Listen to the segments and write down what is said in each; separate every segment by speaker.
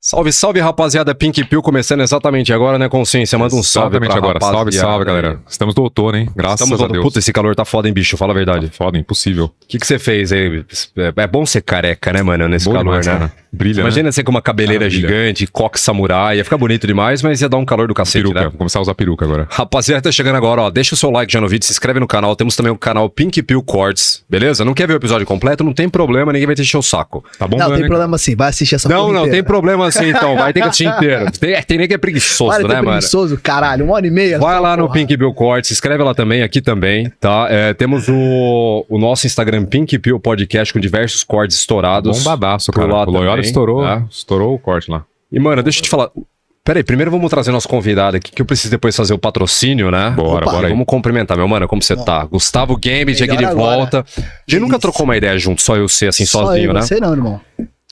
Speaker 1: Salve, salve, rapaziada. Pink Pill começando exatamente agora, né, Consciência? Manda um salve
Speaker 2: Exatamente
Speaker 1: pra
Speaker 2: agora. Salve,
Speaker 1: rapaziada
Speaker 2: salve, galera. Estamos do outono, hein? Graças
Speaker 1: Estamos
Speaker 2: a Deus.
Speaker 1: Puta, esse calor tá foda, hein, bicho? Fala a verdade.
Speaker 2: Foda, impossível.
Speaker 1: O que que você fez aí? É é bom ser careca, né, mano, nesse
Speaker 2: Bom
Speaker 1: calor,
Speaker 2: demais,
Speaker 1: né?
Speaker 2: cara. Brilha,
Speaker 1: Imagina você com uma cabeleira gigante, coque samurai, ia ficar bonito demais, mas ia dar um calor do
Speaker 2: né?
Speaker 1: cacete,
Speaker 2: Peruca.
Speaker 1: né?
Speaker 2: Vou começar a usar peruca agora.
Speaker 1: Rapaziada, tá chegando agora, ó. Deixa o seu like já no vídeo, se inscreve no canal. Temos também o canal Pink Pill Cortes, beleza? Não quer ver o episódio completo? Não tem problema, ninguém vai te encher o saco.
Speaker 2: Tá bom,
Speaker 3: Não, tem problema sim. Vai assistir essa
Speaker 1: Não,
Speaker 3: porra
Speaker 1: não, tem
Speaker 3: inteira.
Speaker 1: problema assim, então. Vai ter que assistir inteiro. Tem, tem nem que é preguiçoso,
Speaker 3: de
Speaker 1: né, mano?
Speaker 3: preguiçoso, caralho. Uma hora e meia.
Speaker 1: Vai lá no
Speaker 3: porra.
Speaker 1: Pink Pill Cortes, se inscreve lá também, aqui também, tá? É, temos o, o nosso Instagram Pink Pill Podcast com diversos cortes estourados.
Speaker 2: Bombadaço,
Speaker 1: por
Speaker 2: cara.
Speaker 1: lá
Speaker 2: O Loyola estourou,
Speaker 1: tá?
Speaker 2: estourou o corte lá.
Speaker 1: E, mano, deixa eu te falar. Peraí, primeiro vamos trazer nosso convidado aqui, que eu preciso depois fazer o patrocínio, né?
Speaker 2: Bora,
Speaker 3: Opa,
Speaker 2: bora aí.
Speaker 1: Vamos cumprimentar, meu mano, como você tá? Gustavo Gambit aqui de
Speaker 3: Melhor agora.
Speaker 1: volta. A gente nunca trocou uma ideia junto, só eu sei, assim,
Speaker 3: Só
Speaker 1: sozinho,
Speaker 3: eu,
Speaker 1: né?
Speaker 3: Você não, irmão.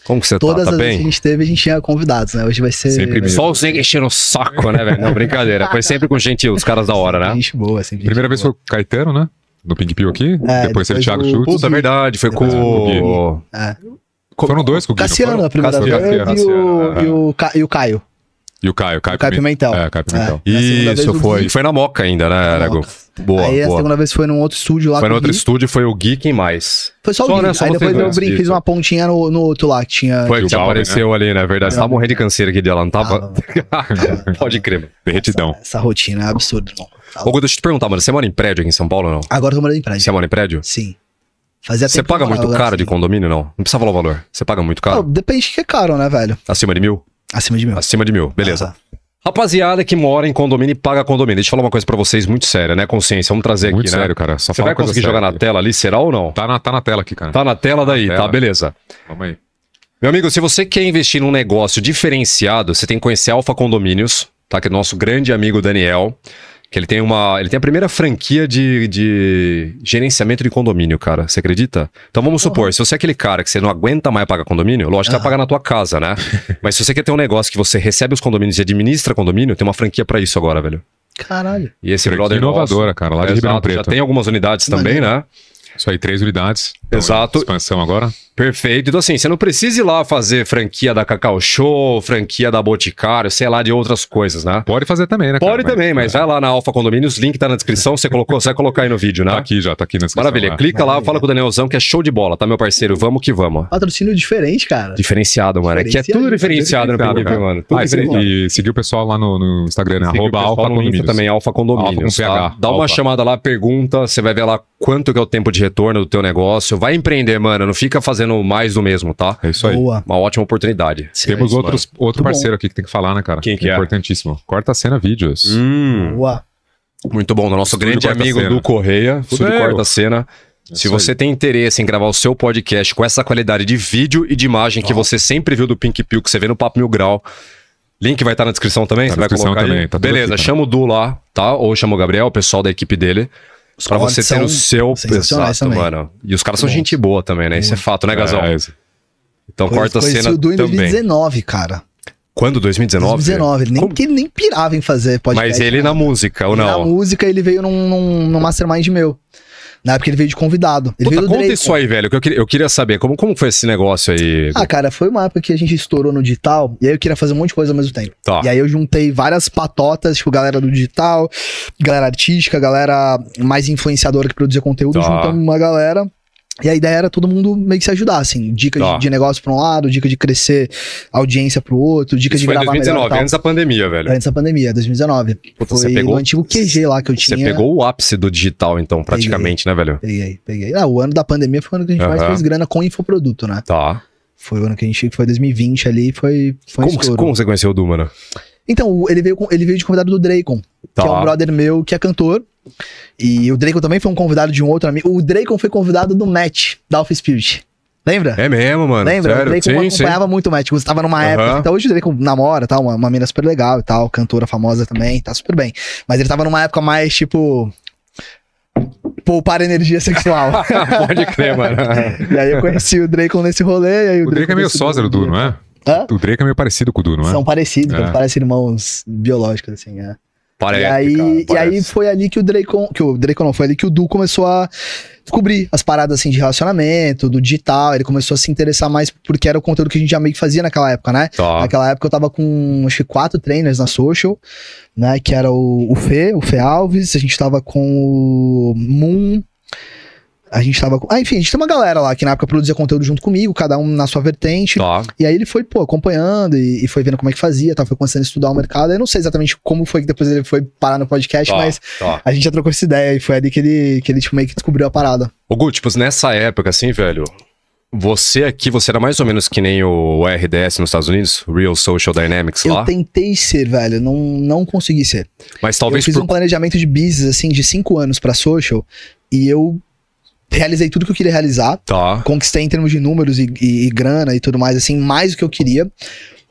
Speaker 1: Como que você
Speaker 3: Todas
Speaker 1: tá? Tá
Speaker 3: as vezes que a
Speaker 1: bem?
Speaker 3: gente teve, a gente tinha convidados, né? Hoje vai ser.
Speaker 2: Sempre.
Speaker 1: Só os enchendo o saco, né, velho? Não, brincadeira. Foi sempre com gente, os caras da hora, né?
Speaker 3: Gente boa, sempre.
Speaker 2: Primeira vez foi o Caetano, né? No Pink Pill aqui.
Speaker 3: É,
Speaker 2: depois teve o Thiago
Speaker 3: o-
Speaker 2: Schultz.
Speaker 1: Puta, verdade. Foi com o...
Speaker 3: É.
Speaker 2: Foram dois com o
Speaker 3: Cassiano, a primeira
Speaker 2: Cassiano,
Speaker 3: vez, e,
Speaker 2: Cassiano,
Speaker 3: o,
Speaker 2: é.
Speaker 3: e, o, Ca- e o Caio.
Speaker 2: E o Caio. Caio,
Speaker 3: O Caio Pimentel.
Speaker 2: É, Caio Pimentel.
Speaker 3: É.
Speaker 1: Isso,
Speaker 3: o
Speaker 1: foi. Foi na Moca ainda, né?
Speaker 3: Moca.
Speaker 1: Boa,
Speaker 3: aí a
Speaker 1: boa.
Speaker 3: segunda vez foi num outro estúdio lá
Speaker 1: Foi no
Speaker 3: o
Speaker 1: outro
Speaker 3: Gui.
Speaker 1: estúdio, foi o Gui, quem mais?
Speaker 3: Foi só o
Speaker 1: Só,
Speaker 3: Gui.
Speaker 1: né? Só
Speaker 3: aí depois eu brinquei, fiz uma pontinha no, no outro lá, que tinha.
Speaker 1: Foi que
Speaker 2: o Dalvin,
Speaker 1: apareceu ali, né? Verdade. Você tava morrendo de canseira aqui dela, não tava? Pode crer, mano.
Speaker 2: Derretidão.
Speaker 3: Essa rotina é absurda, irmão. Tá
Speaker 1: Ô, Guto, deixa eu te perguntar, mano. Você mora em prédio aqui em São Paulo ou não?
Speaker 3: Agora eu tô morando em prédio.
Speaker 1: Você mora em prédio?
Speaker 3: Sim. Fazia
Speaker 1: Você paga muito caro de
Speaker 3: assim.
Speaker 1: condomínio, não? Não precisa falar o valor. Você paga muito caro?
Speaker 3: depende do que é caro, né, velho?
Speaker 1: Acima de mil?
Speaker 3: Acima de mil.
Speaker 1: Acima de mil, beleza.
Speaker 3: Ah.
Speaker 1: Rapaziada que mora em condomínio e paga condomínio. Deixa eu falar uma coisa pra vocês muito séria, né? Consciência, vamos trazer
Speaker 2: Muito
Speaker 1: aqui, né?
Speaker 2: sério, cara. Só
Speaker 1: Você
Speaker 2: fala
Speaker 1: vai conseguir jogar na
Speaker 2: aqui.
Speaker 1: tela ali, será ou não?
Speaker 2: Tá na, tá na tela aqui, cara.
Speaker 1: Tá na tela daí,
Speaker 2: Na
Speaker 1: tá?
Speaker 2: tela.
Speaker 1: Beleza.
Speaker 2: Vamos aí.
Speaker 1: Meu amigo, se você quer investir num negócio diferenciado, você tem que conhecer Alfa Condomínios, tá? Que é nosso grande amigo Daniel. Que ele tem uma. Ele tem a primeira franquia de, de gerenciamento de condomínio, cara. Você acredita? Então vamos supor, se você é aquele cara que você não aguenta mais pagar condomínio, lógico que vai pagar na tua casa, né? Mas se você quer ter um negócio que você recebe os condomínios e administra condomínio, tem uma franquia pra isso agora, velho.
Speaker 3: Caralho.
Speaker 1: E esse
Speaker 2: Franquia
Speaker 1: brother
Speaker 2: inovadora,
Speaker 1: nosso-
Speaker 2: cara, lá de Ribeirão
Speaker 1: Já
Speaker 2: Preto.
Speaker 1: tem algumas unidades também, né?
Speaker 2: Isso aí, três unidades. Então,
Speaker 1: Exato.
Speaker 2: Expansão agora.
Speaker 1: Perfeito. Então, assim, você não precisa ir lá fazer franquia da Cacau Show, franquia da Boticário, sei lá, de outras coisas, né?
Speaker 2: Pode fazer também, né, cara?
Speaker 1: Pode também, mas vai lá na Alfa Condomínios, link tá na descrição, você colocou, você vai colocar aí no vídeo, né?
Speaker 2: Tá aqui já, tá aqui na descrição.
Speaker 1: Maravilha.
Speaker 2: lá.
Speaker 1: Clica lá,
Speaker 3: Maravilha.
Speaker 1: fala com o Danielzão, que é show de bola, tá, meu parceiro? Vamos que vamos.
Speaker 3: Patrocínio diferente, cara.
Speaker 1: Diferenciado, mano. Aqui é tudo diferenciado no
Speaker 2: cara.
Speaker 1: mano. Tudo
Speaker 2: Ah, e,
Speaker 1: diferenciado.
Speaker 2: e seguir o pessoal lá no, no Instagram, né? Arroba Alfa Condomínios.
Speaker 1: também, Alfa Condomínios.
Speaker 2: Alfa com
Speaker 1: tá?
Speaker 2: PH,
Speaker 1: Dá uma
Speaker 2: Alfa.
Speaker 1: chamada lá, pergunta, você vai ver lá quanto que é o tempo de retorno do teu negócio. Vai empreender, mano. Não fica fazendo mais do mesmo, tá?
Speaker 2: É isso aí.
Speaker 3: Boa.
Speaker 1: Uma ótima oportunidade.
Speaker 2: Temos
Speaker 3: Sim,
Speaker 2: outros, outro
Speaker 3: Muito
Speaker 2: parceiro aqui que tem que falar, né, cara?
Speaker 1: Quem que é?
Speaker 2: Importantíssimo. Corta a cena vídeos.
Speaker 1: Hum.
Speaker 3: Boa.
Speaker 1: Muito bom, do nosso
Speaker 2: Estúdio
Speaker 1: grande amigo
Speaker 2: Cena.
Speaker 1: do Correia, Estúdio
Speaker 2: Fudeu.
Speaker 1: Quarta Cena. Se
Speaker 2: Isso
Speaker 1: você
Speaker 2: aí.
Speaker 1: tem interesse em gravar o seu podcast com essa qualidade de vídeo e de imagem que você sempre viu do Pink Pill, que você vê no Papo Mil Grau, link vai estar na descrição também,
Speaker 2: Tá
Speaker 1: você
Speaker 2: na
Speaker 1: vai
Speaker 2: descrição
Speaker 1: colocar aí?
Speaker 2: também, tá
Speaker 1: Beleza,
Speaker 2: aqui, cara.
Speaker 1: chama o Du lá, tá? Ou chama o Gabriel, o pessoal da equipe dele,
Speaker 3: Os
Speaker 1: pra você ter o seu... Exato, mano. E os caras são
Speaker 3: Bom.
Speaker 1: gente boa também, né? Isso é fato, né, Gazão?
Speaker 2: É,
Speaker 1: Então Quarta
Speaker 3: conheci
Speaker 1: Cena
Speaker 3: o Du em
Speaker 1: também.
Speaker 3: 2019, cara.
Speaker 1: Quando? 2019?
Speaker 3: 2019. Ele nem,
Speaker 1: Como-
Speaker 3: que ele nem pirava em fazer podcast.
Speaker 1: Mas ele na música, ou
Speaker 3: Na
Speaker 1: não?
Speaker 3: música, ele veio num, num, num mastermind meu. Na época ele veio de convidado. Ele
Speaker 1: Puta,
Speaker 3: veio do
Speaker 1: conta
Speaker 3: Drake.
Speaker 1: isso aí, velho, que eu queria, eu queria saber. Como, como foi esse negócio aí?
Speaker 3: Ah, cara, foi uma época que a gente estourou no digital e aí eu queria fazer um monte de coisa ao mesmo tempo.
Speaker 1: Tá.
Speaker 3: E aí eu juntei várias patotas, tipo, galera do digital, galera artística, galera mais influenciadora que produzia conteúdo,
Speaker 1: Tá.
Speaker 3: juntamos uma galera. E a ideia era todo mundo meio que se ajudar, assim. Dicas
Speaker 1: Tá.
Speaker 3: de, de negócio pra um lado, dica de crescer audiência pro outro, dica
Speaker 1: Isso
Speaker 3: de
Speaker 1: foi
Speaker 3: gravar
Speaker 1: 2019,
Speaker 3: melhor
Speaker 1: antes da pandemia, velho.
Speaker 3: Antes da pandemia, 2019.
Speaker 1: Puta,
Speaker 3: foi
Speaker 1: você pegou-
Speaker 3: o antigo QG lá que eu
Speaker 1: Você
Speaker 3: tinha.
Speaker 1: pegou o ápice do digital, então, praticamente, né, velho?
Speaker 3: Peguei, peguei. Ah, o ano da pandemia foi o ano que a gente mais
Speaker 1: Aham.
Speaker 3: fez grana com infoproduto, né?
Speaker 1: Tá.
Speaker 3: Foi o ano que a gente, foi 2020 ali, foi, foi um
Speaker 1: Como, que-
Speaker 3: estouro.
Speaker 1: como você conheceu o Du, mano?
Speaker 3: Então, ele veio, ele veio de convidado do Dracon,
Speaker 1: Tá.
Speaker 3: que é um brother meu que é cantor. E o Dracon também foi um convidado de um outro amigo. O Dracon foi convidado do Matt, da Alpha Spirit. Lembra?
Speaker 1: É mesmo, mano.
Speaker 3: Lembra? o
Speaker 1: Sério?
Speaker 3: Dracon
Speaker 1: Sim, sim.
Speaker 3: acompanhava muito o Matt. Você tava numa
Speaker 1: Aham.
Speaker 3: época. Então hoje o Dracon namora, tal, uma, uma mina super legal e tal, cantora famosa também, tá super bem. Mas ele tava numa época mais, tipo. Poupar energia sexual.
Speaker 1: Pode crer, mano.
Speaker 3: e aí eu conheci o Dracon nesse rolê. E aí o,
Speaker 2: O Drake é meio sósia do não é?
Speaker 3: Hã?
Speaker 2: O Drake é meio parecido com o Du, não é?
Speaker 3: São parecidos,
Speaker 2: É.
Speaker 3: parecem irmãos biológicos, assim, é.
Speaker 1: Parece,
Speaker 3: e aí,
Speaker 1: cara,
Speaker 3: e aí foi ali que o Dracon, que o Dracon não, foi ali que o Du começou a descobrir as paradas assim de relacionamento, do digital, ele começou a se interessar mais porque era o conteúdo que a gente já meio que fazia naquela época, né?
Speaker 1: Tá.
Speaker 3: Naquela época eu tava com acho que quatro trainers na social, né? Que era o, o Fê, o Fê Alves, a gente tava com o Moon. A gente tava. Ah, enfim, a gente tem uma galera lá que na época produzia conteúdo junto comigo, cada um na sua vertente.
Speaker 1: Tá.
Speaker 3: E aí ele foi, pô, acompanhando e, e foi vendo como é que fazia, tá? foi começando a estudar o mercado. Eu não sei exatamente como foi que depois ele foi parar no podcast,
Speaker 1: Tá,
Speaker 3: mas
Speaker 1: tá.
Speaker 3: a gente já trocou essa ideia e foi ali que ele, que ele tipo, meio que descobriu a parada.
Speaker 1: Ô, Gu, tipo, nessa época, assim, velho, você aqui, você era mais ou menos que nem o RDS nos Estados Unidos, Real Social Dynamics
Speaker 3: Eu
Speaker 1: lá,
Speaker 3: tentei ser, velho, não, não consegui ser.
Speaker 1: mas
Speaker 3: eu
Speaker 1: talvez
Speaker 3: fiz
Speaker 1: por...
Speaker 3: um planejamento de business, assim, de cinco anos pra social e eu realizei tudo que eu queria realizar.
Speaker 1: Tá,
Speaker 3: Conquistei em termos de números e, e- e grana e tudo mais, assim, mais do que eu queria.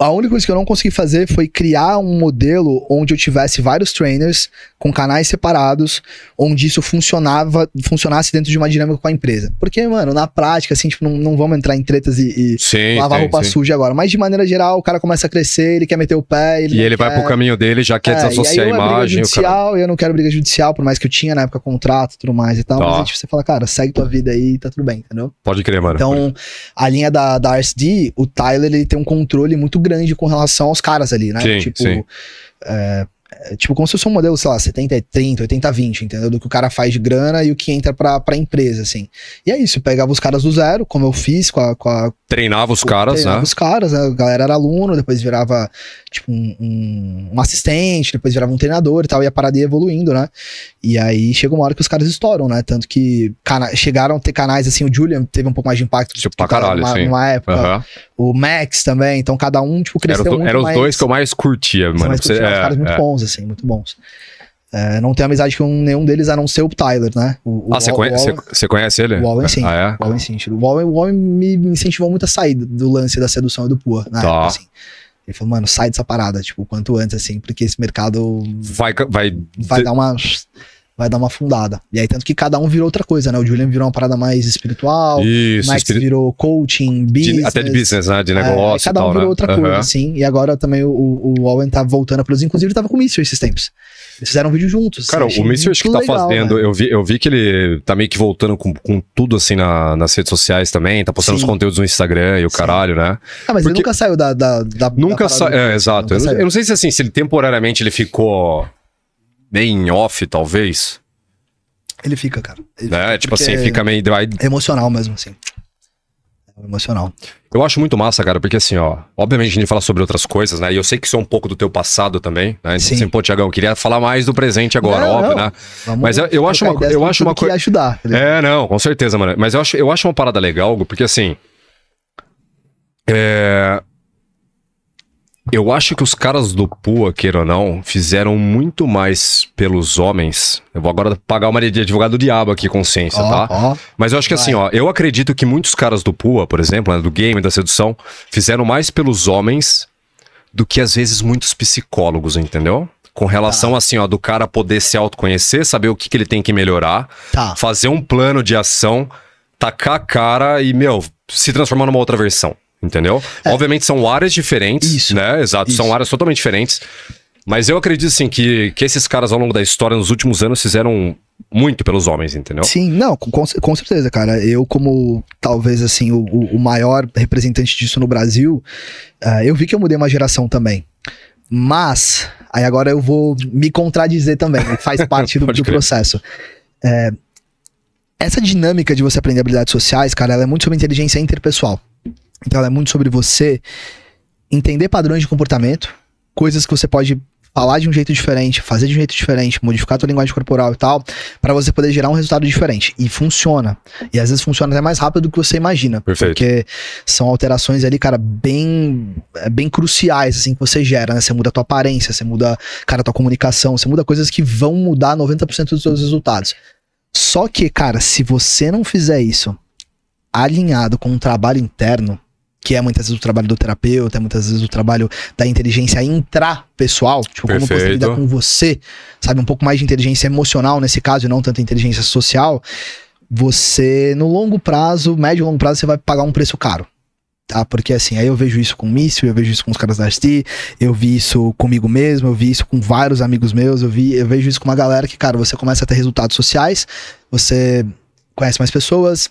Speaker 3: A única coisa que eu não consegui fazer foi criar um modelo onde eu tivesse vários trainers com canais separados, onde isso funcionava, funcionasse dentro de uma dinâmica com a empresa. Porque, mano, na prática, assim, tipo, não, não vamos entrar em tretas e, e
Speaker 1: sim,
Speaker 3: lavar
Speaker 1: sim,
Speaker 3: roupa
Speaker 1: sim.
Speaker 3: suja agora. Mas de maneira geral, o cara começa a crescer, ele quer meter o pé, ele
Speaker 1: E ele vai
Speaker 3: quer-
Speaker 1: pro caminho dele, já quer
Speaker 3: é,
Speaker 1: desassociar
Speaker 3: e
Speaker 1: a
Speaker 3: ou é
Speaker 1: imagem, o cara...
Speaker 3: judicial, eu não quero briga judicial, por mais que eu tinha na época contrato e tudo mais e tal.
Speaker 1: Tá.
Speaker 3: Mas aí, tipo, você fala, cara, segue tua vida aí tá tudo bem, entendeu?
Speaker 1: Pode crer, mano.
Speaker 3: Então, a linha da, da RSD, o Tyler, ele tem um controle muito grande com relação aos caras ali, né?
Speaker 1: Sim,
Speaker 3: tipo,
Speaker 1: sim.
Speaker 3: é, é, tipo, como se fosse um modelo, sei lá, 70 30, 80 20, entendeu? Do que o cara faz de grana e o que entra pra, pra empresa, assim. E é isso, eu pegava os caras do zero, como eu fiz com a, com a
Speaker 1: Treinava os caras,
Speaker 3: treinava
Speaker 1: né?
Speaker 3: Os caras, né? A galera era aluno, depois virava, tipo, um, um- um assistente, depois virava um treinador e tal, e a parada ia evoluindo, né? E aí chega uma hora que os caras estouram, né? Tanto que chegaram a ter canais, assim, o Julian teve um pouco mais de impacto.
Speaker 1: Tipo, pra caralho, assim.
Speaker 3: numa época.
Speaker 1: Aham.
Speaker 3: O Max também, então cada um, tipo,
Speaker 1: Era,
Speaker 3: cresceu
Speaker 1: do-
Speaker 3: muito
Speaker 1: era os dois que eu mais curtia, mano.
Speaker 3: mais curtidos,
Speaker 1: é,
Speaker 3: os caras muito
Speaker 1: é.
Speaker 3: bons, assim, muito bons. É, não tenho amizade com nenhum deles a não ser o Tyler, né? O,
Speaker 1: Ah, você conhece, conhece ele?
Speaker 3: o Owen, sim.
Speaker 1: Ah, é?
Speaker 3: O Owen, sim. O Owen, o Owen me incentivou muito a sair do- do lance da sedução e do pua, na
Speaker 1: Tá.
Speaker 3: época, assim. Ele falou, mano, sai dessa parada, tipo, quanto antes, assim, porque esse mercado
Speaker 1: Vai, vai,
Speaker 3: vai dar uma... Vai dar uma afundada. E aí, tanto que cada um virou outra coisa, né? O Julian virou uma parada mais espiritual, o
Speaker 1: Isso,
Speaker 3: Max
Speaker 1: espiri-
Speaker 3: virou coaching,
Speaker 1: de-
Speaker 3: business.
Speaker 1: até de business, né? De
Speaker 3: É,
Speaker 1: negócio
Speaker 3: cada
Speaker 1: e
Speaker 3: um
Speaker 1: tal,
Speaker 3: virou
Speaker 1: né?
Speaker 3: outra coisa,
Speaker 1: Aham.
Speaker 3: assim. E agora também o, o Owen tá voltando a produzir. Inclusive, ele tava com o Missio esses tempos. Eles fizeram um vídeo juntos.
Speaker 1: Cara,
Speaker 3: assim,
Speaker 1: o acho que tá
Speaker 3: legal,
Speaker 1: fazendo.
Speaker 3: né?
Speaker 1: Eu vi, eu vi que ele tá meio que voltando com, com tudo assim na- nas redes sociais também. Tá postando
Speaker 3: Sim.
Speaker 1: os conteúdos no Instagram e o
Speaker 3: Sim.
Speaker 1: caralho, né?
Speaker 3: Ah, mas
Speaker 1: porque-
Speaker 3: ele nunca saiu da. da, da
Speaker 1: Nunca
Speaker 3: da
Speaker 1: saiu. É, exato. Eu não, eu não sei se assim, se ele temporariamente ele ficou bem off, talvez.
Speaker 3: Ele fica, cara. Ele
Speaker 1: Né?
Speaker 3: fica
Speaker 1: Tipo assim, fica meio.
Speaker 3: É emocional mesmo, assim. É emocional.
Speaker 1: Eu acho muito massa, cara, porque assim, ó, obviamente a gente fala sobre outras coisas, né? E eu sei que isso é um pouco do teu passado também, né? Então,
Speaker 3: Sim.
Speaker 1: assim, pô, Tiagão, eu queria falar mais do presente agora,
Speaker 3: Não,
Speaker 1: óbvio,
Speaker 3: não.
Speaker 1: né?
Speaker 3: Vamos
Speaker 1: Mas eu- eu acho uma eu acho uma
Speaker 3: que
Speaker 1: coi-
Speaker 3: ia ajudar. tá?
Speaker 1: É, não, com certeza, mano. Mas eu acho, eu acho uma parada legal, porque assim. É. Eu acho que os caras do Pua, queira ou não, fizeram muito mais pelos homens. Eu vou agora pagar uma de advogado do diabo aqui, consciência,
Speaker 3: Ó,
Speaker 1: tá?
Speaker 3: ó.
Speaker 1: Mas eu acho que assim, ó, eu acredito que muitos caras do Pua, por exemplo, né, do game, da sedução, fizeram mais pelos homens do que às vezes muitos psicólogos, entendeu? Com relação assim, ó, do cara poder se autoconhecer, saber o que, que ele tem que melhorar,
Speaker 3: Tá.
Speaker 1: fazer um plano de ação, tacar a cara e, meu, se transformar numa outra versão. Entendeu? Obviamente são áreas diferentes,
Speaker 3: É. Isso,
Speaker 1: né? Exato, são
Speaker 3: isso.
Speaker 1: áreas totalmente diferentes. Mas eu acredito, assim, que, que esses caras ao longo da história, nos últimos anos, fizeram muito pelos homens, entendeu?
Speaker 3: Sim, não, com, com- certeza, cara. Eu, como talvez assim, o, o- maior representante disso no Brasil, ah, eu vi que eu mudei uma geração também. Mas, aí agora eu vou me contradizer também, faz parte do, do processo. É, essa dinâmica de você aprender habilidades sociais, cara, ela é muito sobre inteligência interpessoal. Então, ela é muito sobre você entender padrões de comportamento, coisas que você pode falar de um jeito diferente, fazer de um jeito diferente, modificar a tua linguagem corporal e tal, pra você poder gerar um resultado diferente. E funciona. E às vezes funciona até mais rápido do que você imagina.
Speaker 1: Perfeito.
Speaker 3: Porque são alterações ali, cara, bem, é, bem cruciais, assim, que você gera, né? Você muda a tua aparência, você muda, cara, a tua comunicação, você muda coisas que vão mudar 90% dos seus resultados. Só que, cara, se você não fizer isso alinhado com um trabalho interno, que é muitas vezes o trabalho do terapeuta, é muitas vezes o trabalho da inteligência intrapessoal, tipo, como você
Speaker 1: Perfeito.
Speaker 3: lida com você, sabe, um pouco mais de inteligência emocional nesse caso, e não tanto inteligência social, você, no longo prazo, médio e longo prazo, você vai pagar um preço caro. tá? Porque assim, aí eu vejo isso com o Mício, eu vejo isso com os caras da ST, eu vi isso comigo mesmo, eu vi isso com vários amigos meus, eu vi, eu vejo isso com uma galera que, cara, você começa a ter resultados sociais, você conhece mais pessoas,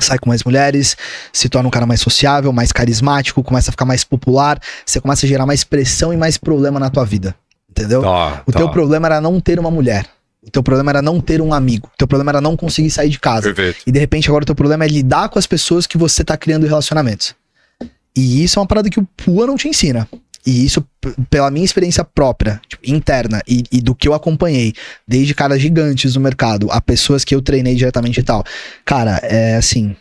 Speaker 3: sai com mais mulheres, se torna um cara mais sociável, mais carismático, começa a ficar mais popular, você começa a gerar mais pressão e mais problema na tua vida. Entendeu?
Speaker 1: Tá,
Speaker 3: o
Speaker 1: tá.
Speaker 3: teu problema era não ter uma mulher. O teu problema era não ter um amigo. O teu problema era não conseguir sair de casa.
Speaker 1: Perfeito.
Speaker 3: E de repente agora o teu problema é lidar com as pessoas que você tá criando relacionamentos. E isso é uma parada que o Pua não te ensina. E isso, pela minha experiência própria, tipo, interna, e, e do que eu acompanhei, desde caras gigantes no mercado, a pessoas que eu treinei diretamente e tal. Cara, é assim.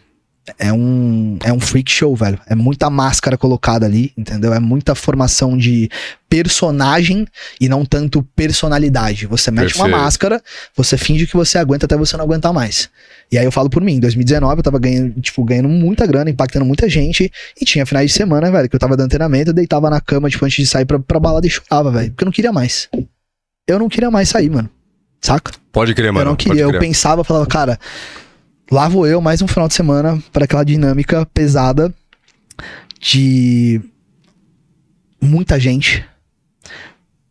Speaker 3: É um, é um freak show, velho. É muita máscara colocada ali, entendeu? É muita formação de personagem e não tanto personalidade. Você mete uma
Speaker 1: Perfeito.
Speaker 3: máscara, você finge que você aguenta até você não aguentar mais. E aí eu falo por mim, em 2019 eu tava ganhando, tipo, ganhando muita grana, impactando muita gente, e tinha finais de semana, velho, que eu tava dando treinamento, eu deitava na cama, tipo, antes de sair pra, pra balada e chorava, velho, porque eu não queria mais. Eu não queria mais sair, mano. Saca?
Speaker 1: Pode crer, mano.
Speaker 3: eu não queria, eu pensava, eu falava, cara, lá vou eu mais um final de semana para aquela dinâmica pesada de muita gente,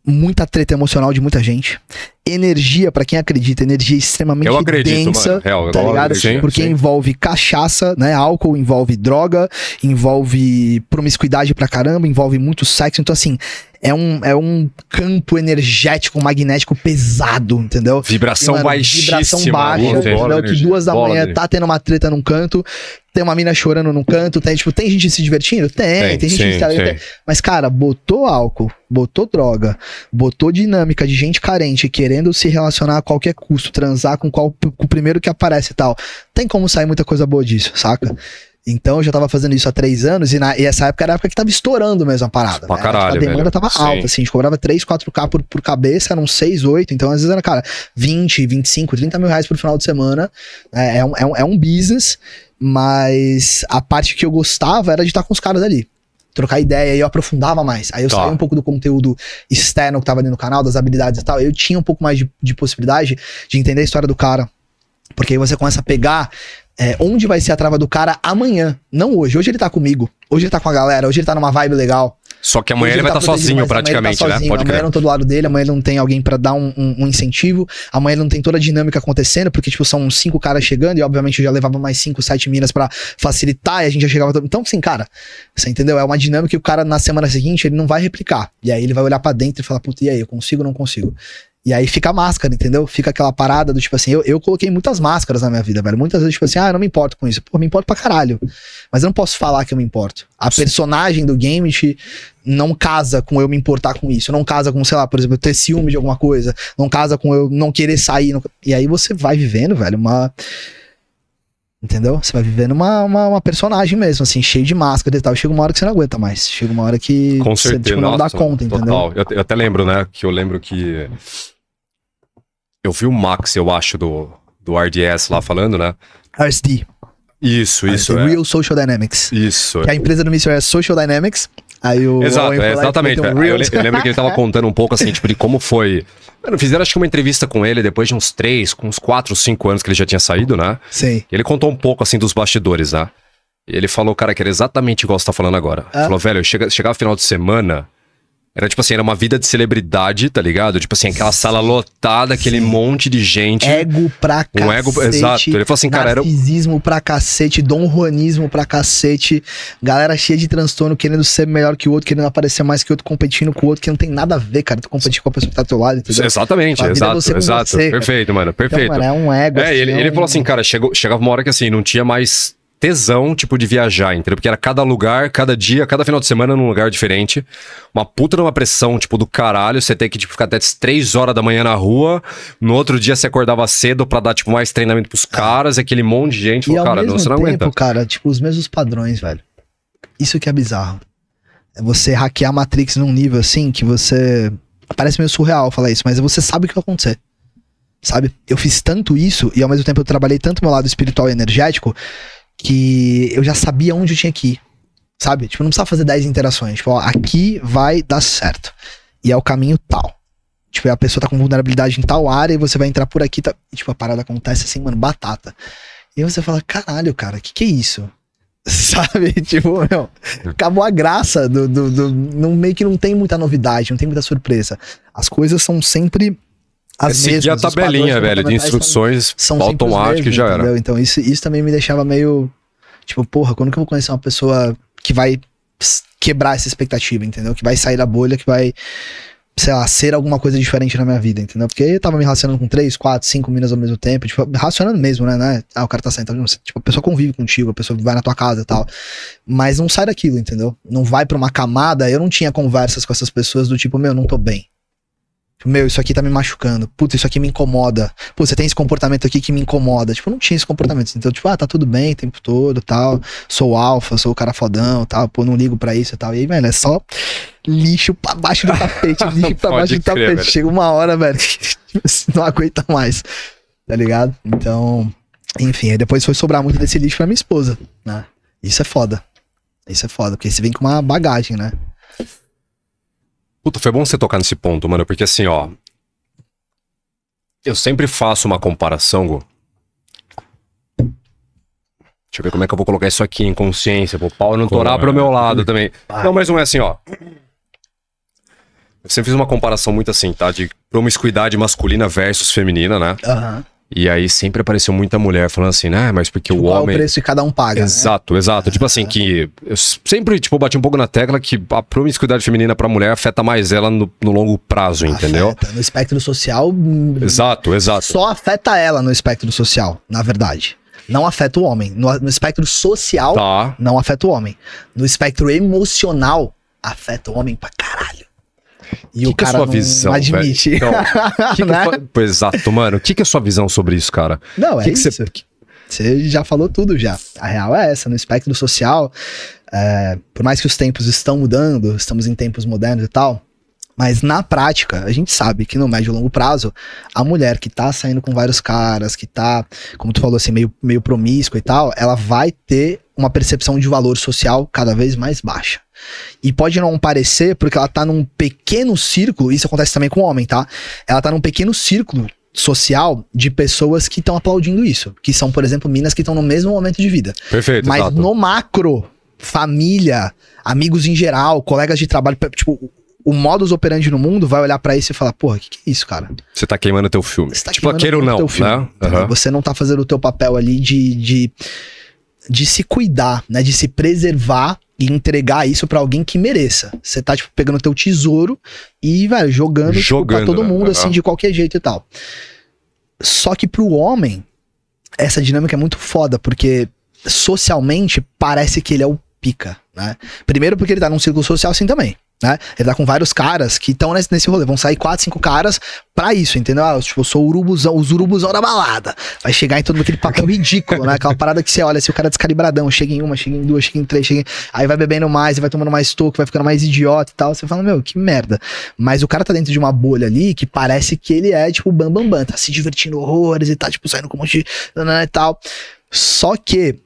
Speaker 3: muita treta emocional de muita gente, energia pra quem acredita, energia extremamente
Speaker 1: Eu acredito,
Speaker 3: densa,
Speaker 1: mano. Real,
Speaker 3: tá
Speaker 1: eu
Speaker 3: ligado?
Speaker 1: sim,
Speaker 3: Porque
Speaker 1: sim.
Speaker 3: envolve cachaça, né? Álcool, envolve droga, envolve promiscuidade pra caramba, envolve muito sexo. Então, assim, é um, é um campo energético, magnético pesado, entendeu?
Speaker 1: Vibração
Speaker 3: E, mano,
Speaker 1: baixíssima.
Speaker 3: Vibração baixa, entendeu? que duas da manhã tá tendo uma treta num canto, tem uma mina chorando num canto, tem, tipo, tem gente se divertindo? Tem, tem, gente
Speaker 1: sim,
Speaker 3: se
Speaker 1: sim.
Speaker 3: Mas, cara, botou álcool, botou droga, botou dinâmica de gente carente querendo se relacionar a qualquer custo, transar com, qual, com o primeiro que aparece e tal. Tem como sair muita coisa boa disso, saca? Então eu já tava fazendo isso há três anos e, na, e essa época era a época que tava estourando mesmo a parada.
Speaker 1: Pra
Speaker 3: né?
Speaker 1: caralho,
Speaker 3: a demanda
Speaker 1: velho.
Speaker 3: tava
Speaker 1: Sim.
Speaker 3: alta, assim, a gente cobrava 3, 4K por, por cabeça, eram 6, 8, então às vezes era, cara, 20, 25, 30 mil reais por final de semana. É, é um, é, um, é um business, mas a parte que eu gostava era de estar com os caras ali. Trocar ideia, e eu aprofundava mais. Aí eu
Speaker 1: Tá.
Speaker 3: saía um pouco do conteúdo externo que tava ali no canal, das habilidades e tal. Eu tinha um pouco mais de, de possibilidade de entender a história do cara. Porque aí você começa a pegar é, onde vai ser a trava do cara amanhã, não hoje. Hoje ele tá comigo, hoje ele tá com a galera, hoje ele tá numa vibe legal.
Speaker 1: Só que amanhã
Speaker 3: Hoje
Speaker 1: ele vai estar
Speaker 3: tá protegido,
Speaker 1: sozinho,
Speaker 3: ele tá
Speaker 1: praticamente, né?
Speaker 3: sozinho,
Speaker 1: Pode
Speaker 3: amanhã
Speaker 1: crer.
Speaker 3: não tô do lado dele, amanhã ele não tem alguém pra dar um, um- um incentivo, amanhã ele não tem toda a dinâmica acontecendo, porque, tipo, são cinco caras chegando e, obviamente, eu já levava mais cinco, sete minas pra facilitar e a gente já chegava. todo- Então, assim, cara, você entendeu? É uma dinâmica que o cara, na semana seguinte, ele não vai replicar. E aí ele vai olhar pra dentro e falar, puta, e aí, eu consigo ou não consigo? E aí fica a máscara, entendeu? Fica aquela parada do tipo assim, eu, eu coloquei muitas máscaras na minha vida, velho. Muitas vezes, tipo assim, ah, eu não me importo com isso. Pô, me importo pra caralho. Mas eu não posso falar que eu me importo. A personagem do game te- não casa com eu me importar com isso. Não casa com, sei lá, por exemplo, eu ter ciúme de alguma coisa. Não casa com eu não querer sair. não- E aí você vai vivendo, velho, uma. Entendeu? Você vai vivendo uma, uma, uma personagem mesmo, assim, cheio de máscara e tal. Chega uma hora que você não aguenta mais. Chega uma hora que
Speaker 1: Com
Speaker 3: você
Speaker 1: certeza.
Speaker 3: tipo, não dá
Speaker 1: nossa,
Speaker 3: conta, entendeu?
Speaker 1: Total. Eu, eu até lembro, né? Que eu lembro que. Eu vi o Max, eu acho, do, do RDS lá falando, né?
Speaker 3: RSD.
Speaker 1: Isso, isso. É.
Speaker 3: Real Social Dynamics.
Speaker 1: Isso.
Speaker 3: Que a empresa do Mr. é Social Dynamics. Aí o
Speaker 1: Exato, é, exatamente.
Speaker 3: um
Speaker 1: Eu, eu lembro que ele tava contando um pouco assim, tipo, de como foi. Mano, fizeram acho que uma entrevista com ele depois de uns três, com uns quatro, cinco anos que ele já tinha saído, né?
Speaker 3: Sim.
Speaker 1: E ele contou um pouco assim dos bastidores, né? E ele falou, cara, que era exatamente igual você tá falando agora.
Speaker 3: Ah.
Speaker 1: Falou, velho, chega, chegava final de semana. Era tipo assim, era uma vida de celebridade, tá ligado? Tipo assim, aquela sala lotada, aquele
Speaker 3: Sim.
Speaker 1: monte de gente.
Speaker 3: Ego pra cacete.
Speaker 1: um ego. Exato. Ele falou assim, cara, era.
Speaker 3: Narcisismo pra cacete, Dom Juanismo pra cacete, galera cheia de transtorno, querendo ser melhor que o outro, querendo aparecer mais que o outro, competindo com o outro, que não tem nada a ver, cara, tu competir com a pessoa que tá do teu lado, entendeu?
Speaker 1: Exatamente,
Speaker 3: é
Speaker 1: exato,
Speaker 3: você
Speaker 1: exato.
Speaker 3: você,
Speaker 1: perfeito, mano, perfeito.
Speaker 3: Então, mano, é um ego.
Speaker 1: É, ele,
Speaker 3: assim,
Speaker 1: ele
Speaker 3: um-
Speaker 1: falou assim, cara, chegou, chegava uma hora que assim, não tinha mais tesão, tipo, de viajar, entendeu? Porque era cada lugar, cada dia, cada final de semana num lugar diferente. Uma puta numa pressão, tipo, do caralho. Você tem que, tipo, ficar até as três horas da manhã na rua. No outro dia você acordava cedo pra dar, tipo, mais treinamento pros caras. Aquele monte de gente.
Speaker 3: E
Speaker 1: Falou, cara, não, você não
Speaker 3: tempo,
Speaker 1: aguenta.
Speaker 3: cara, tipo, os mesmos padrões, velho. Isso que é bizarro. É você hackear a Matrix num nível assim que você. Parece meio surreal falar isso, mas você sabe o que vai acontecer. Sabe? Eu fiz tanto isso e ao mesmo tempo eu trabalhei tanto meu lado espiritual e energético que eu já sabia onde eu tinha que ir. Sabe? Tipo, não precisava fazer 10 interações. Tipo, ó, aqui vai dar certo. E é o caminho tal. Tipo, a pessoa tá com vulnerabilidade em tal área e você vai entrar por aqui. Tá... E, tipo, a parada acontece assim, mano, batata. E você fala, caralho, cara, que que é isso? Sabe? Tipo, meu, acabou a graça do, do, do- não, meio que não tem muita novidade, não tem muita surpresa. As coisas são sempre as
Speaker 1: seguir
Speaker 3: mesmas.
Speaker 1: a tabelinha, velho, de instruções
Speaker 3: são sempre os
Speaker 1: automáticas e
Speaker 3: mesmos,
Speaker 1: já era.
Speaker 3: entendeu? Então isso, isso também me deixava meio. Tipo, porra, quando que eu vou conhecer uma pessoa que vai quebrar essa expectativa, entendeu? Que vai sair da bolha, que vai, sei lá, ser alguma coisa diferente na minha vida, entendeu? Porque eu tava me relacionando com três, quatro, cinco minas ao mesmo tempo, tipo, relacionando mesmo, né? né? Ah, o cara tá saindo, tá- tipo, a pessoa convive contigo, a pessoa vai na tua casa e tal. Mas não sai daquilo, entendeu? Não vai pra uma camada. Eu não tinha conversas com essas pessoas do tipo, meu, não tô bem. Tipo, Meu, isso aqui tá me machucando. Puta, isso aqui me incomoda. Pô, você tem esse comportamento aqui que me incomoda. Tipo, não tinha esse comportamento. Então, tipo, ah, tá tudo bem o tempo todo tal. Sou alfa, sou o cara fodão tal. Pô, não ligo pra isso e tal. E aí, velho, é só lixo pra baixo do tapete. lixo pra baixo do
Speaker 1: crer,
Speaker 3: tapete.
Speaker 1: velho.
Speaker 3: Chega uma hora, velho, que não aguenta mais. Tá ligado? Então, enfim, aí depois foi sobrar muito desse lixo pra minha esposa, né? Isso é foda. Isso é foda, porque você vem com uma bagagem, né?
Speaker 1: Puta, foi bom você tocar nesse ponto, mano, porque assim, ó. Eu sempre faço uma comparação, Gu. Deixa eu ver como é que eu vou colocar isso aqui em consciência, pro pau não torar pro meu lado também. Não, mas não é assim, ó. Eu sempre fiz uma comparação muito assim, tá? De promiscuidade masculina versus feminina, né?
Speaker 3: Aham.
Speaker 1: E aí sempre apareceu muita mulher falando assim, né? Mas porque o
Speaker 3: Qual é o
Speaker 1: homem.
Speaker 3: preço que cada um paga, né?
Speaker 1: Exato, exato. Tipo assim, que eu sempre, tipo, bati um pouco na tecla que a promiscuidade feminina pra mulher afeta mais ela no, no longo prazo, entendeu?
Speaker 3: Afeta. No espectro social, hum,
Speaker 1: Exato, exato.
Speaker 3: só afeta ela no espectro social, na verdade. Não afeta o homem. No, no espectro social,
Speaker 1: Tá.
Speaker 3: não afeta o homem. No espectro emocional, afeta o homem pra caralho. E
Speaker 1: Que
Speaker 3: o
Speaker 1: que é
Speaker 3: cara
Speaker 1: sua
Speaker 3: não
Speaker 1: visão,
Speaker 3: admite.
Speaker 1: Então, Que que é
Speaker 3: Né?
Speaker 1: sua- Pô, Exato, mano. O que, que é a sua visão sobre isso, cara?
Speaker 3: Não, é
Speaker 1: que que
Speaker 3: isso.
Speaker 1: você-
Speaker 3: Você já falou tudo já. A real é essa. No espectro social, é, por mais que os tempos estão mudando, estamos em tempos modernos e tal, mas na prática, a gente sabe que no médio e longo prazo, a mulher que tá saindo com vários caras, que tá, como tu falou assim, meio, meio promíscua e tal, ela vai ter uma percepção de valor social cada vez mais baixa. E pode não parecer, porque ela tá num pequeno círculo, isso acontece também com o homem, tá? Ela tá num pequeno círculo social de pessoas que estão aplaudindo isso. Que são, por exemplo, minas que estão no mesmo momento de vida.
Speaker 1: Perfeito,
Speaker 3: Mas
Speaker 1: exato.
Speaker 3: no macro, família, amigos em geral, colegas de trabalho, tipo, o modus operandi no mundo vai olhar pra isso e falar, porra, o que, que é isso, cara?
Speaker 1: Você tá queimando teu filme.
Speaker 3: Você tá
Speaker 1: tipo,
Speaker 3: queimando
Speaker 1: ou não,
Speaker 3: teu filme,
Speaker 1: né? Aham.
Speaker 3: Você não tá fazendo o teu papel ali de, de, de se cuidar, né? De se preservar e entregar isso pra alguém que mereça. Você tá, tipo, pegando teu tesouro e, velho, jogando, tipo,
Speaker 1: Jogando,
Speaker 3: pra todo
Speaker 1: né?
Speaker 3: mundo,
Speaker 1: Aham.
Speaker 3: assim, de qualquer jeito e tal. Só que pro homem, essa dinâmica é muito foda, porque socialmente parece que ele é o pica, né? Primeiro porque ele tá num círculo social assim também. Né? Ele tá com vários caras que estão nesse, nesse rolê. Vão sair quatro, cinco caras pra isso, entendeu? Ah, tipo, eu sou o urubuzão, os urubuzão da balada. Vai chegar em todo aquele papel ridículo, né? Aquela parada que você olha, assim, o cara é descalibradão, chega em uma, chega em duas, chega em três, chega em... Aí vai bebendo mais, vai tomando mais toco, vai ficando mais idiota e tal. Você fala, meu, que merda. Mas o cara tá dentro de uma bolha ali que parece que ele é, tipo, bam, bam, bam. Tá se divertindo horrores e tá, tipo, saindo com um monte de... e tal. Só que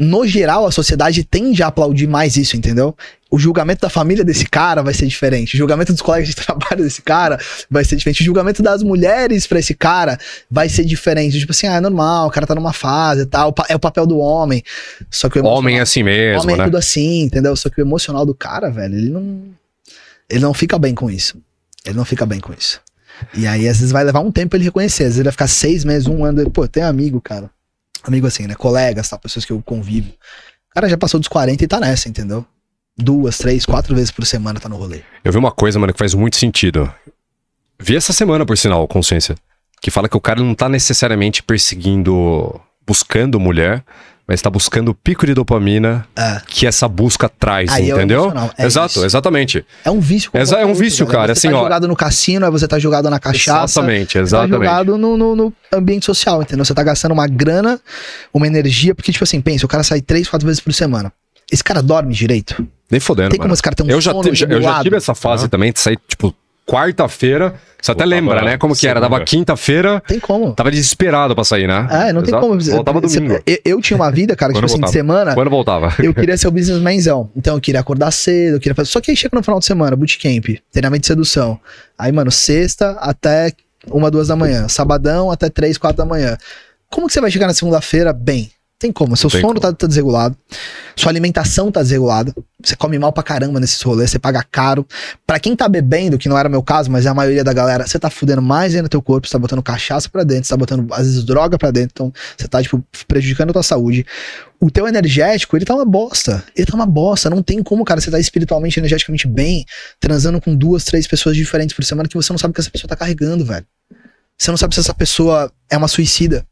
Speaker 3: no geral, a sociedade tende a aplaudir mais isso, entendeu? O julgamento da família desse cara vai ser diferente. O julgamento dos colegas de trabalho desse cara vai ser diferente. O julgamento das mulheres pra esse cara vai ser diferente. Tipo assim, ah, é normal, o cara tá numa fase e tal. pa- É o papel do homem. Só que o
Speaker 1: Homem é assim mesmo,
Speaker 3: homem é
Speaker 1: né?
Speaker 3: tudo assim, entendeu? Só que o emocional do cara, velho, ele não. Ele não fica bem com isso. Ele não fica bem com isso. E aí, às vezes, vai levar um tempo pra ele reconhecer. Às vezes, ele vai ficar seis meses, um ano. Pô, tem amigo, cara. Amigo assim, né? Colegas, tal, pessoas que eu convivo. O cara já passou dos 40 e tá nessa, entendeu? Duas, três, quatro vezes por semana tá no rolê.
Speaker 1: Eu vi uma coisa, mano, que faz muito sentido. Vi essa semana, por sinal, consciência. Que fala que o cara não tá necessariamente perseguindo, buscando mulher, mas tá buscando o pico de dopamina
Speaker 3: É.
Speaker 1: que essa busca traz,
Speaker 3: Aí é
Speaker 1: entendeu?
Speaker 3: emocional, é
Speaker 1: Exato,
Speaker 3: isso.
Speaker 1: exatamente.
Speaker 3: É um vício.
Speaker 1: Exa- é um vício,
Speaker 3: outro, velho.
Speaker 1: cara,
Speaker 3: Você
Speaker 1: assim,
Speaker 3: tá
Speaker 1: ó.
Speaker 3: jogado no cassino, aí você tá jogado na cachaça.
Speaker 1: Exatamente,
Speaker 3: Você tá
Speaker 1: exatamente.
Speaker 3: jogado no, no, no ambiente social, entendeu? Você tá gastando uma grana, uma energia, porque, tipo assim, pensa, o cara sai três, quatro vezes por semana. Esse cara dorme direito?
Speaker 1: Nem fodendo,
Speaker 3: Tem como
Speaker 1: mano.
Speaker 3: esse cara ter um
Speaker 1: eu já, te- eu já tive essa fase também de sair, tipo, quarta-feira. Você até lembra, né? Como que era? Dava
Speaker 2: segunda.
Speaker 1: quinta-feira,
Speaker 3: Tem como.
Speaker 1: tava desesperado pra sair, né?
Speaker 3: É, não tem
Speaker 1: Exato.
Speaker 3: como.
Speaker 1: Voltava domingo.
Speaker 3: Eu, eu tinha uma vida, cara, tipo assim, de semana,
Speaker 1: Quando voltava?
Speaker 3: eu queria ser o businessmanzão. Então eu queria acordar cedo, eu queria fazer. Só que aí chega no final de semana, bootcamp, treinamento de sedução. Aí, mano, sexta até uma, duas da manhã. Sabadão até três, quatro da manhã. Como que você vai chegar na segunda-feira bem? Tem como. Seu
Speaker 1: tem
Speaker 3: sono
Speaker 1: como.
Speaker 3: tá, tá desregulado. Sua alimentação tá desregulada. Você come mal pra caramba nesses rolês, você paga caro. Pra quem tá bebendo, que não era meu caso, mas é a maioria da galera, você tá fudendo mais ainda no teu corpo, você tá botando cachaça pra dentro, você tá botando, às vezes, droga pra dentro, então você tá, tipo, prejudicando a tua saúde. O teu energético, ele tá uma bosta. Ele tá uma bosta. Não tem como, cara, você tá espiritualmente, energeticamente bem, transando com duas, três pessoas diferentes por semana que você não sabe o que essa pessoa tá carregando, velho. Você não sabe se essa pessoa é uma suicida.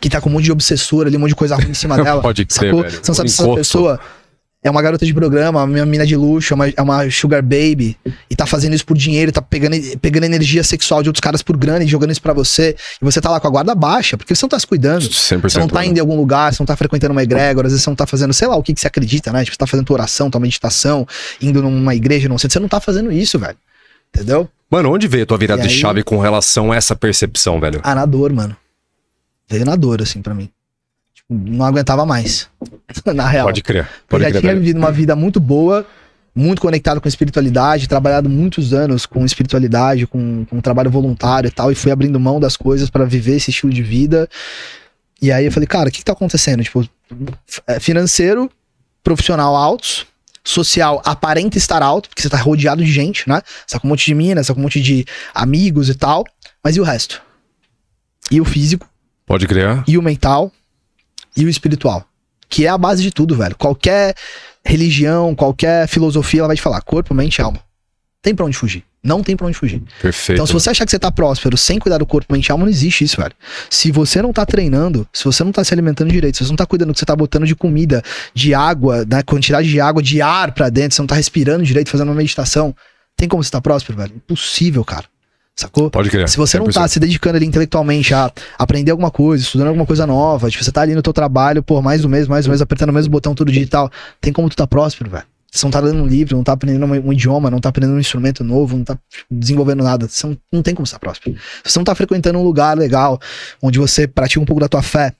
Speaker 3: Que tá com um monte de obsessor ali, um monte de coisa ruim em cima dela.
Speaker 1: Pode ser,
Speaker 3: sacou?
Speaker 1: velho.
Speaker 3: Você não sabe se essa pessoa é uma garota de programa, uma mina de luxo, é uma, é uma sugar baby, e tá fazendo isso por dinheiro, tá pegando, pegando energia sexual de outros caras por grana e jogando isso pra você. E você tá lá com a guarda baixa, porque você não tá se cuidando.
Speaker 1: 100%.
Speaker 3: Você não tá indo em algum lugar, você não tá frequentando uma egrégora, às vezes você não tá fazendo, sei lá, o que, que você acredita, né? Tipo, você tá fazendo tua oração, tua meditação, indo numa igreja, não sei, você não tá fazendo isso, velho. Entendeu?
Speaker 1: Mano, onde veio a tua virada
Speaker 3: E
Speaker 1: de
Speaker 3: aí-
Speaker 1: chave com relação a essa percepção, velho?
Speaker 3: Ah, na dor, mano. Veio na dor, assim, pra mim. Tipo, não aguentava mais. na real.
Speaker 1: Pode crer.
Speaker 3: Eu
Speaker 1: Pode
Speaker 3: já
Speaker 1: crer,
Speaker 3: tinha
Speaker 1: velho.
Speaker 3: vivido uma vida muito boa, muito conectado com espiritualidade, trabalhado muitos anos com espiritualidade, com, com trabalho voluntário e tal, e fui abrindo mão das coisas pra viver esse estilo de vida. E aí eu falei, cara, o que, que tá acontecendo? Tipo, é, financeiro, profissional altos, social aparenta estar alto, porque você tá rodeado de gente, né? Você tá com um monte de minas, você tá com um monte de amigos e tal, mas e o resto? E o físico?
Speaker 1: Pode crer.
Speaker 3: e o mental e o espiritual, que é a base de tudo, velho. Qualquer religião, qualquer filosofia, ela vai te falar corpo, mente e alma. Tem pra onde fugir. Não tem pra onde fugir.
Speaker 1: Perfeito.
Speaker 3: Então, se você achar que você tá próspero sem cuidar do corpo, mente e alma, não existe isso, velho. Se você não tá treinando, se você não tá se alimentando direito, se você não tá cuidando do que você tá botando de comida, de água, da quantidade de água, de ar pra dentro, você não tá respirando direito, fazendo uma meditação, tem como você tá próspero, velho? Impossível, cara. Sacou?
Speaker 1: Pode crer.
Speaker 3: Se você não
Speaker 1: 100%.
Speaker 3: tá se dedicando ali intelectualmente a aprender alguma coisa, estudando alguma coisa nova, tipo, você tá ali no teu trabalho, pô, mais do mês, mais do mês, apertando o mesmo botão todo dia e tal, tem como tu tá próspero, velho. Você não tá lendo um livro, não tá aprendendo um, um idioma, não tá aprendendo um instrumento novo, não tá desenvolvendo nada. Você não, não tem como estar próspero. Se você não tá frequentando um lugar legal, onde você pratica um pouco da tua fé,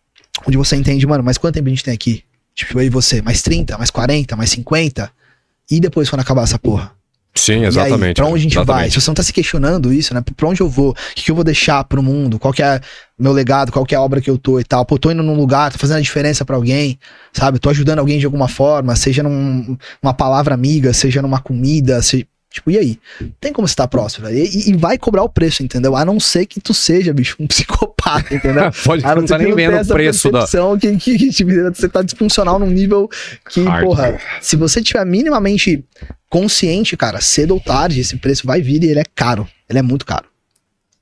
Speaker 3: onde você entende, mano, mas quanto tempo a gente tem aqui? Tipo, eu e você, mais 30, mais 40, mais 50? E depois quando acabar essa porra?
Speaker 1: Sim, exatamente.
Speaker 3: pra onde a gente vai?
Speaker 1: exatamente.
Speaker 3: Se você não tá se questionando isso, né? Pra onde eu vou? O que, eu vou deixar pro mundo? Qual que é meu legado? Qual que é a obra que eu tô e tal? Pô, tô indo num lugar, tô fazendo a diferença pra alguém, sabe? Tô ajudando alguém de alguma forma, seja num- numa palavra amiga, seja numa comida, se- Tipo, e aí? Tem como você estar próximo, velho? E, e vai cobrar o preço, entendeu? A não ser que tu seja, bicho, um psicopata, entendeu?
Speaker 1: Pode
Speaker 3: A
Speaker 1: não tá nem vendo o preço da.
Speaker 3: Que, que, que, tipo, você tá disfuncional num nível que,
Speaker 2: Hard.
Speaker 3: porra, se você tiver minimamente consciente, cara, cedo ou tarde, esse preço vai vir e ele é caro. Ele é muito caro.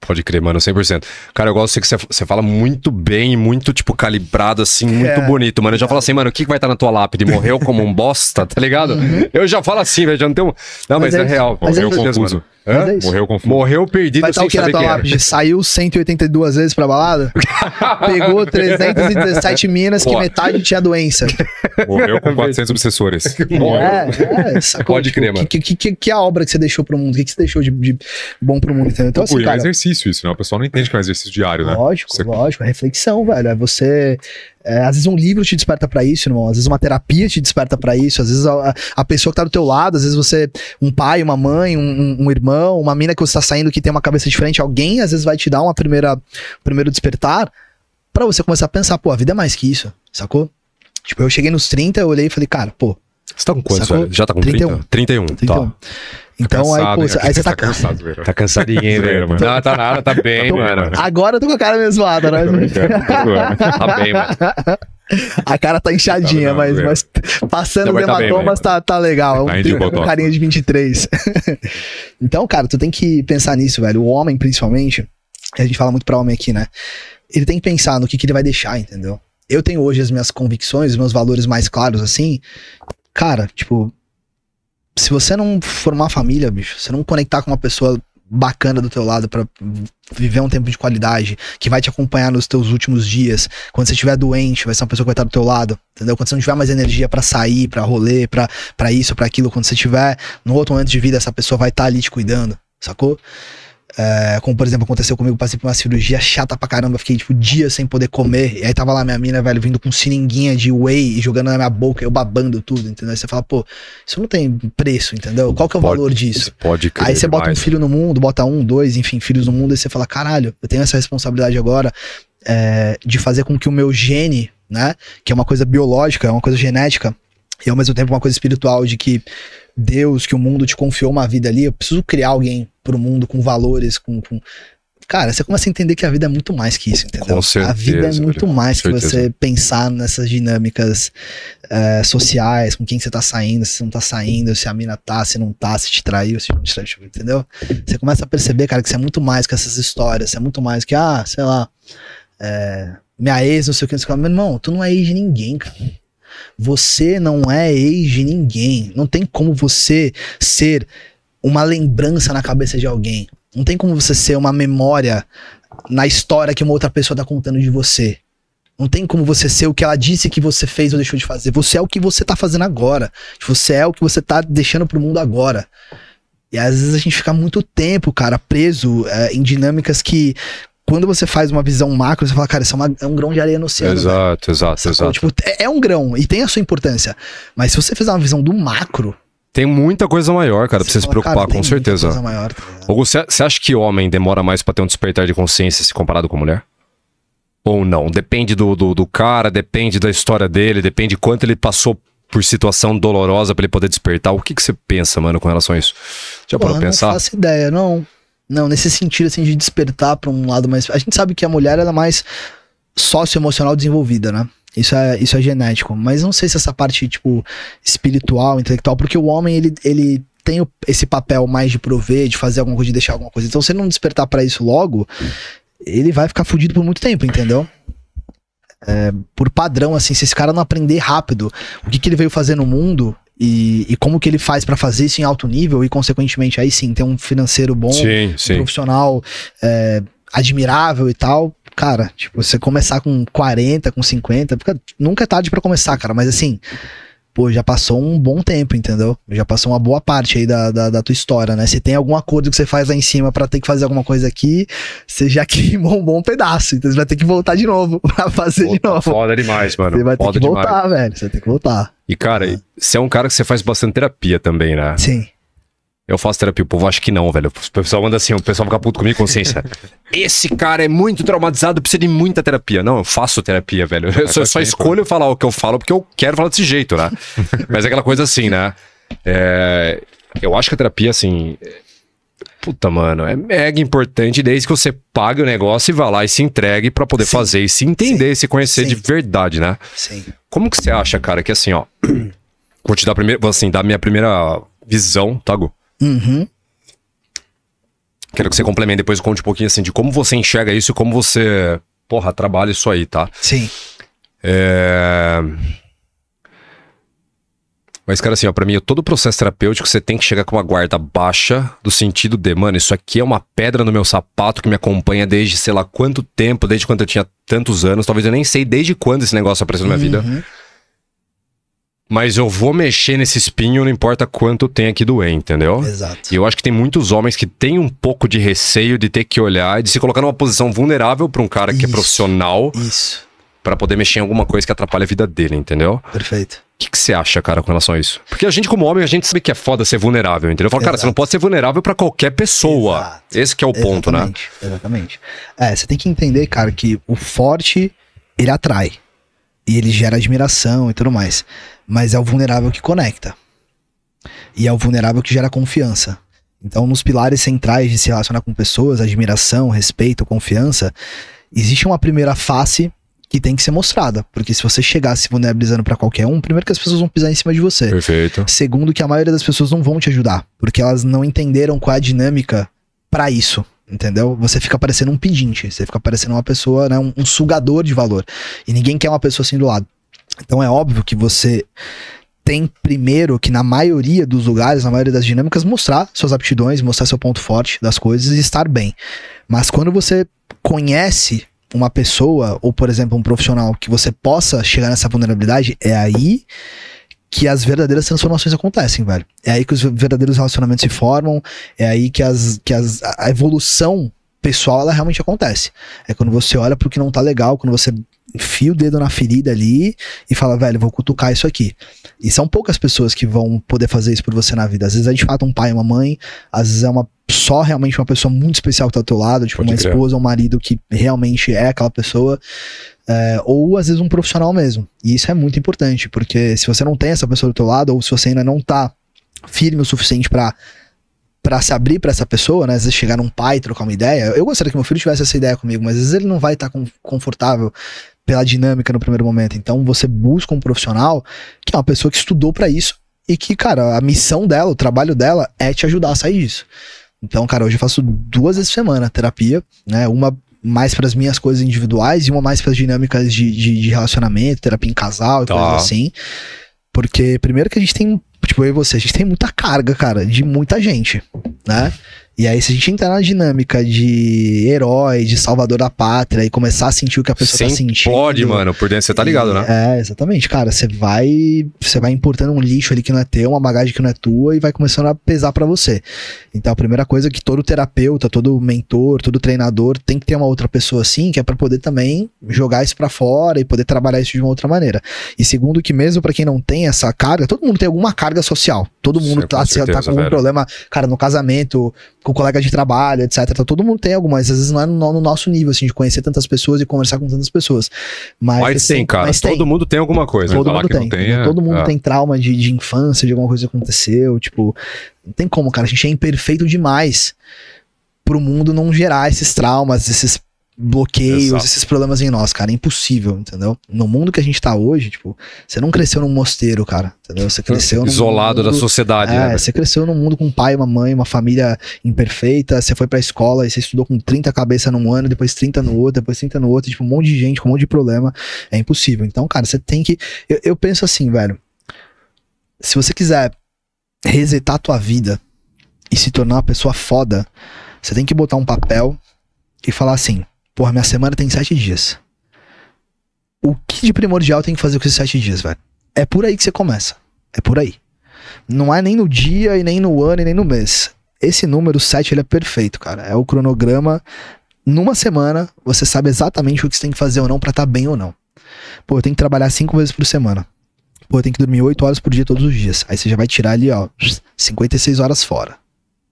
Speaker 1: Pode crer, mano, 100%. Cara, eu gosto que você, fala muito bem, muito, tipo, calibrado, assim, muito
Speaker 3: É.
Speaker 1: bonito, mano. Eu já falo assim, mano, o que que vai estar na tua lápide? Morreu como um bosta, tá ligado? Eu já falo assim, velho, já não tenho... Não, mas,
Speaker 3: Mas é
Speaker 1: é, real.
Speaker 3: Mas é
Speaker 1: Morreu
Speaker 3: isso.
Speaker 1: confuso. Hã?
Speaker 3: É.
Speaker 2: Morreu confuso.
Speaker 1: Morreu perdido
Speaker 3: Vai estar o que na tua
Speaker 1: é.
Speaker 3: lápide? Saiu 182 vezes pra balada? Pegou 317 minas que
Speaker 1: Pô.
Speaker 3: metade tinha doença.
Speaker 2: Morreu com 400 obsessores.
Speaker 3: É, é, sacou?
Speaker 1: Pode crer, mano.
Speaker 3: Que, que, que, que é a obra que você deixou pro mundo? O que, que você deixou de, de bom pro mundo? Entendeu? Então, assim,
Speaker 2: Ui, é um
Speaker 3: cara,
Speaker 2: exercício isso, né? O pessoal não entende que é um exercício diário, né?
Speaker 3: Lógico,
Speaker 2: Você-
Speaker 3: lógico. É reflexão, velho. É você. É, às vezes um livro te desperta pra isso, irmão. Às vezes uma terapia te desperta pra isso. Às vezes a, a pessoa que tá do teu lado, às vezes você. Um pai, uma mãe, um, um- irmão, uma mina que você tá saindo que tem uma cabeça diferente. Alguém às vezes vai te dar uma primeira. um primeiro despertar pra você começar a pensar, pô, a vida é mais que isso, sacou? Tipo, eu cheguei nos 30, eu olhei e falei, cara, pô,
Speaker 1: Você tá com quantos, velho? Já tá com
Speaker 3: 31.
Speaker 1: 30? 31,
Speaker 3: 31.
Speaker 1: tá.
Speaker 3: Então aí, pô,
Speaker 2: hein?
Speaker 3: aí você tá.
Speaker 2: cansado, velho.
Speaker 1: Tá cansadinho, hein, velho?
Speaker 2: Mano.
Speaker 1: Não, tá nada, tá bem, mano.
Speaker 3: Agora eu tô com a cara meio zoada, né?
Speaker 2: Tô tô.
Speaker 1: Tá bem, mano.
Speaker 3: A cara tá inchadinha,
Speaker 2: Não, não,
Speaker 3: mas, mas passando os
Speaker 1: mas tá bem,
Speaker 3: hematomas tá, tá legal.
Speaker 2: Tá
Speaker 3: Um, um carinha de 23. então, cara, tu tem que pensar nisso, velho. O homem, principalmente, a gente fala muito pra homem aqui, né? Ele tem que pensar no que, que ele vai deixar, entendeu? Eu tenho hoje as minhas convicções, os meus valores mais claros, assim. Cara, tipo, se você não formar família, bicho, se não conectar com uma pessoa bacana do teu lado pra viver um tempo de qualidade, que vai te acompanhar nos teus últimos dias, quando você estiver doente, vai ser uma pessoa que vai estar do teu lado, entendeu? Quando você não tiver mais energia pra sair, pra rolê, pra isso, pra aquilo, quando você tiver no outro momento de vida, essa pessoa vai estar ali te cuidando, sacou? É, como, por exemplo, aconteceu comigo, passei por uma cirurgia chata pra caramba, fiquei, tipo, dias sem poder comer, e aí tava lá minha mina, velho, vindo com seringuinha de whey e jogando na minha boca, eu babando tudo, entendeu? Aí você fala, pô, isso não tem preço, entendeu? Qual que é o
Speaker 1: Pode-
Speaker 3: valor disso?
Speaker 1: Pode crer
Speaker 3: Aí você bota um
Speaker 1: demais.
Speaker 3: filho no mundo, bota um, dois, enfim, filhos no mundo, e você fala, caralho, eu tenho essa responsabilidade agora é, de fazer com que o meu gene né? Que é uma coisa biológica, é uma coisa genética, e ao mesmo tempo uma coisa espiritual de que Deus, que o mundo te confiou uma vida ali, eu preciso criar alguém pro mundo com valores, com, com... Cara, você começa a entender que a vida é muito mais que isso, entendeu?
Speaker 1: Com certeza,
Speaker 3: a vida é muito
Speaker 1: velho,
Speaker 3: mais que
Speaker 1: certeza.
Speaker 3: você pensar nessas dinâmicas eh, sociais, com quem você tá saindo, se você não tá saindo, se a mina tá, se não tá, se te traiu, se não te traiu, entendeu? Você começa a perceber, cara, que você é muito mais que essas histórias, você é muito mais que, ah, sei lá, é, minha ex, não sei o que, não sei o que. Meu irmão, tu não é ex de ninguém, cara. Você não é ex de ninguém. Não tem como você ser uma lembrança na cabeça de alguém. Não tem como você ser uma memória na história que uma outra pessoa tá contando de você. Não tem como você ser o que ela disse que você fez ou deixou de fazer. Você é o que você tá fazendo agora. Você é o que você tá deixando pro mundo agora. E às vezes a gente fica muito tempo, cara, preso é, em dinâmicas que, quando você faz uma visão macro, você fala, cara, isso é, uma- é um grão de areia no oceano. velho.
Speaker 1: Exato, exato,
Speaker 3: Sacou?
Speaker 1: exato.
Speaker 3: Tipo, é, é um grão e tem a sua importância. Mas se você fizer uma visão do macro,
Speaker 1: Tem muita coisa maior, cara, pra você se preocupar,
Speaker 3: cara,
Speaker 1: com certeza.
Speaker 3: coisa maior, tá ligado?
Speaker 1: Augusto, você acha que homem demora mais pra ter um despertar de consciência se comparado com mulher? Ou não? Depende do, do, do cara, depende da história dele, depende quanto ele passou por situação dolorosa pra ele poder despertar. O que, que você pensa, mano, com relação a isso? Já parou pra
Speaker 3: não
Speaker 1: pensar?
Speaker 3: faço ideia, não. Não, nesse sentido, assim, de despertar pra um lado mais. A gente sabe que a mulher ela é mais socioemocional desenvolvida, né? Isso é, isso é genético. Mas não sei se essa parte, tipo, espiritual, intelectual, porque o homem, ele, ele tem esse papel mais de prover, de fazer alguma coisa, de deixar alguma coisa. Então, se ele não despertar pra isso logo, ele vai ficar fudido por muito tempo, entendeu? É, por padrão, assim, se esse cara não aprender rápido o que, que ele veio fazer no mundo e, e como que ele faz pra fazer isso em alto nível e, consequentemente, aí sim, ter um financeiro bom,
Speaker 1: Sim,
Speaker 3: um
Speaker 1: sim.
Speaker 3: profissional é, admirável e tal. Cara, tipo, você começar com 40, com 50, porque nunca é tarde pra começar, cara, mas assim, pô, já passou um bom tempo, entendeu? Já passou uma boa parte aí da, da, da tua história, né? Se tem algum acordo que você faz lá em cima pra ter que fazer alguma coisa aqui, você já queimou um bom pedaço, então você vai ter que voltar de novo pra fazer de
Speaker 1: Puta,
Speaker 3: novo.
Speaker 1: Foda demais, mano.
Speaker 3: Você vai ter
Speaker 1: Foda
Speaker 3: que
Speaker 1: demais.
Speaker 3: voltar, velho. Você vai ter que voltar.
Speaker 1: E, cara, você é um cara que você faz bastante terapia também, né?
Speaker 3: Sim.
Speaker 1: Eu faço terapia, o povo acha que não, velho. O pessoal manda assim, o pessoal fica puto comigo, consciência. Esse cara é muito traumatizado, precisa de muita terapia. Não, eu faço terapia, velho. Eu só, só escolho falar o que eu falo porque eu quero falar desse jeito, né? Mas é aquela coisa assim, né? É, eu acho que a terapia, assim. Puta, mano, é mega importante desde que você pague o negócio e vá lá e se entregue pra poder
Speaker 3: Sim.
Speaker 1: fazer e se entender, se conhecer
Speaker 3: Sim.
Speaker 1: de verdade, né?
Speaker 3: Sim.
Speaker 1: Como que você acha, cara, que assim, ó. Vou te dar primeiro, assim, dar a minha primeira visão, tá, Gu?
Speaker 3: Uhum.
Speaker 1: Quero que você complemente depois conte um pouquinho assim de como você enxerga isso e como você, porra, trabalha isso aí, tá?
Speaker 3: Sim.
Speaker 1: É... Mas, cara, assim, ó, pra mim, todo o processo terapêutico você tem que chegar com uma guarda baixa, do sentido de, mano, isso aqui é uma pedra no meu sapato que me acompanha desde sei lá quanto tempo, desde quando eu tinha tantos anos, talvez eu nem sei desde quando esse negócio apareceu na minha vida.
Speaker 3: Uhum.
Speaker 1: Mas eu vou mexer nesse espinho, não importa quanto tem que doer, entendeu?
Speaker 3: Exato.
Speaker 1: E eu acho que tem muitos homens que têm um pouco de receio de ter que olhar e de se colocar numa posição vulnerável pra um cara que é profissional
Speaker 3: Isso.
Speaker 1: pra poder mexer em alguma coisa que atrapalha a vida dele, entendeu?
Speaker 3: Perfeito.
Speaker 1: O que, que você acha, cara, com relação a isso? Porque a gente, como homem, a gente sabe que é foda ser vulnerável, entendeu? Fala, cara,
Speaker 3: Exato.
Speaker 1: você não pode ser vulnerável pra qualquer pessoa.
Speaker 3: Exato.
Speaker 1: Esse que é o ponto, né?
Speaker 3: Exatamente, Exatamente. É, você tem que entender, cara, que o forte, ele atrai. E ele gera admiração e tudo mais. Mas é o vulnerável que conecta. E é o vulnerável que gera confiança. Então, nos pilares centrais de se relacionar com pessoas, admiração, respeito, confiança, existe uma primeira face que tem que ser mostrada. Porque se você chegar se vulnerabilizando pra qualquer um, primeiro que as pessoas vão pisar em cima de você.
Speaker 1: Perfeito.
Speaker 3: Segundo, que a maioria das pessoas não vão te ajudar, porque elas não entenderam qual é a dinâmica pra isso. Entendeu? Você fica parecendo um pedinte, você fica parecendo uma pessoa, né, um, um sugador de valor. E ninguém quer uma pessoa assim do lado. Então é óbvio que você tem primeiro que, na maioria dos lugares, na maioria das dinâmicas, mostrar suas aptidões, mostrar seu ponto forte das coisas e estar bem. Mas quando você conhece uma pessoa, ou por exemplo, um profissional, que você possa chegar nessa vulnerabilidade, é aí que as verdadeiras transformações acontecem, velho. É aí que os verdadeiros relacionamentos se formam, é aí que, as, que as, a evolução pessoal ela realmente acontece. É quando você olha pro que não tá legal, quando você enfia o dedo na ferida ali e fala, velho, vou cutucar isso aqui. E são poucas pessoas que vão poder fazer isso por você na vida. Às vezes é de fato um pai, uma mãe, às vezes é uma só realmente uma pessoa muito especial que tá ao teu lado, tipo
Speaker 1: Pode
Speaker 3: uma esposa ou um marido que realmente é aquela pessoa. é, ou às vezes um profissional mesmo. E isso é muito importante, porque se você não tem essa pessoa do teu lado, ou se você ainda não tá firme o suficiente para para se abrir para essa pessoa, né? Às vezes chegar num pai, trocar uma ideia. Eu gostaria que meu filho tivesse essa ideia comigo, mas às vezes ele não vai estar tá confortável pela dinâmica no primeiro momento. Então você busca um profissional que é uma pessoa que estudou para isso e que, cara, a missão dela, o trabalho dela é te ajudar a sair disso. Então, cara, hoje eu faço duas vezes por semana terapia, né? Uma mais para as minhas coisas individuais e uma mais para as dinâmicas de, de, de, relacionamento, terapia em casal e tá. coisas assim. Porque, primeiro, que a gente tem, tipo, eu e você, a gente tem muita carga, cara, de muita gente, né? E aí, se a gente entrar na dinâmica de herói, de salvador da pátria e começar a sentir o que a pessoa Sim, tá sentindo.
Speaker 1: Pode, mano, por dentro você tá ligado, né?
Speaker 3: É, exatamente, cara. Você vai. Você vai importando um lixo ali que não é teu, uma bagagem que não é tua e vai começando a pesar para você. Então, a primeira coisa é que todo terapeuta, todo mentor, todo treinador tem que ter uma outra pessoa assim, que é para poder também jogar isso para fora e poder trabalhar isso de uma outra maneira. E segundo, que mesmo para quem não tem essa carga, todo mundo tem alguma carga social. Todo mundo Sim, tá, certeza, tá com um problema, cara, no casamento com colega de trabalho, etc. Então, todo mundo tem algumas, às vezes não é no, no, nosso nível, assim, de conhecer tantas pessoas e conversar com tantas pessoas. Mas,
Speaker 1: mas
Speaker 3: assim,
Speaker 1: tem, cara. Mas todo tem. mundo tem alguma coisa.
Speaker 3: Todo mundo tem. tem é, todo mundo é. tem trauma de, de infância, de alguma coisa que aconteceu. Tipo, não tem como, cara. A gente é imperfeito demais pro mundo não gerar esses traumas, esses bloqueios, Exato. esses problemas em nós, cara. É impossível, entendeu? No mundo que a gente tá hoje, tipo, você não cresceu num mosteiro, cara. Entendeu? Você cresceu
Speaker 1: Isolado mundo, da sociedade,
Speaker 3: é,
Speaker 1: né?
Speaker 3: Você cresceu num mundo com um pai, uma mãe, uma família imperfeita. Você foi pra escola e você estudou com 30 cabeças num ano, depois 30 no outro, depois 30 no outro, tipo, um monte de gente com um monte de problema. É impossível. Então, cara, você tem que. Eu, eu penso assim, velho. Se você quiser resetar a tua vida e se tornar uma pessoa foda, você tem que botar um papel e falar assim: Porra, minha semana tem sete dias. O que de primordial tem que fazer com esses sete dias, velho? É por aí que você começa. É por aí. Não é nem no dia, e nem no ano, e nem no mês. Esse número 7, ele é perfeito, cara. É o cronograma. Numa semana, você sabe exatamente o que você tem que fazer ou não para estar tá bem ou não. Pô, eu tenho que trabalhar cinco vezes por semana. Pô, eu tenho que dormir 8 horas por dia todos os dias. Aí você já vai tirar ali, ó, 56 horas fora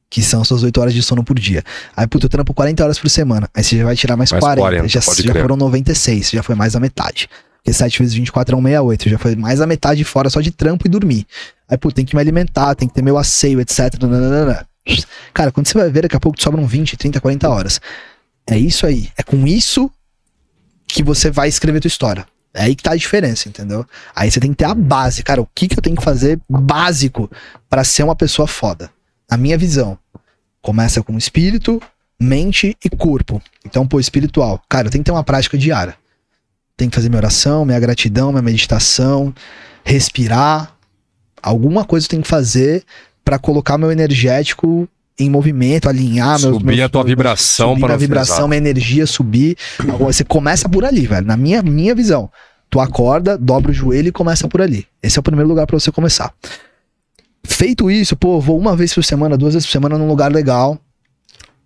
Speaker 3: que são suas 8 horas de sono por dia. Aí, puta, eu trampo 40 horas por semana. Aí você já vai tirar mais, mais 40. 40 já, já foram 96, já foi mais a metade. Porque 7 vezes 24 é 168, já foi mais a metade fora só de trampo e dormir. Aí, puta, tem que me alimentar, tem que ter meu asseio, etc. Nananana. Cara, quando você vai ver, daqui a pouco sobram 20, 30, 40 horas. É isso aí. É com isso que você vai escrever tua história. É aí que tá a diferença, entendeu? Aí você tem que ter a base, cara. O que, que eu tenho que fazer básico para ser uma pessoa foda? A minha visão, começa com espírito, mente e corpo. Então, pô, espiritual. Cara, eu tenho que ter uma prática diária. Tem que fazer minha oração, minha gratidão, minha meditação, respirar. Alguma coisa eu tenho que fazer para colocar meu energético em movimento, alinhar
Speaker 1: subir meus, a tua meus, vibração
Speaker 3: subir para a vibração, minha energia subir. Você começa por ali, velho. Na minha minha visão, tu acorda, dobra o joelho e começa por ali. Esse é o primeiro lugar para você começar. Feito isso, pô, vou uma vez por semana, duas vezes por semana num lugar legal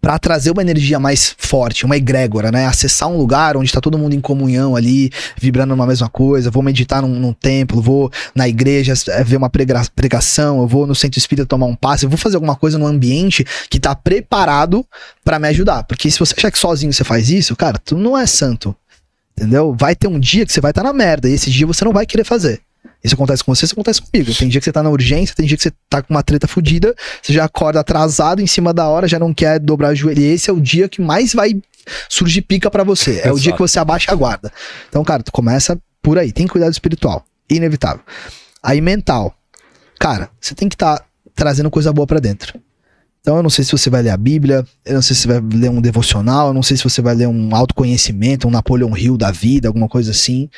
Speaker 3: para trazer uma energia mais forte, uma egrégora, né? Acessar um lugar onde está todo mundo em comunhão ali, vibrando numa mesma coisa. Vou meditar num, num templo, vou na igreja é, ver uma pregação, eu vou no centro espírita tomar um passe, eu vou fazer alguma coisa num ambiente que tá preparado para me ajudar. Porque se você achar que sozinho você faz isso, cara, tu não é santo. Entendeu? Vai ter um dia que você vai estar tá na merda e esse dia você não vai querer fazer. Isso acontece com você, isso acontece comigo. Tem dia que você tá na urgência, tem dia que você tá com uma treta fodida, você já acorda atrasado em cima da hora, já não quer dobrar o joelho. E esse é o dia que mais vai surgir pica para você. É o dia que você abaixa a guarda. Então, cara, tu começa por aí. Tem cuidado espiritual. Inevitável. Aí, mental. Cara, você tem que estar tá trazendo coisa boa para dentro. Então eu não sei se você vai ler a Bíblia, eu não sei se você vai ler um devocional, eu não sei se você vai ler um autoconhecimento, um Napoleão Hill da vida, alguma coisa assim,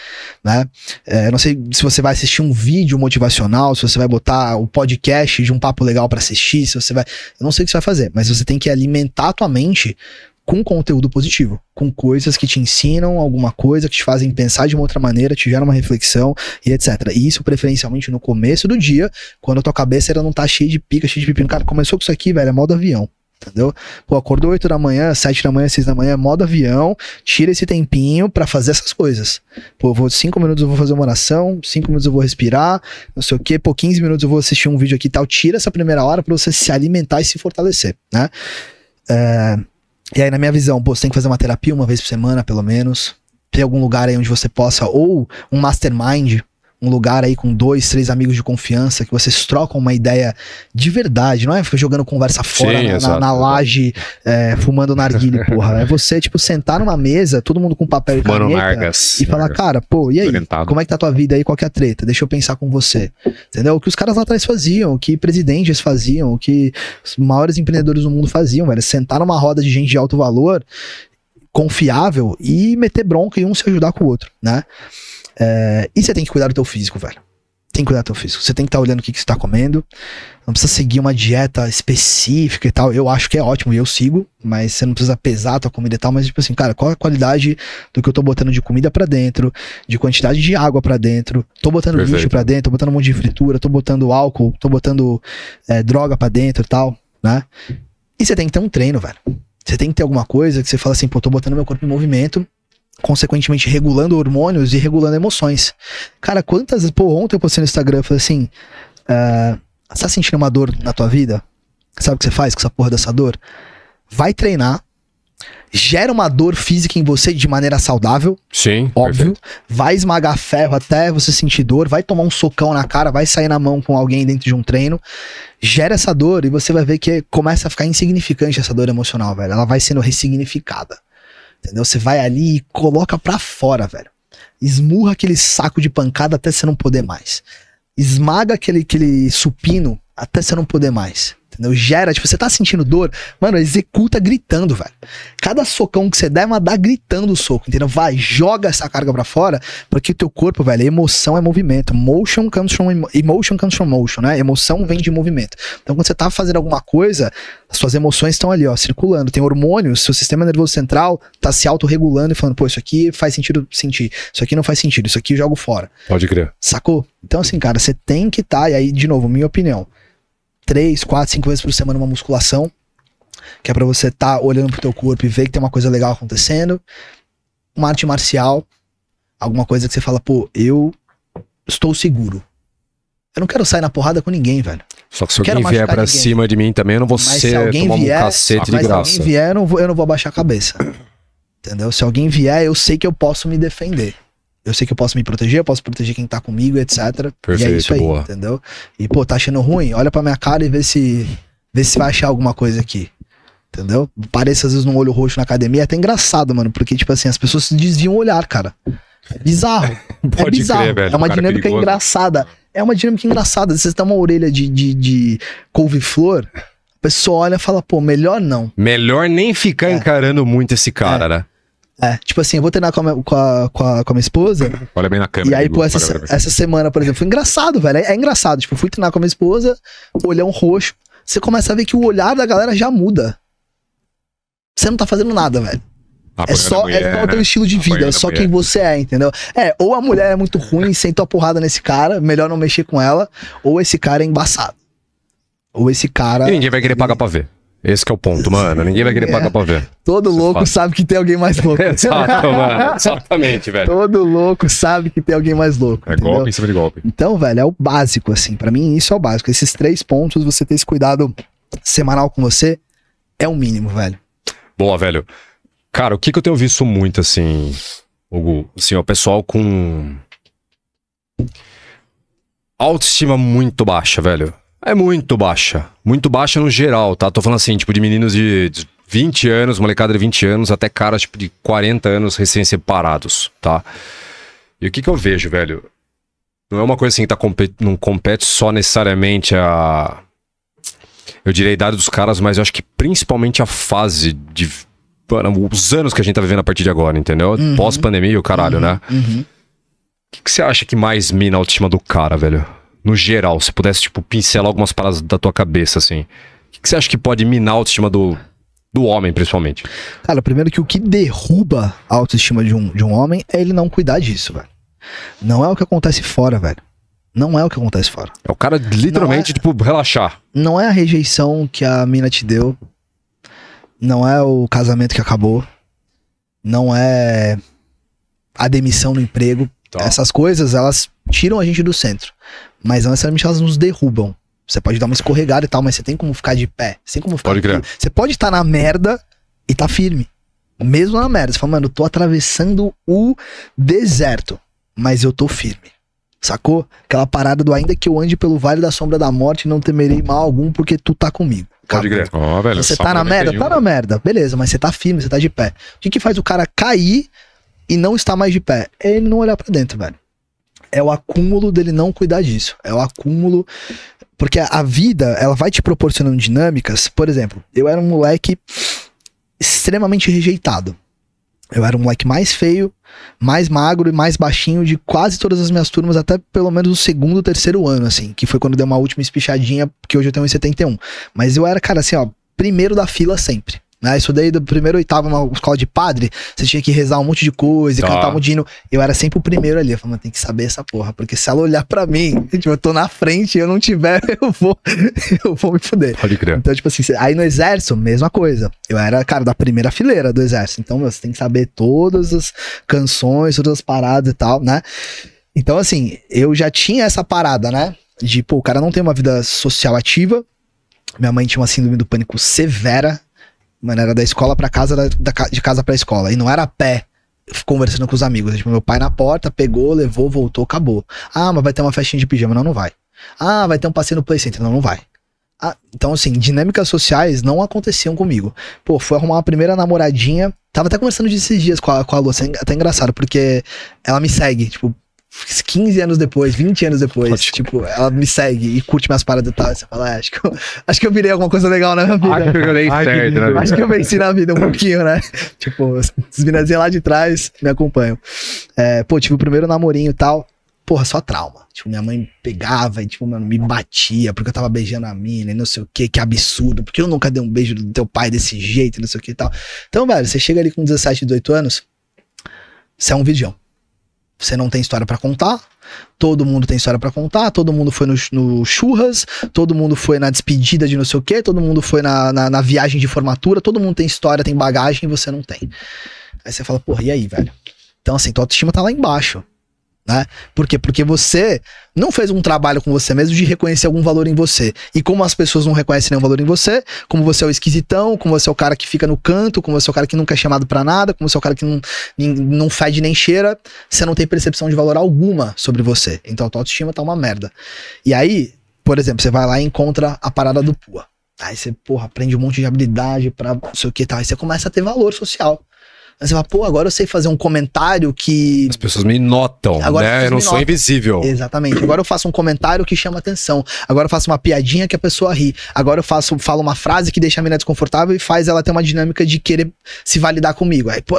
Speaker 3: né? É, eu não sei se você vai assistir um vídeo motivacional, se você vai botar o podcast de um papo legal para assistir, se você vai, eu não sei o que você vai fazer, mas você tem que alimentar a tua mente com conteúdo positivo, com coisas que te ensinam alguma coisa, que te fazem pensar de uma outra maneira, te geram uma reflexão e etc. E isso preferencialmente no começo do dia, quando a tua cabeça ainda não tá cheia de pica, cheia de pepino. Cara, começou com isso aqui, velho, é modo avião. Entendeu? Pô, acordou 8 da manhã, 7 da manhã, 6 da manhã, modo avião, tira esse tempinho para fazer essas coisas. Pô, eu vou 5 minutos eu vou fazer uma oração, 5 minutos eu vou respirar, não sei o que, pô, 15 minutos eu vou assistir um vídeo aqui e tal. Tira essa primeira hora para você se alimentar e se fortalecer, né? É, e aí, na minha visão, pô, você tem que fazer uma terapia uma vez por semana, pelo menos. ter algum lugar aí onde você possa, ou um mastermind, um lugar aí com dois, três amigos de confiança, que vocês trocam uma ideia de verdade, não é ficar jogando conversa fora
Speaker 1: Sim,
Speaker 3: na, na, na laje, é, fumando narguile, porra. É você, tipo, sentar numa mesa, todo mundo com papel e
Speaker 1: Mano,
Speaker 3: caneta,
Speaker 1: Nargas.
Speaker 3: e falar, cara, pô, e aí?
Speaker 2: Orientado.
Speaker 3: Como é que tá a tua vida aí? Qual que é a treta? Deixa eu pensar com você. Entendeu? O que os caras lá atrás faziam, o que presidentes faziam, o que os maiores empreendedores do mundo faziam, velho. Sentar numa roda de gente de alto valor, confiável e meter bronca e um se ajudar com o outro, né? É, e você tem que cuidar do teu físico, velho. Tem que cuidar do teu físico. Você tem que estar olhando o que, que você tá comendo. Não precisa seguir uma dieta específica e tal. Eu acho que é ótimo e eu sigo, mas você não precisa pesar a tua comida e tal. Mas, tipo assim, cara, qual a qualidade do que eu tô botando de comida pra dentro, de quantidade de água pra dentro? Tô botando
Speaker 1: Perfeito.
Speaker 3: lixo pra dentro, tô botando um monte de fritura, tô botando álcool, tô botando é, droga pra dentro e tal, né? E você tem que ter um treino, velho. Você tem que ter alguma coisa que você fala assim, pô, tô botando meu corpo em movimento, consequentemente regulando hormônios e regulando emoções. Cara, quantas pô, ontem eu postei no Instagram, falei assim, ah, você tá sentindo uma dor na tua vida? Sabe o que você faz com essa porra dessa dor? Vai treinar, gera uma dor física em você de maneira saudável,
Speaker 1: Sim,
Speaker 3: óbvio.
Speaker 1: perfeito.
Speaker 3: Vai esmagar ferro até você sentir dor, vai tomar um socão na cara, vai sair na mão com alguém dentro de um treino. Gera essa dor e você vai ver que começa a ficar insignificante essa dor emocional, velho. Ela vai sendo ressignificada. Entendeu? Você vai ali e coloca pra fora, velho. Esmurra aquele saco de pancada até você não poder mais. Esmaga aquele, aquele supino até você não poder mais. Entendeu? Gera, tipo, você tá sentindo dor, mano, executa gritando, velho. Cada socão que você der, mas dá gritando o soco, entendeu? Vai, joga essa carga pra fora, porque o teu corpo, velho, emoção é movimento. Motion comes from emo- emotion comes from motion, né? Emoção vem de movimento. Então, quando você tá fazendo alguma coisa, as suas emoções estão ali, ó, circulando. Tem hormônios, seu sistema nervoso central tá se autorregulando e falando, pô, isso aqui faz sentido sentir, isso aqui não faz sentido, isso aqui eu jogo fora.
Speaker 1: Pode crer.
Speaker 3: Sacou? Então, assim, cara, você tem que estar, e aí, de novo, minha opinião, três, quatro, cinco vezes por semana uma musculação, que é pra você estar olhando pro teu corpo e ver que tem uma coisa legal acontecendo. Uma arte marcial, alguma coisa que você fala, pô, eu estou seguro. Eu não quero sair na porrada com ninguém, velho.
Speaker 1: Só que se
Speaker 3: Quero
Speaker 1: alguém vier pra
Speaker 3: ninguém.
Speaker 1: cima de mim também, eu não vou
Speaker 3: Mas
Speaker 1: ser
Speaker 3: se alguém
Speaker 1: tomar
Speaker 3: vier-
Speaker 1: um cacete de
Speaker 3: Mas se
Speaker 1: graça.
Speaker 3: alguém vier, eu não, vou, eu não vou baixar a cabeça. Entendeu? Se alguém vier, eu sei que eu posso me defender. Eu sei que eu posso me proteger, eu posso proteger quem tá comigo, etc. e é
Speaker 1: Perfeito,
Speaker 3: isso aí,
Speaker 1: boa.
Speaker 3: entendeu? E, pô, tá achando ruim? Olha pra minha cara e vê se, vê se vai achar alguma coisa aqui. Entendeu? Parece às vezes num olho roxo na academia, é até engraçado, mano, porque, tipo assim, as pessoas se desviam o olar, cara. É bizarro. é
Speaker 2: Pode
Speaker 3: bizarro.
Speaker 2: crer, velho.
Speaker 3: É uma
Speaker 2: é
Speaker 3: dinâmica
Speaker 2: perigoso.
Speaker 3: engraçada. É uma dinâmica engraçada. Você tá uma orelha de, de, de couve-flor, a pessoa olha e fala, pô, melhor não.
Speaker 1: Melhor nem ficar
Speaker 3: É.
Speaker 1: encarando muito esse cara, né?
Speaker 3: É, tipo assim, eu vou treinar com a minha, com a, com a, com a minha esposa,
Speaker 2: Olha bem na câmera.
Speaker 3: e aí, pô, essa, essa semana, por exemplo, foi engraçado, velho. É, é engraçado. Tipo, eu fui treinar com a minha esposa, olhão roxo. Você começa a ver que o olhar da galera já muda. Você não tá fazendo nada, velho. É
Speaker 2: Apoiando
Speaker 3: só,
Speaker 2: mulher,
Speaker 3: é só o teu estilo de vida, é só
Speaker 2: mulher.
Speaker 3: quem você é, entendeu? É, ou a mulher é muito ruim, sentou a porrada nesse cara, melhor não mexer com ela, ou esse cara é embaçado. Ou esse cara.
Speaker 1: E ninguém vai querer pagar pra ver. Esse que é o ponto, mano. Ninguém vai querer
Speaker 3: É.
Speaker 1: pagar pra ver.
Speaker 3: Todo
Speaker 1: Isso é
Speaker 3: louco
Speaker 1: fato.
Speaker 3: sabe que tem alguém mais louco.
Speaker 1: Exato, mano. Exatamente, velho.
Speaker 3: Todo louco sabe que tem alguém mais louco.
Speaker 2: É
Speaker 3: entendeu?
Speaker 2: golpe em cima de golpe.
Speaker 3: Então, velho, é o básico, assim. Pra mim, isso é o básico. Esses três pontos, você ter esse cuidado semanal com você, é o mínimo, velho.
Speaker 1: Boa, velho. Cara, o que, que eu tenho visto muito, assim, Hugo? Assim, o pessoal com. Autoestima muito baixa, velho. É muito baixa. Muito baixa no geral, tá? Tô falando assim, tipo, de meninos de de 20 anos, molecada de 20 anos, até caras, tipo, de 40 anos recém-separados, tá? E o que que eu vejo, velho? Não é uma coisa assim que tá compe- não compete só necessariamente a. Eu diria a idade dos caras, mas eu acho que principalmente a fase de. Os anos que a gente tá vivendo a partir de agora, entendeu?
Speaker 3: Uhum.
Speaker 1: Pós-pandemia, o caralho, né?
Speaker 3: Uhum.
Speaker 1: O que, que você acha que mais mina a autoestima do cara, velho? No geral, se pudesse, tipo, pincelar algumas paradas da tua cabeça, assim. O que, que você acha que pode minar a autoestima do, do homem, principalmente?
Speaker 3: Cara, primeiro que o que derruba a autoestima de um, de um homem é ele não cuidar disso, velho. Não é o que acontece fora, velho. Não é o que acontece fora.
Speaker 1: É o cara literalmente,
Speaker 3: é-
Speaker 1: tipo, relaxar.
Speaker 3: Não é a rejeição que a mina te deu. Não é o casamento que acabou. Não é a demissão no emprego.
Speaker 1: Tá.
Speaker 3: Essas coisas, elas tiram a gente do centro. Mas não necessariamente elas nos derrubam. Você pode dar uma escorregada e tal, mas você tem como ficar de pé. Você tem como ficar
Speaker 1: Pode crer.
Speaker 3: firme. Você pode estar na merda e tá firme. Mesmo na merda. Você fala, mano, eu tô atravessando o deserto, mas eu tô firme. Sacou? Aquela parada do ainda que eu ande pelo vale da sombra da morte, não temerei mal algum, porque tu tá comigo.
Speaker 2: Pode crer. Ó, velho.
Speaker 3: Você tá na merda?
Speaker 2: 91.
Speaker 3: Tá na merda. Beleza, mas você tá firme, você tá de pé. O que, que faz o cara cair e não estar mais de pé? É ele não olhar pra dentro, velho. É o acúmulo dele não cuidar disso. É o acúmulo. Porque a- vida, ela vai te proporcionando dinâmicas. Por exemplo, eu era um moleque extremamente rejeitado. Eu era um moleque mais feio, mais magro e mais baixinho de quase todas as minhas turmas, até pelo menos o segundo, terceiro ano, assim, que foi quando deu uma última espichadinha, porque hoje eu tenho 1,71. Mas eu era, cara, assim, ó, primeiro da fila sempre. Né? Estudei do primeiro oitavo numa escola de padre, você tinha que rezar um monte de coisa, e
Speaker 1: Tá.
Speaker 3: cantar um hino. Eu era sempre o primeiro ali. Eu falei, mano, tem que saber essa porra, porque se ela olhar pra mim, tipo, eu tô na frente e eu não tiver, eu vou, eu vou me fuder.
Speaker 2: Pode crer.
Speaker 3: Então, tipo assim, aí no exército, mesma coisa. Eu era, cara, da primeira fileira do exército. Então, meu, você tem que saber todas as canções, todas as paradas e tal, né? Então, assim, eu já tinha essa parada, né? De, pô, o cara não tem uma vida social ativa. Minha mãe tinha uma síndrome do pânico severa. Mano, era da escola pra casa, da, da de casa pra escola. E não era a pé, conversando com os amigos. Tipo, meu pai na porta, pegou, levou, voltou, acabou. Ah, mas vai ter uma festinha de pijama. Não, não vai. Ah, vai ter um passeio no Play Center. Não, não vai. Ah, então, assim, dinâmicas sociais não aconteciam comigo. Pô, fui arrumar uma primeira namoradinha. Tava até conversando esses dias com a, com a Lu, assim, até engraçado, porque ela me segue, tipo, 15 anos depois, 20 anos depois.
Speaker 1: Ótimo.
Speaker 3: Tipo, ela me segue e curte minhas paradas e tal. E você fala, "É, acho, que eu, acho que eu virei alguma coisa legal na minha vida.
Speaker 1: Acho que eu certo, né?
Speaker 3: Acho que eu venci na vida um pouquinho, né? tipo, as minazinhas lá de trás me acompanham. É, pô, tive o primeiro namorinho e tal. Porra, só trauma. Tipo, minha mãe pegava e, tipo, mano, me batia porque eu tava beijando a mina e não sei o que, que absurdo. Porque eu nunca dei um beijo do teu pai desse jeito e não sei o que e tal. Então, velho, você chega ali com 17, 18 anos, você é um vidião. Você não tem história pra contar, todo mundo tem história pra contar, todo mundo foi no, no churras, todo mundo foi na despedida de não sei o que, todo mundo foi na, na, na viagem de formatura, todo mundo tem história, tem bagagem e você não tem. Aí você fala, porra, e aí, velho? Então, assim, tua autoestima tá lá embaixo. Né? Por quê? Porque você não fez um trabalho com você mesmo de reconhecer algum valor em você. E como as pessoas não reconhecem nenhum valor em você, como você é o esquisitão, como você é o cara que fica no canto, como você é o cara que nunca é chamado pra nada, como você é o cara que não, não fede nem cheira, você não tem percepção de valor alguma sobre você. Então a tua autoestima tá uma merda. E aí, por exemplo, você vai lá e encontra a parada do pua. Aí você, porra, aprende um monte de habilidade pra não sei o que tal. Aí você começa a ter valor social. Aí você fala, pô, agora eu sei fazer um comentário que
Speaker 1: As pessoas me notam,
Speaker 3: Agora
Speaker 1: né? Eu não sou
Speaker 3: notam.
Speaker 1: invisível.
Speaker 3: Exatamente. Agora eu faço um comentário que chama atenção. Agora eu faço uma piadinha que a pessoa ri. Agora eu faço, falo uma frase que deixa a menina desconfortável e faz ela ter uma dinâmica de querer se validar comigo. Aí, pô,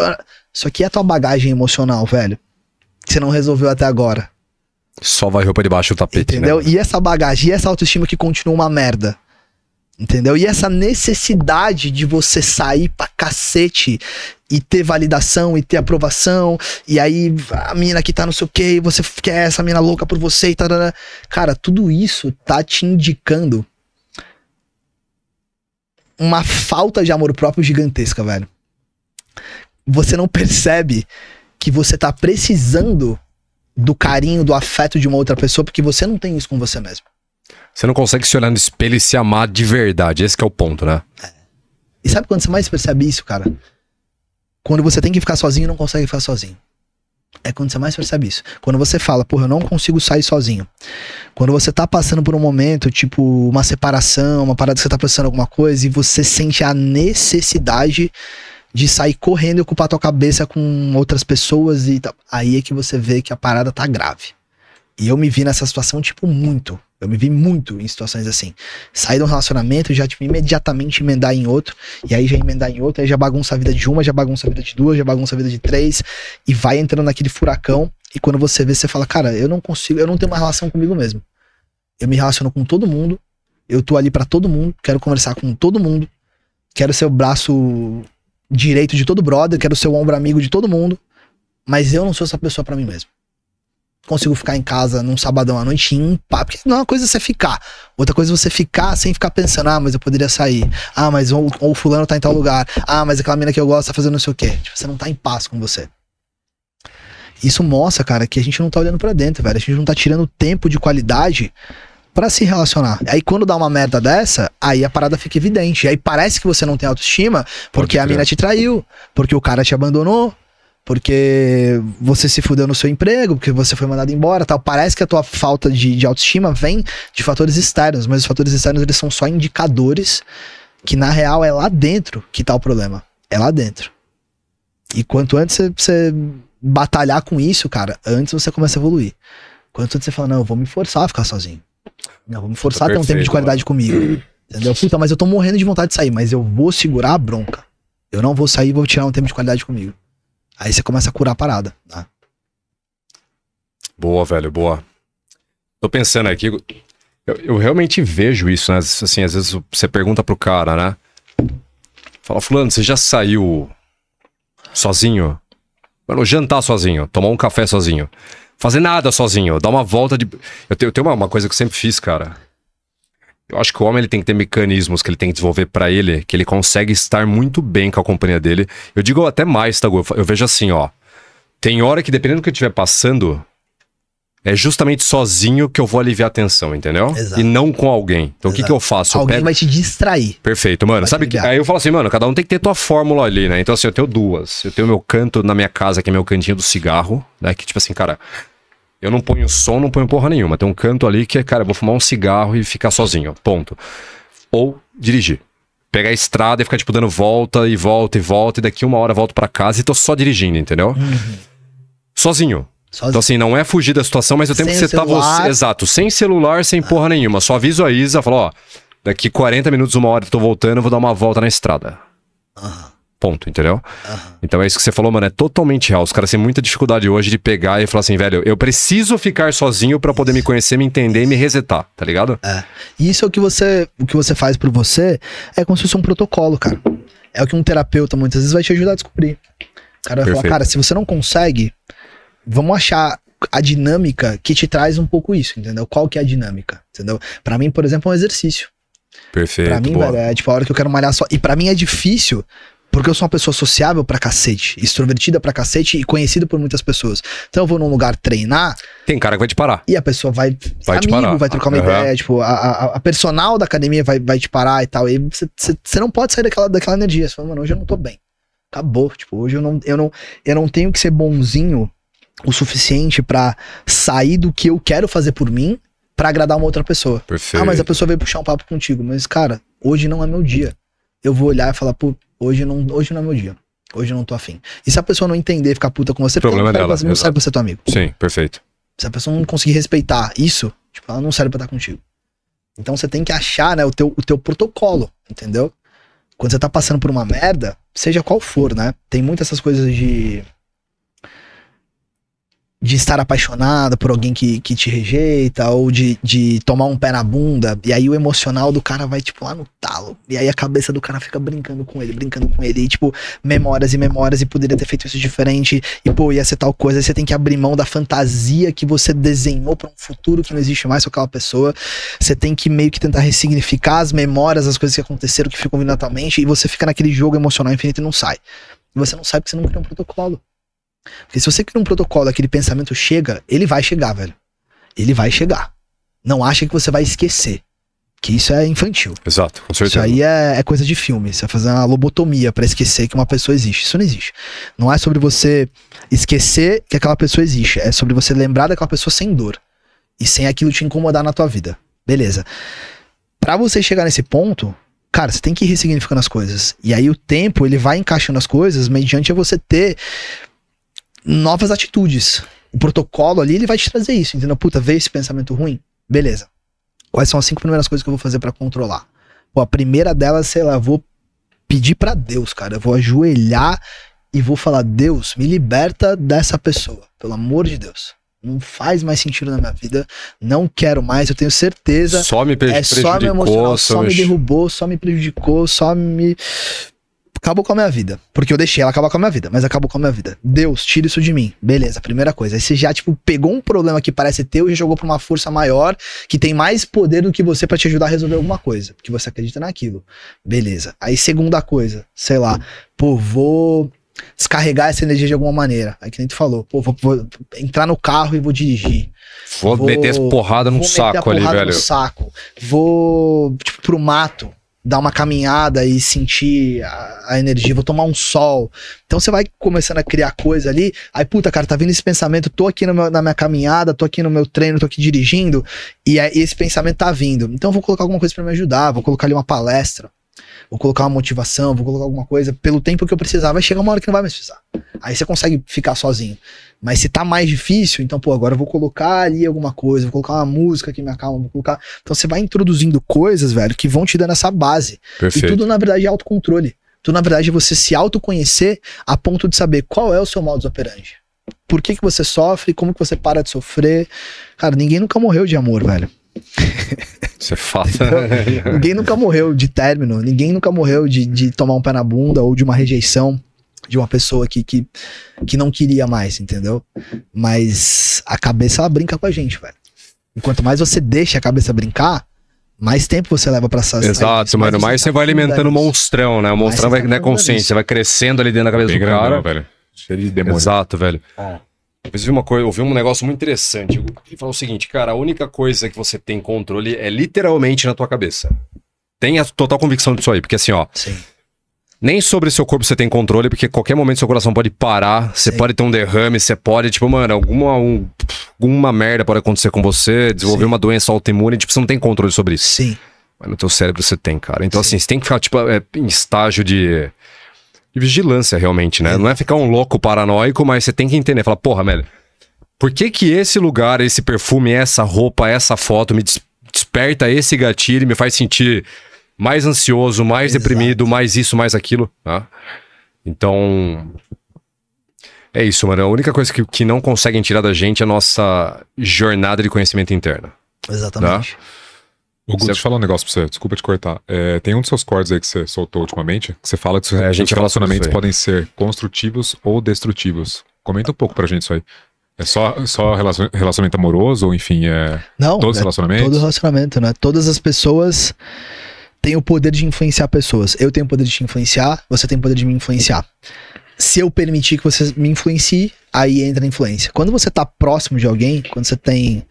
Speaker 3: isso aqui é a tua bagagem emocional, velho. Que você não resolveu até agora.
Speaker 1: Só vai roupa debaixo do tapete,
Speaker 3: Entendeu?
Speaker 1: né?
Speaker 3: E essa bagagem, e essa autoestima que continua uma merda. Entendeu? E essa necessidade de você sair pra cacete e ter validação e ter aprovação, e aí a mina que tá não sei o que, você quer essa mina louca por você e tal. Cara, tudo isso tá te indicando uma falta de amor próprio gigantesca, velho. Você não percebe que você tá precisando do carinho, do afeto de uma outra pessoa, porque você não tem isso com você mesmo.
Speaker 1: Você não consegue se olhar no espelho e se amar de verdade. Esse é o ponto, né?
Speaker 3: E sabe quando você mais percebe isso, cara? Quando você tem que ficar sozinho e não consegue ficar sozinho. É quando você mais percebe isso. Quando você fala, porra, eu não consigo sair sozinho. Quando você tá passando por um momento, tipo, uma separação, uma parada que você tá em alguma coisa, e você sente a necessidade de sair correndo e ocupar tua cabeça com outras pessoas e tal. Aí é que você vê que a parada tá grave. E eu me vi nessa situação, tipo, muito. Eu me vi muito em situações assim. Sair de um relacionamento já, tipo, imediatamente emendar em outro. E aí já emendar em outro, aí já bagunça a vida de uma, já bagunça a vida de duas, já bagunça a vida de três. E vai entrando naquele furacão. E quando você vê, você fala, cara, eu não consigo, eu não tenho uma relação comigo mesmo. Eu me relaciono com todo mundo. Eu tô ali pra todo mundo. Quero conversar com todo mundo. Quero ser o braço direito de todo brother. Quero ser o ombro amigo de todo mundo. Mas eu não sou essa pessoa pra mim mesmo consigo ficar em casa num sabadão à noite em pá, porque não é uma coisa você ficar. Outra coisa é você ficar sem ficar pensando, ah, mas eu poderia sair. Ah, mas ou o fulano tá em tal lugar. Ah, mas aquela mina que eu gosto tá fazendo não sei o quê. Tipo, você não tá em paz com você. Isso mostra, cara, que a gente não tá olhando pra dentro, velho. A gente não tá tirando tempo de qualidade Pra se relacionar. Aí quando dá uma merda dessa, aí a parada fica evidente. Aí parece que você não tem autoestima porque a mina te traiu, porque o cara te abandonou, porque você se fudeu no seu emprego, porque você foi mandado embora, tal. Parece que a tua falta de, de autoestima vem de fatores externos, mas os fatores externos eles são só indicadores que na real é lá dentro que tá o problema. É lá dentro. E quanto antes você, batalhar com isso, cara, antes você começa a evoluir. Quanto antes você fala, não, eu vou me forçar a ficar sozinho. Não, eu vou me forçar a ter um tempo de qualidade comigo. Entendeu? Puta, mas eu tô morrendo de vontade de sair, mas eu vou segurar a bronca. Eu não vou sair e vou tirar um tempo de qualidade comigo. Aí você começa a curar a parada. Tá?
Speaker 1: Boa, velho, boa. Tô pensando aqui. Eu, eu realmente vejo isso, né? Assim, às vezes você pergunta pro cara, né? Fala, Fulano, você já saiu sozinho? Mano, jantar sozinho, tomar um café sozinho. Fazer nada sozinho, dar uma volta de. Eu tenho, eu tenho uma, uma coisa que eu sempre fiz, cara. Eu acho que o homem ele tem que ter mecanismos que ele tem que desenvolver pra ele, que ele consegue estar muito bem com a companhia dele. Eu digo até mais, tá? Eu vejo assim, ó. Tem hora que, dependendo do que eu estiver passando, é justamente sozinho que eu vou aliviar a tensão, entendeu?
Speaker 3: Exato.
Speaker 1: E não com alguém. Então o que, que eu faço? Eu
Speaker 3: Alguém
Speaker 1: pego-
Speaker 3: vai te distrair.
Speaker 1: Perfeito, mano.
Speaker 3: Vai
Speaker 1: Sabe que. Aí eu falo assim, mano, cada um tem que ter tua fórmula ali, né? Então, assim, eu tenho duas. Eu tenho meu canto na minha casa, que é meu cantinho do cigarro, né? Que, tipo assim, cara, eu não ponho som, não ponho porra nenhuma. Tem um canto ali que é, cara, eu vou fumar um cigarro e ficar sozinho. Ponto. Ou dirigir. Pegar a estrada e ficar, tipo, dando volta e volta e volta, e daqui uma hora eu volto pra casa e tô só dirigindo, entendeu? Sozinho.
Speaker 3: Sozinho.
Speaker 1: Então, assim, não é fugir da situação, mas o tempo
Speaker 3: Sem
Speaker 1: que você tá você. Exato, sem celular, sem porra nenhuma. Só aviso a Isa, fala, ó, daqui 40 minutos, uma hora eu tô voltando, eu vou dar uma volta na estrada.
Speaker 3: Aham,
Speaker 1: Ponto, entendeu?
Speaker 3: aham.
Speaker 1: Então é isso que você falou, mano, é totalmente real. Os caras têm muita dificuldade hoje de pegar e falar assim, velho, eu preciso ficar sozinho pra poder me conhecer, me entender e me resetar, tá ligado?
Speaker 3: E isso é o que você, o que você faz por você, é como se fosse um protocolo, cara. É o que um terapeuta muitas vezes vai te ajudar a descobrir. O cara vai falar,
Speaker 1: Perfeito.
Speaker 3: cara, se você não consegue, vamos achar a dinâmica que te traz um pouco isso, entendeu? Qual que é a dinâmica, entendeu? Pra mim, por exemplo, é um exercício.
Speaker 1: Perfeito.
Speaker 3: Pra mim,
Speaker 1: boa.
Speaker 3: velho, é tipo a hora que eu quero malhar só. E pra mim é difícil, porque eu sou uma pessoa sociável pra cacete, extrovertida pra cacete e conhecida por muitas pessoas. Então eu vou num lugar treinar
Speaker 1: Tem cara que vai te parar.
Speaker 3: e a pessoa vai,
Speaker 1: Vai te
Speaker 3: amigo,
Speaker 1: parar.
Speaker 3: vai trocar uma
Speaker 1: Aham.
Speaker 3: ideia, tipo, a, a, a personal da academia vai, vai te parar e tal. E você- não pode sair daquela, daquela energia. Você fala, mano, hoje eu não tô bem. Acabou. Tipo, hoje eu não, eu não, eu não tenho que ser bonzinho o suficiente pra sair do que eu quero fazer por mim pra agradar uma outra pessoa.
Speaker 1: Perfeito.
Speaker 3: Ah, mas a pessoa veio puxar um papo contigo. Mas, cara, hoje não é meu dia. Eu vou olhar e falar, pô, hoje não, hoje não é meu dia. Hoje eu não tô afim. E se a pessoa não entender, ficar puta com você,
Speaker 1: Problema
Speaker 3: não
Speaker 1: dela,
Speaker 3: pra- não serve pra ser teu amigo.
Speaker 1: Sim, perfeito.
Speaker 3: Se a pessoa não conseguir respeitar isso, tipo, ela não serve pra estar contigo. Então você tem que achar, né, o teu, o teu protocolo, entendeu? Quando você tá passando por uma merda, seja qual for, né? Tem muitas essas coisas de. De estar apaixonado por alguém que, que te rejeita, ou de, de tomar um pé na bunda, e aí o emocional do cara vai, tipo, lá no talo. E aí a cabeça do cara fica brincando com ele, brincando com ele, e, tipo, memórias e memórias, e poderia ter feito isso diferente, e pô, ia ser tal coisa, aí você tem que abrir mão da fantasia que você desenhou pra um futuro que não existe mais com aquela pessoa. Você tem que meio que tentar ressignificar as memórias, as coisas que aconteceram, que ficam vindo na tua mente, e você fica naquele jogo emocional infinito e não sai. E você não sai porque você não cria um protocolo. Porque se você cria um protocolo, aquele pensamento chega, ele vai chegar, velho. Ele vai chegar. Não acha que você vai esquecer. Que isso é infantil.
Speaker 1: Exato, com
Speaker 3: Isso
Speaker 1: certeza.
Speaker 3: aí é, é coisa de filme. Você vai fazer uma lobotomia pra esquecer que uma pessoa existe. Isso não existe. Não é sobre você esquecer que aquela pessoa existe. É sobre você lembrar daquela pessoa sem dor. E sem aquilo te incomodar na tua vida. Beleza. Pra você chegar nesse ponto, cara, você tem que ir ressignificando as coisas. E aí o tempo, ele vai encaixando as coisas mediante você ter novas atitudes. O protocolo ali, ele vai te trazer isso, entendeu? Puta, veio esse pensamento ruim? Beleza. Quais são as cinco primeiras coisas que eu vou fazer pra controlar? Pô, a primeira delas, sei lá, eu vou pedir pra Deus, cara. Eu vou ajoelhar e vou falar: Deus, me liberta dessa pessoa. Pelo amor de Deus. Não faz mais sentido na minha vida. Não quero mais. Eu tenho certeza.
Speaker 1: Só me pre-
Speaker 3: É só me emocional,
Speaker 1: só
Speaker 3: me- derrubou, só me prejudicou, só me. Acabou com a minha vida. Porque eu deixei ela acabar com a minha vida, mas acabou com a minha vida. Deus, tira isso de mim. Beleza, primeira coisa. Aí você já, tipo, pegou um problema que parece teu e jogou pra uma força maior que tem mais poder do que você pra te ajudar a resolver alguma coisa. Porque você acredita naquilo. Beleza. Aí, segunda coisa, sei lá, pô, vou descarregar essa energia de alguma maneira. Aí que nem tu falou, pô, vou, vou entrar no carro e vou dirigir.
Speaker 1: Vou, meter as porrada no
Speaker 3: vou meter a
Speaker 1: saco ali,
Speaker 3: porrada
Speaker 1: velho.
Speaker 3: No saco. Vou, tipo, pro mato, dar uma caminhada e sentir a, a energia, vou tomar um sol. Então você vai começando a criar coisa ali. Aí, puta, cara, tá vindo esse pensamento, tô aqui meu- na minha caminhada, tô aqui no meu treino, tô aqui dirigindo, e aí esse pensamento tá vindo. Então eu vou colocar alguma coisa pra me ajudar, vou colocar ali uma palestra. Vou colocar uma motivação, vou colocar alguma coisa pelo tempo que eu precisar. Vai chegar uma hora que não vai mais precisar. Aí você consegue ficar sozinho. Mas se tá mais difícil, então, pô, agora eu vou colocar ali alguma coisa, vou colocar uma música que me acalma, vou colocar. Então você vai introduzindo coisas, velho, que vão te dando essa base.
Speaker 1: Perfeito.
Speaker 3: E tudo, na verdade, é autocontrole. Tudo, na verdade, é você se autoconhecer a ponto de saber qual é o seu modus operandi. Por que, que você sofre, como que você para de sofrer. Cara, ninguém nunca morreu de amor, velho.
Speaker 1: Isso é fato.
Speaker 3: Ninguém nunca morreu de término, ninguém nunca morreu de, de tomar um pé na bunda ou de uma rejeição de uma pessoa que, que, que não queria mais, entendeu? Mas a cabeça ela brinca com a gente, velho. Enquanto mais você deixa a cabeça brincar, mais tempo você leva pra sair
Speaker 1: Exato,
Speaker 3: disso,
Speaker 1: mano. Mas
Speaker 3: tá
Speaker 1: você vai alimentando o monstrão, né? O monstrão
Speaker 3: você
Speaker 1: vai,
Speaker 3: tá
Speaker 1: né,
Speaker 3: afundando
Speaker 1: consciente, você vai crescendo ali dentro da cabeça
Speaker 2: Bem
Speaker 1: do
Speaker 2: grandão,
Speaker 1: cara.
Speaker 2: velho. Cheio de demônio.
Speaker 1: Exato, velho.
Speaker 3: É.
Speaker 1: Vez eu vi uma coisa, eu vi um negócio muito interessante. Ele falou o seguinte, cara, a única coisa que você tem controle é literalmente na tua cabeça. Tenha total convicção disso aí, porque assim, ó,
Speaker 3: Sim.
Speaker 1: nem sobre seu corpo você tem controle, porque qualquer momento seu coração pode parar, você
Speaker 3: Sim.
Speaker 1: pode ter um derrame, você pode, tipo, mano, alguma, um- alguma merda pode acontecer com você, desenvolver
Speaker 3: Sim.
Speaker 1: uma doença autoimune, tipo, você não tem controle sobre isso.
Speaker 3: Sim.
Speaker 1: Mas no teu cérebro você tem, cara. Então,
Speaker 3: Sim.
Speaker 1: assim, você tem que ficar, tipo, é, em estágio de, de vigilância, realmente, né? Não é ficar um louco paranoico, mas você tem que entender. Falar, porra, velho, por que que esse lugar, esse perfume, essa roupa, essa foto me des- desperta esse gatilho e me faz sentir mais ansioso, mais
Speaker 3: Exato.
Speaker 1: deprimido, mais isso, mais aquilo, tá? Então... É isso, mano. A única coisa que, que não conseguem tirar da gente é a nossa jornada de conhecimento interna.
Speaker 3: Exatamente.
Speaker 2: O Guto,
Speaker 1: Você-
Speaker 2: deixa eu falar um negócio pra você, desculpa te cortar. É, tem um dos seus cortes aí que você soltou ultimamente, que você fala que
Speaker 1: É, a gente
Speaker 2: os relacionamentos podem ser construtivos ou destrutivos. Comenta um pouco pra gente isso aí. É só, só relacion- relacionamento amoroso, ou enfim, é
Speaker 3: Não,
Speaker 2: todos os
Speaker 3: é
Speaker 2: relacionamentos?
Speaker 3: todo relacionamento, né? Todas as pessoas têm o poder de influenciar pessoas. Eu tenho o poder de te influenciar, você tem o poder de me influenciar. Se eu permitir que você me influencie, aí entra a influência. Quando você tá próximo de alguém, quando você tem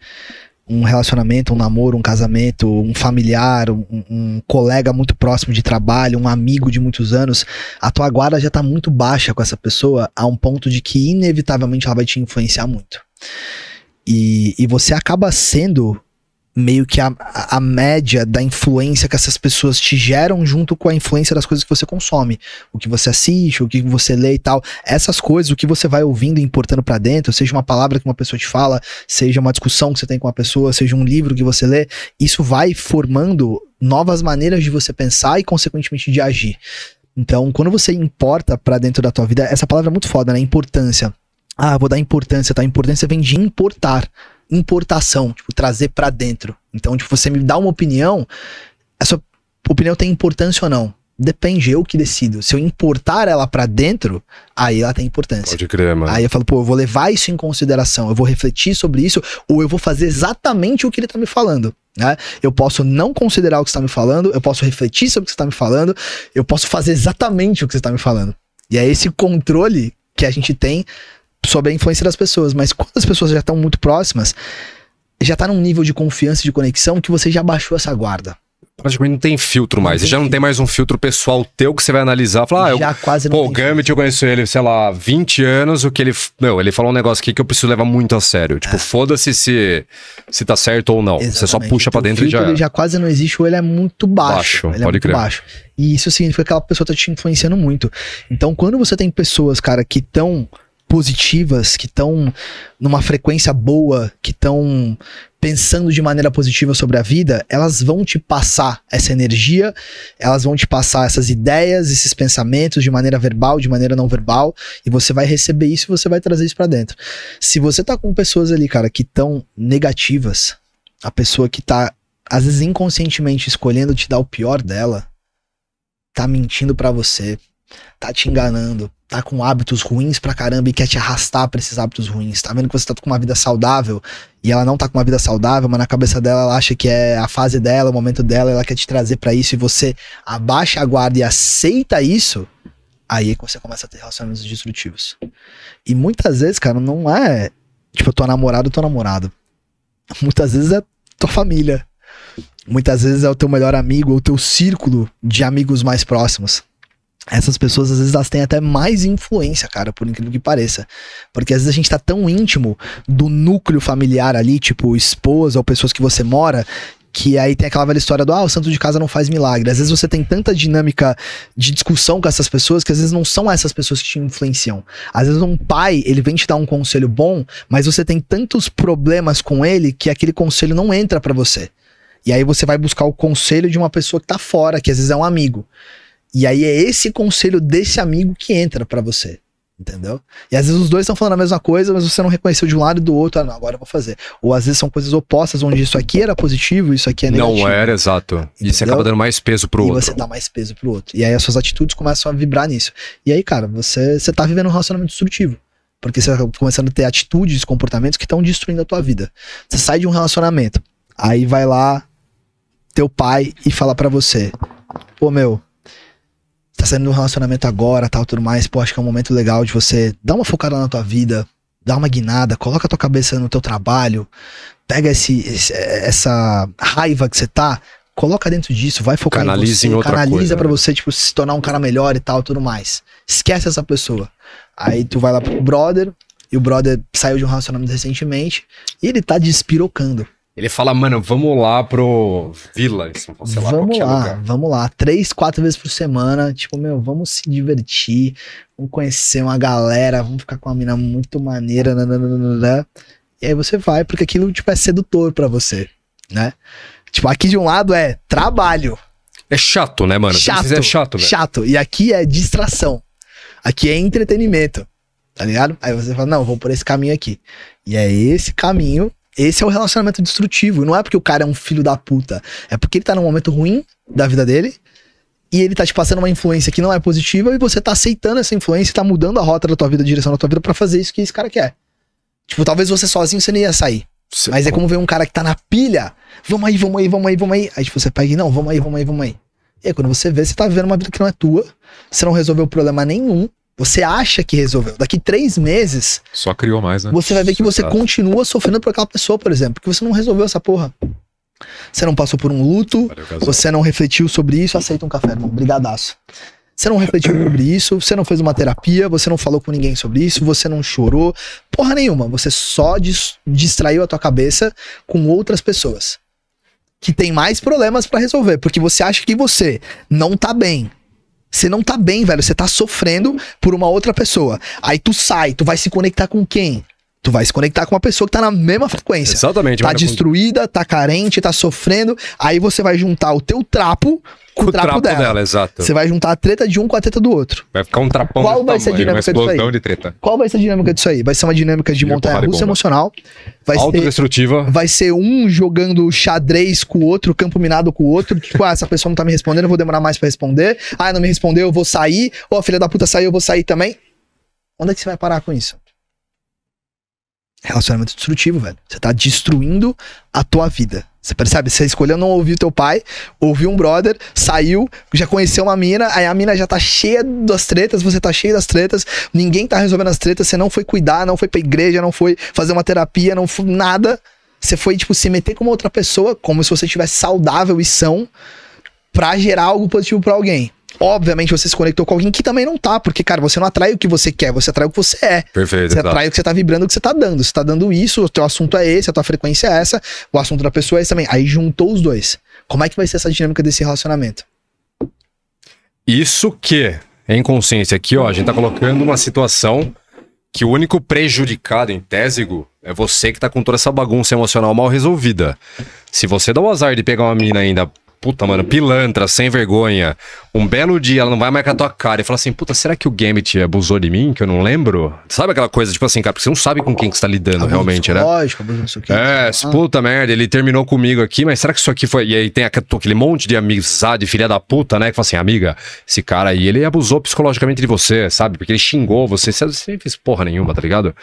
Speaker 3: um relacionamento, um namoro, um casamento, um familiar, um, um colega muito próximo de trabalho, um amigo de muitos anos, a tua guarda já tá muito baixa com essa pessoa, a um ponto de que inevitavelmente ela vai te influenciar muito. E, e você acaba sendo meio que a, a média da influência que essas pessoas te geram junto com a influência das coisas que você consome. O que você assiste, o que você lê e tal. Essas coisas, o que você vai ouvindo e importando pra dentro, seja uma palavra que uma pessoa te fala, seja uma discussão que você tem com uma pessoa, seja um livro que você lê, isso vai formando novas maneiras de você pensar e, consequentemente, de agir. Então, quando você importa pra dentro da tua vida, essa palavra é muito foda, né? Importância. Ah, vou dar importância, tá? Importância vem de importar importação, tipo, trazer pra dentro. Então, tipo, você me dá uma opinião, essa opinião tem importância ou não? Depende, eu que decido. Se eu importar ela pra dentro, aí ela tem importância.
Speaker 1: Pode crer, mano.
Speaker 3: Aí eu falo, pô, eu vou levar isso em consideração, eu vou refletir sobre isso, ou eu vou fazer exatamente o que ele tá me falando. Né? Eu posso não considerar o que você tá me falando, eu posso refletir sobre o que você tá me falando, eu posso fazer exatamente o que você tá me falando. E é esse controle que a gente tem sobre a influência das pessoas. Mas quando as pessoas já estão muito próximas, já tá num nível de confiança e de conexão que você já baixou essa guarda.
Speaker 1: Praticamente não tem filtro mais.
Speaker 3: tem
Speaker 1: já não tem mais um filtro pessoal teu que você vai analisar. Falar, ah, eu,
Speaker 3: já quase não
Speaker 1: pô, o Gambit eu conheço ele, sei lá, 20 anos, o que ele. Meu, ele falou um negócio aqui que eu preciso levar muito a sério. Tipo, foda-se se, se tá certo ou não. Você só
Speaker 3: Exatamente.
Speaker 1: puxa pra
Speaker 3: Então,
Speaker 1: dentro
Speaker 3: o
Speaker 1: e já.
Speaker 3: filtro, ele já quase não existe ou ele é muito baixo.
Speaker 1: Baixo,
Speaker 3: ele é
Speaker 1: pode
Speaker 3: muito
Speaker 1: crer.
Speaker 3: baixo. E isso significa que aquela pessoa tá te influenciando muito. Então, quando você tem pessoas, cara, que estão positivas, que estão numa frequência boa, que estão pensando de maneira positiva sobre a vida, elas vão te passar essa energia, elas vão te passar essas ideias, esses pensamentos de maneira verbal, de maneira não verbal, e você vai receber isso e você vai trazer isso pra dentro. Se você tá com pessoas ali, cara, que estão negativas, a pessoa que tá às vezes inconscientemente escolhendo te dar o pior dela, tá mentindo pra você, tá te enganando, tá com hábitos ruins pra caramba e quer te arrastar pra esses hábitos ruins. Tá vendo que você tá com uma vida saudável e ela não tá com uma vida saudável, mas na cabeça dela ela acha que é a fase dela, o momento dela, ela quer te trazer pra isso e você abaixa a guarda e aceita isso, Aí é que você começa a ter relacionamentos destrutivos. E muitas vezes, cara, não é tipo tua namorada ou teu namorado. Muitas vezes é tua família. Muitas vezes é o teu melhor amigo ou o teu círculo de amigos mais próximos. Essas pessoas, às vezes, elas têm até mais influência, cara, por incrível que pareça. Porque às vezes a gente tá tão íntimo do núcleo familiar ali, tipo esposa ou pessoas que você mora, que aí tem aquela velha história do ah, o santo de casa não faz milagre. Às vezes você tem tanta dinâmica de discussão com essas pessoas que às vezes não são essas pessoas que te influenciam. Às vezes um pai, ele vem te dar um conselho bom, mas você tem tantos problemas com ele que aquele conselho não entra para você. E aí você vai buscar o conselho de uma pessoa que tá fora, que às vezes é um amigo. E aí é esse conselho desse amigo que entra para você. Entendeu? E às vezes os dois estão falando a mesma coisa, mas você não reconheceu de um lado e do outro, ah, não, agora eu vou fazer. Ou às vezes são coisas opostas, onde isso aqui era positivo, isso aqui é negativo.
Speaker 1: Não era, exato.
Speaker 3: Entendeu?
Speaker 1: E você acaba dando mais peso pro
Speaker 3: e
Speaker 1: outro.
Speaker 3: você dá mais peso pro outro. E aí as suas atitudes começam a vibrar nisso. E aí, cara, você, você tá vivendo um relacionamento destrutivo. Porque você tá começando a ter atitudes, comportamentos que estão destruindo a tua vida. Você sai de um relacionamento, aí vai lá teu pai e fala para você: Pô, meu, tá saindo de um relacionamento agora, tal, tudo mais. Pô, acho que é um momento legal de você dar uma focada na tua vida, dar uma guinada, coloca a tua cabeça no teu trabalho, pega esse, esse- essa raiva que você tá, coloca dentro disso, vai focar
Speaker 1: Canaliza
Speaker 3: em você,
Speaker 1: em outra
Speaker 3: canaliza
Speaker 1: coisa,
Speaker 3: pra
Speaker 1: né?
Speaker 3: você, tipo, se tornar um cara melhor e tal, tudo mais. Esquece essa pessoa. Aí tu vai lá pro brother, e o brother saiu de um relacionamento recentemente, e ele tá despirocando.
Speaker 1: Ele fala, mano, vamos lá pro Vila, sei lá,
Speaker 3: vamos lá,
Speaker 1: lugar.
Speaker 3: vamos lá. Três, quatro vezes por semana. Tipo, meu, vamos se divertir. Vamos conhecer uma galera. Vamos ficar com uma mina muito maneira. nananana. E aí você vai, porque aquilo, tipo, é sedutor pra você, né? Tipo, aqui de um lado é trabalho.
Speaker 1: É chato, né, mano?
Speaker 3: chato.
Speaker 1: É chato, velho.
Speaker 3: Chato. E aqui é distração. Aqui é entretenimento. Tá ligado? Aí você fala, não, vou por esse caminho aqui. E é esse caminho. Esse é o relacionamento destrutivo. Não é porque o cara é um filho da puta. É porque ele tá num momento ruim da vida dele. E ele tá te passando uma influência que não é positiva. E você tá aceitando essa influência e tá mudando a rota da tua vida, a direção da tua vida pra fazer isso que esse cara quer. Tipo, talvez você sozinho você não ia sair.
Speaker 1: Cê-
Speaker 3: Mas é como ver um cara que tá na pilha. Vamos aí, vamos aí, vamos aí, vamos aí. Aí tipo, você pega e não, vamos aí, vamos aí, vamos aí. E aí quando você vê, você tá vivendo uma vida que não é tua. Você não resolveu problema nenhum. Você acha que resolveu. Daqui três meses,
Speaker 2: Só criou mais, né?
Speaker 3: você vai ver que você
Speaker 1: Exato.
Speaker 3: continua sofrendo por aquela pessoa, por exemplo. Porque você não resolveu essa porra. Você não passou por um luto.
Speaker 2: Valeu.
Speaker 3: Você não refletiu sobre isso. Aceita um café, irmão. Brigadaço. Você não refletiu sobre isso, você não fez uma terapia, você não falou com ninguém sobre isso, você não chorou, porra nenhuma. Você só dis- distraiu a tua cabeça com outras pessoas que tem mais problemas pra resolver, porque você acha que você não tá bem. Você não tá bem, velho, você tá sofrendo por uma outra pessoa. Aí tu sai, tu vai se conectar com quem? Tu vai se conectar com uma pessoa que tá na mesma frequência
Speaker 1: Exatamente,
Speaker 3: tá destruída, tá carente, tá sofrendo. Aí você vai juntar o teu trapo com,
Speaker 1: Com
Speaker 3: o trapo, dela.
Speaker 1: exato.
Speaker 3: Você vai juntar a treta de um com a treta do outro.
Speaker 1: Vai ficar um trapão
Speaker 3: Qual vai ser a
Speaker 1: tamanho.
Speaker 3: dinâmica
Speaker 2: Uma
Speaker 3: disso aí?
Speaker 2: de treta.
Speaker 3: Qual vai ser a dinâmica disso aí? Vai ser uma dinâmica de montanha russa emocional. Vai ser,
Speaker 1: Autodestrutiva.
Speaker 3: vai ser um jogando xadrez com o outro, campo minado com o outro. Tipo, ah, essa pessoa não tá me respondendo, eu vou demorar mais pra responder. Ah, não me respondeu, eu vou sair. Ou a filha da puta saiu, eu vou sair também. Onde é que você vai parar com isso? Relacionamento destrutivo, velho. Você tá destruindo a tua vida. Você percebe? Você escolheu não ouvir teu pai, ouviu um brother, saiu, já conheceu uma mina, aí a mina já tá cheia das tretas, você tá cheio das tretas, ninguém tá resolvendo as tretas, você não foi cuidar, não foi pra igreja, não foi fazer uma terapia, não foi nada. Você foi, tipo, se meter com uma outra pessoa, como se você estivesse saudável e são, pra gerar algo positivo pra alguém. Obviamente você se conectou com alguém que também não tá, porque, cara, você não atrai o que você quer, você atrai o que você é.
Speaker 1: Perfeito.
Speaker 3: Você
Speaker 1: exato.
Speaker 3: atrai o que você tá vibrando, o que você tá dando. Você tá dando isso, o teu assunto é esse, a tua frequência é essa, o assunto da pessoa é esse também. Aí juntou os dois. Como é que vai ser essa dinâmica desse relacionamento?
Speaker 1: Isso que, em consciência aqui, ó, a gente tá colocando uma situação que o único prejudicado em tésigo é você que tá com toda essa bagunça emocional mal resolvida. Se você dá o azar de pegar uma mina ainda, puta, mano, pilantra, sem vergonha, um belo dia ela não vai a tua cara e fala assim, puta, será que o Gambit abusou de mim, que eu não lembro? Sabe aquela coisa, tipo assim, cara, porque você não sabe com quem que você tá lidando realmente, né?
Speaker 3: Lógico, abuso não sei o quê.
Speaker 1: É,
Speaker 3: Ah,
Speaker 1: puta merda, ele terminou comigo aqui, mas será que isso aqui foi. E aí tem aquele monte de amizade, filha da puta, né? Que fala assim, amiga, esse cara aí, ele abusou psicologicamente de você, sabe? Porque ele xingou você, você você nem fez porra nenhuma, tá ligado?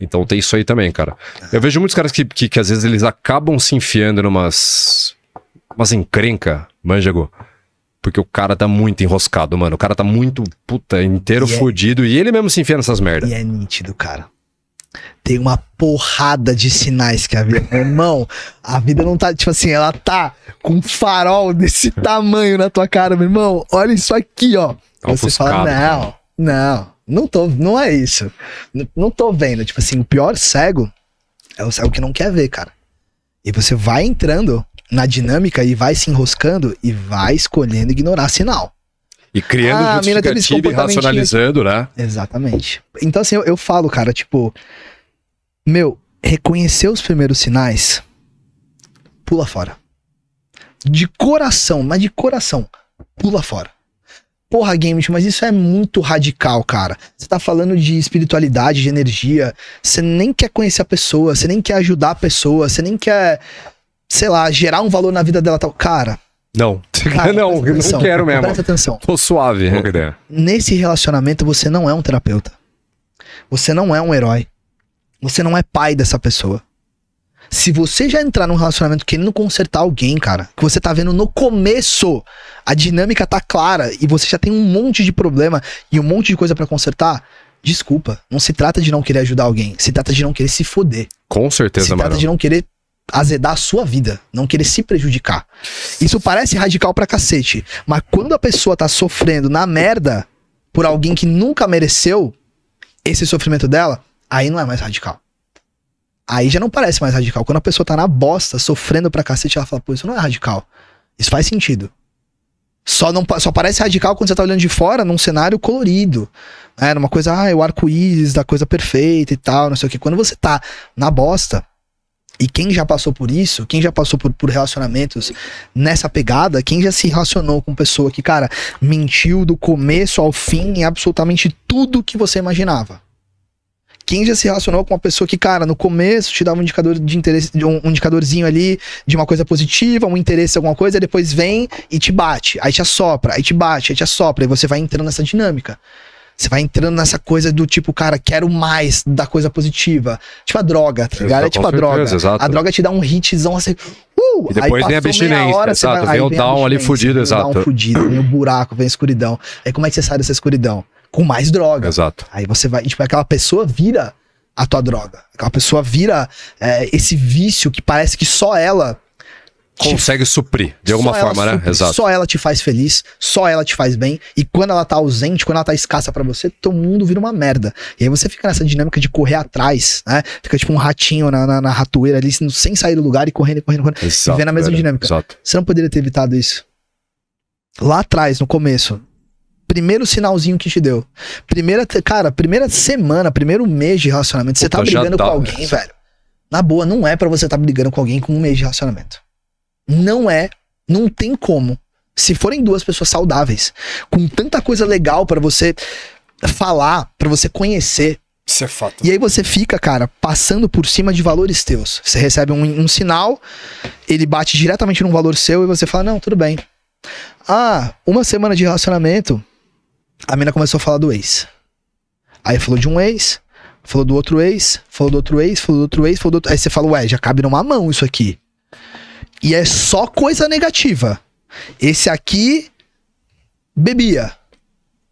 Speaker 1: Então tem isso aí também, cara. Eu vejo muitos caras que, que, que às vezes eles acabam se enfiando numas. Umas encrenca, manjago. Porque o cara tá muito enroscado, mano. O cara tá muito, puta, inteiro
Speaker 3: E é-
Speaker 1: fudido. E ele mesmo se enfia nessas merdas.
Speaker 3: E é nítido, cara. Tem uma porrada de sinais que a vida. Meu irmão, a vida não tá, tipo assim, ela tá com um farol desse tamanho na tua cara, meu irmão. Olha isso aqui, ó.
Speaker 2: Tá
Speaker 3: Você fala, não, não, não tô, não é isso. N- Não tô vendo. Tipo assim, o pior cego é o cego que não quer ver, cara. E você vai entrando na dinâmica e vai se enroscando e vai escolhendo ignorar sinal.
Speaker 1: E criando
Speaker 3: Ah,
Speaker 1: justificativa e racionalizando, né?
Speaker 3: Exatamente. Então, assim, eu, eu falo, cara, tipo, meu, reconhecer os primeiros sinais, pula fora. De coração, mas de coração, pula fora. Porra, Games, mas isso é muito radical, cara. Você tá falando de espiritualidade, de energia. Você nem quer conhecer a pessoa, você nem quer ajudar a pessoa, você nem quer, sei lá, gerar um valor na vida dela. Tal. Cara,
Speaker 1: Não.
Speaker 3: cara
Speaker 1: não,
Speaker 3: atenção,
Speaker 1: não quero mesmo.
Speaker 3: Presta atenção
Speaker 1: Tô suave.
Speaker 2: Ideia.
Speaker 3: nesse relacionamento você não é um terapeuta. Você não é um herói. Você não é pai dessa pessoa. Se você já entrar num relacionamento querendo consertar alguém, cara, que você tá vendo no começo, a dinâmica tá clara e você já tem um monte de problema e um monte de coisa pra consertar, desculpa, não se trata de não querer ajudar alguém, se trata de não querer se foder.
Speaker 1: Com
Speaker 3: Se
Speaker 1: certeza,
Speaker 3: trata
Speaker 1: mano.
Speaker 3: de não querer azedar a sua vida, não querer se prejudicar. Isso parece radical pra cacete, mas quando a pessoa tá sofrendo na merda por alguém que nunca mereceu esse sofrimento dela, aí não é mais radical. Aí já não parece mais radical. Quando a pessoa tá na bosta, sofrendo pra cacete, ela fala, pô, isso não é radical. Isso faz sentido. Só, não, só parece radical quando você tá olhando de fora num cenário colorido. Né? Numa coisa, ah, é o arco-íris da coisa perfeita e tal, não sei o que. Quando você tá na bosta, e quem já passou por isso, quem já passou por, por relacionamentos nessa pegada, quem já se relacionou com pessoa que, cara, mentiu do começo ao fim em absolutamente tudo que você imaginava. Quem já se relacionou com uma pessoa que, cara, no começo te dava um indicador de interesse, um, um indicadorzinho ali de uma coisa positiva, um interesse alguma coisa, depois vem e te bate, aí te assopra, aí te bate, aí te assopra, e você vai entrando nessa dinâmica. Você vai entrando nessa coisa do tipo, cara, quero mais da coisa positiva. Tipo a droga, tá ligado? É
Speaker 1: Exato,
Speaker 3: tipo a droga.
Speaker 1: exato.
Speaker 3: A droga te dá um hitzão assim. Uh,
Speaker 1: E depois vem a abstinência,
Speaker 3: hora,
Speaker 1: exato,
Speaker 3: vai-
Speaker 1: vem o down ali fudido,
Speaker 3: vem o
Speaker 1: exato.
Speaker 3: down fudido, vem o buraco, vem a escuridão. Aí como é que você sai dessa escuridão? Com mais droga.
Speaker 1: Exato.
Speaker 3: Aí você vai, tipo, aquela pessoa vira a tua droga. Aquela pessoa vira é, esse vício que parece que só ela
Speaker 1: Consegue suprir, de alguma forma, né?
Speaker 3: supre,
Speaker 1: Exato.
Speaker 3: Só ela te faz feliz, só ela te faz bem. E quando ela tá ausente, quando ela tá escassa pra você, teu mundo vira uma merda. E aí você fica nessa dinâmica de correr atrás, né? Fica tipo um ratinho na, na, na ratoeira ali, sem sair do lugar e correndo, e correndo, correndo.
Speaker 1: Exato,
Speaker 3: vendo a mesma
Speaker 1: velho.
Speaker 3: dinâmica.
Speaker 1: Exato.
Speaker 3: Você não poderia ter evitado isso. Lá atrás, no começo. Primeiro sinalzinho que te deu. Primeira, cara, primeira semana, primeiro mês de relacionamento, você tá
Speaker 1: Puta,
Speaker 3: brigando
Speaker 1: dá-
Speaker 3: com alguém, velho. Na boa, não é pra você tá brigando com alguém com um mês de relacionamento. Não é, não tem como. Se forem duas pessoas saudáveis, com tanta coisa legal pra você falar, pra você conhecer,
Speaker 1: Isso é fato.
Speaker 3: e aí você fica, cara, passando por cima de valores teus. Você recebe um, um sinal, ele bate diretamente num valor seu e você fala, não, tudo bem. Ah, uma semana de relacionamento, a mina começou a falar do ex. Aí falou de um ex, falou do outro ex, falou do outro ex, falou do outro ex, falou do outro... Aí você fala, ué, já cabe numa mão isso aqui. E é só coisa negativa. Esse aqui bebia.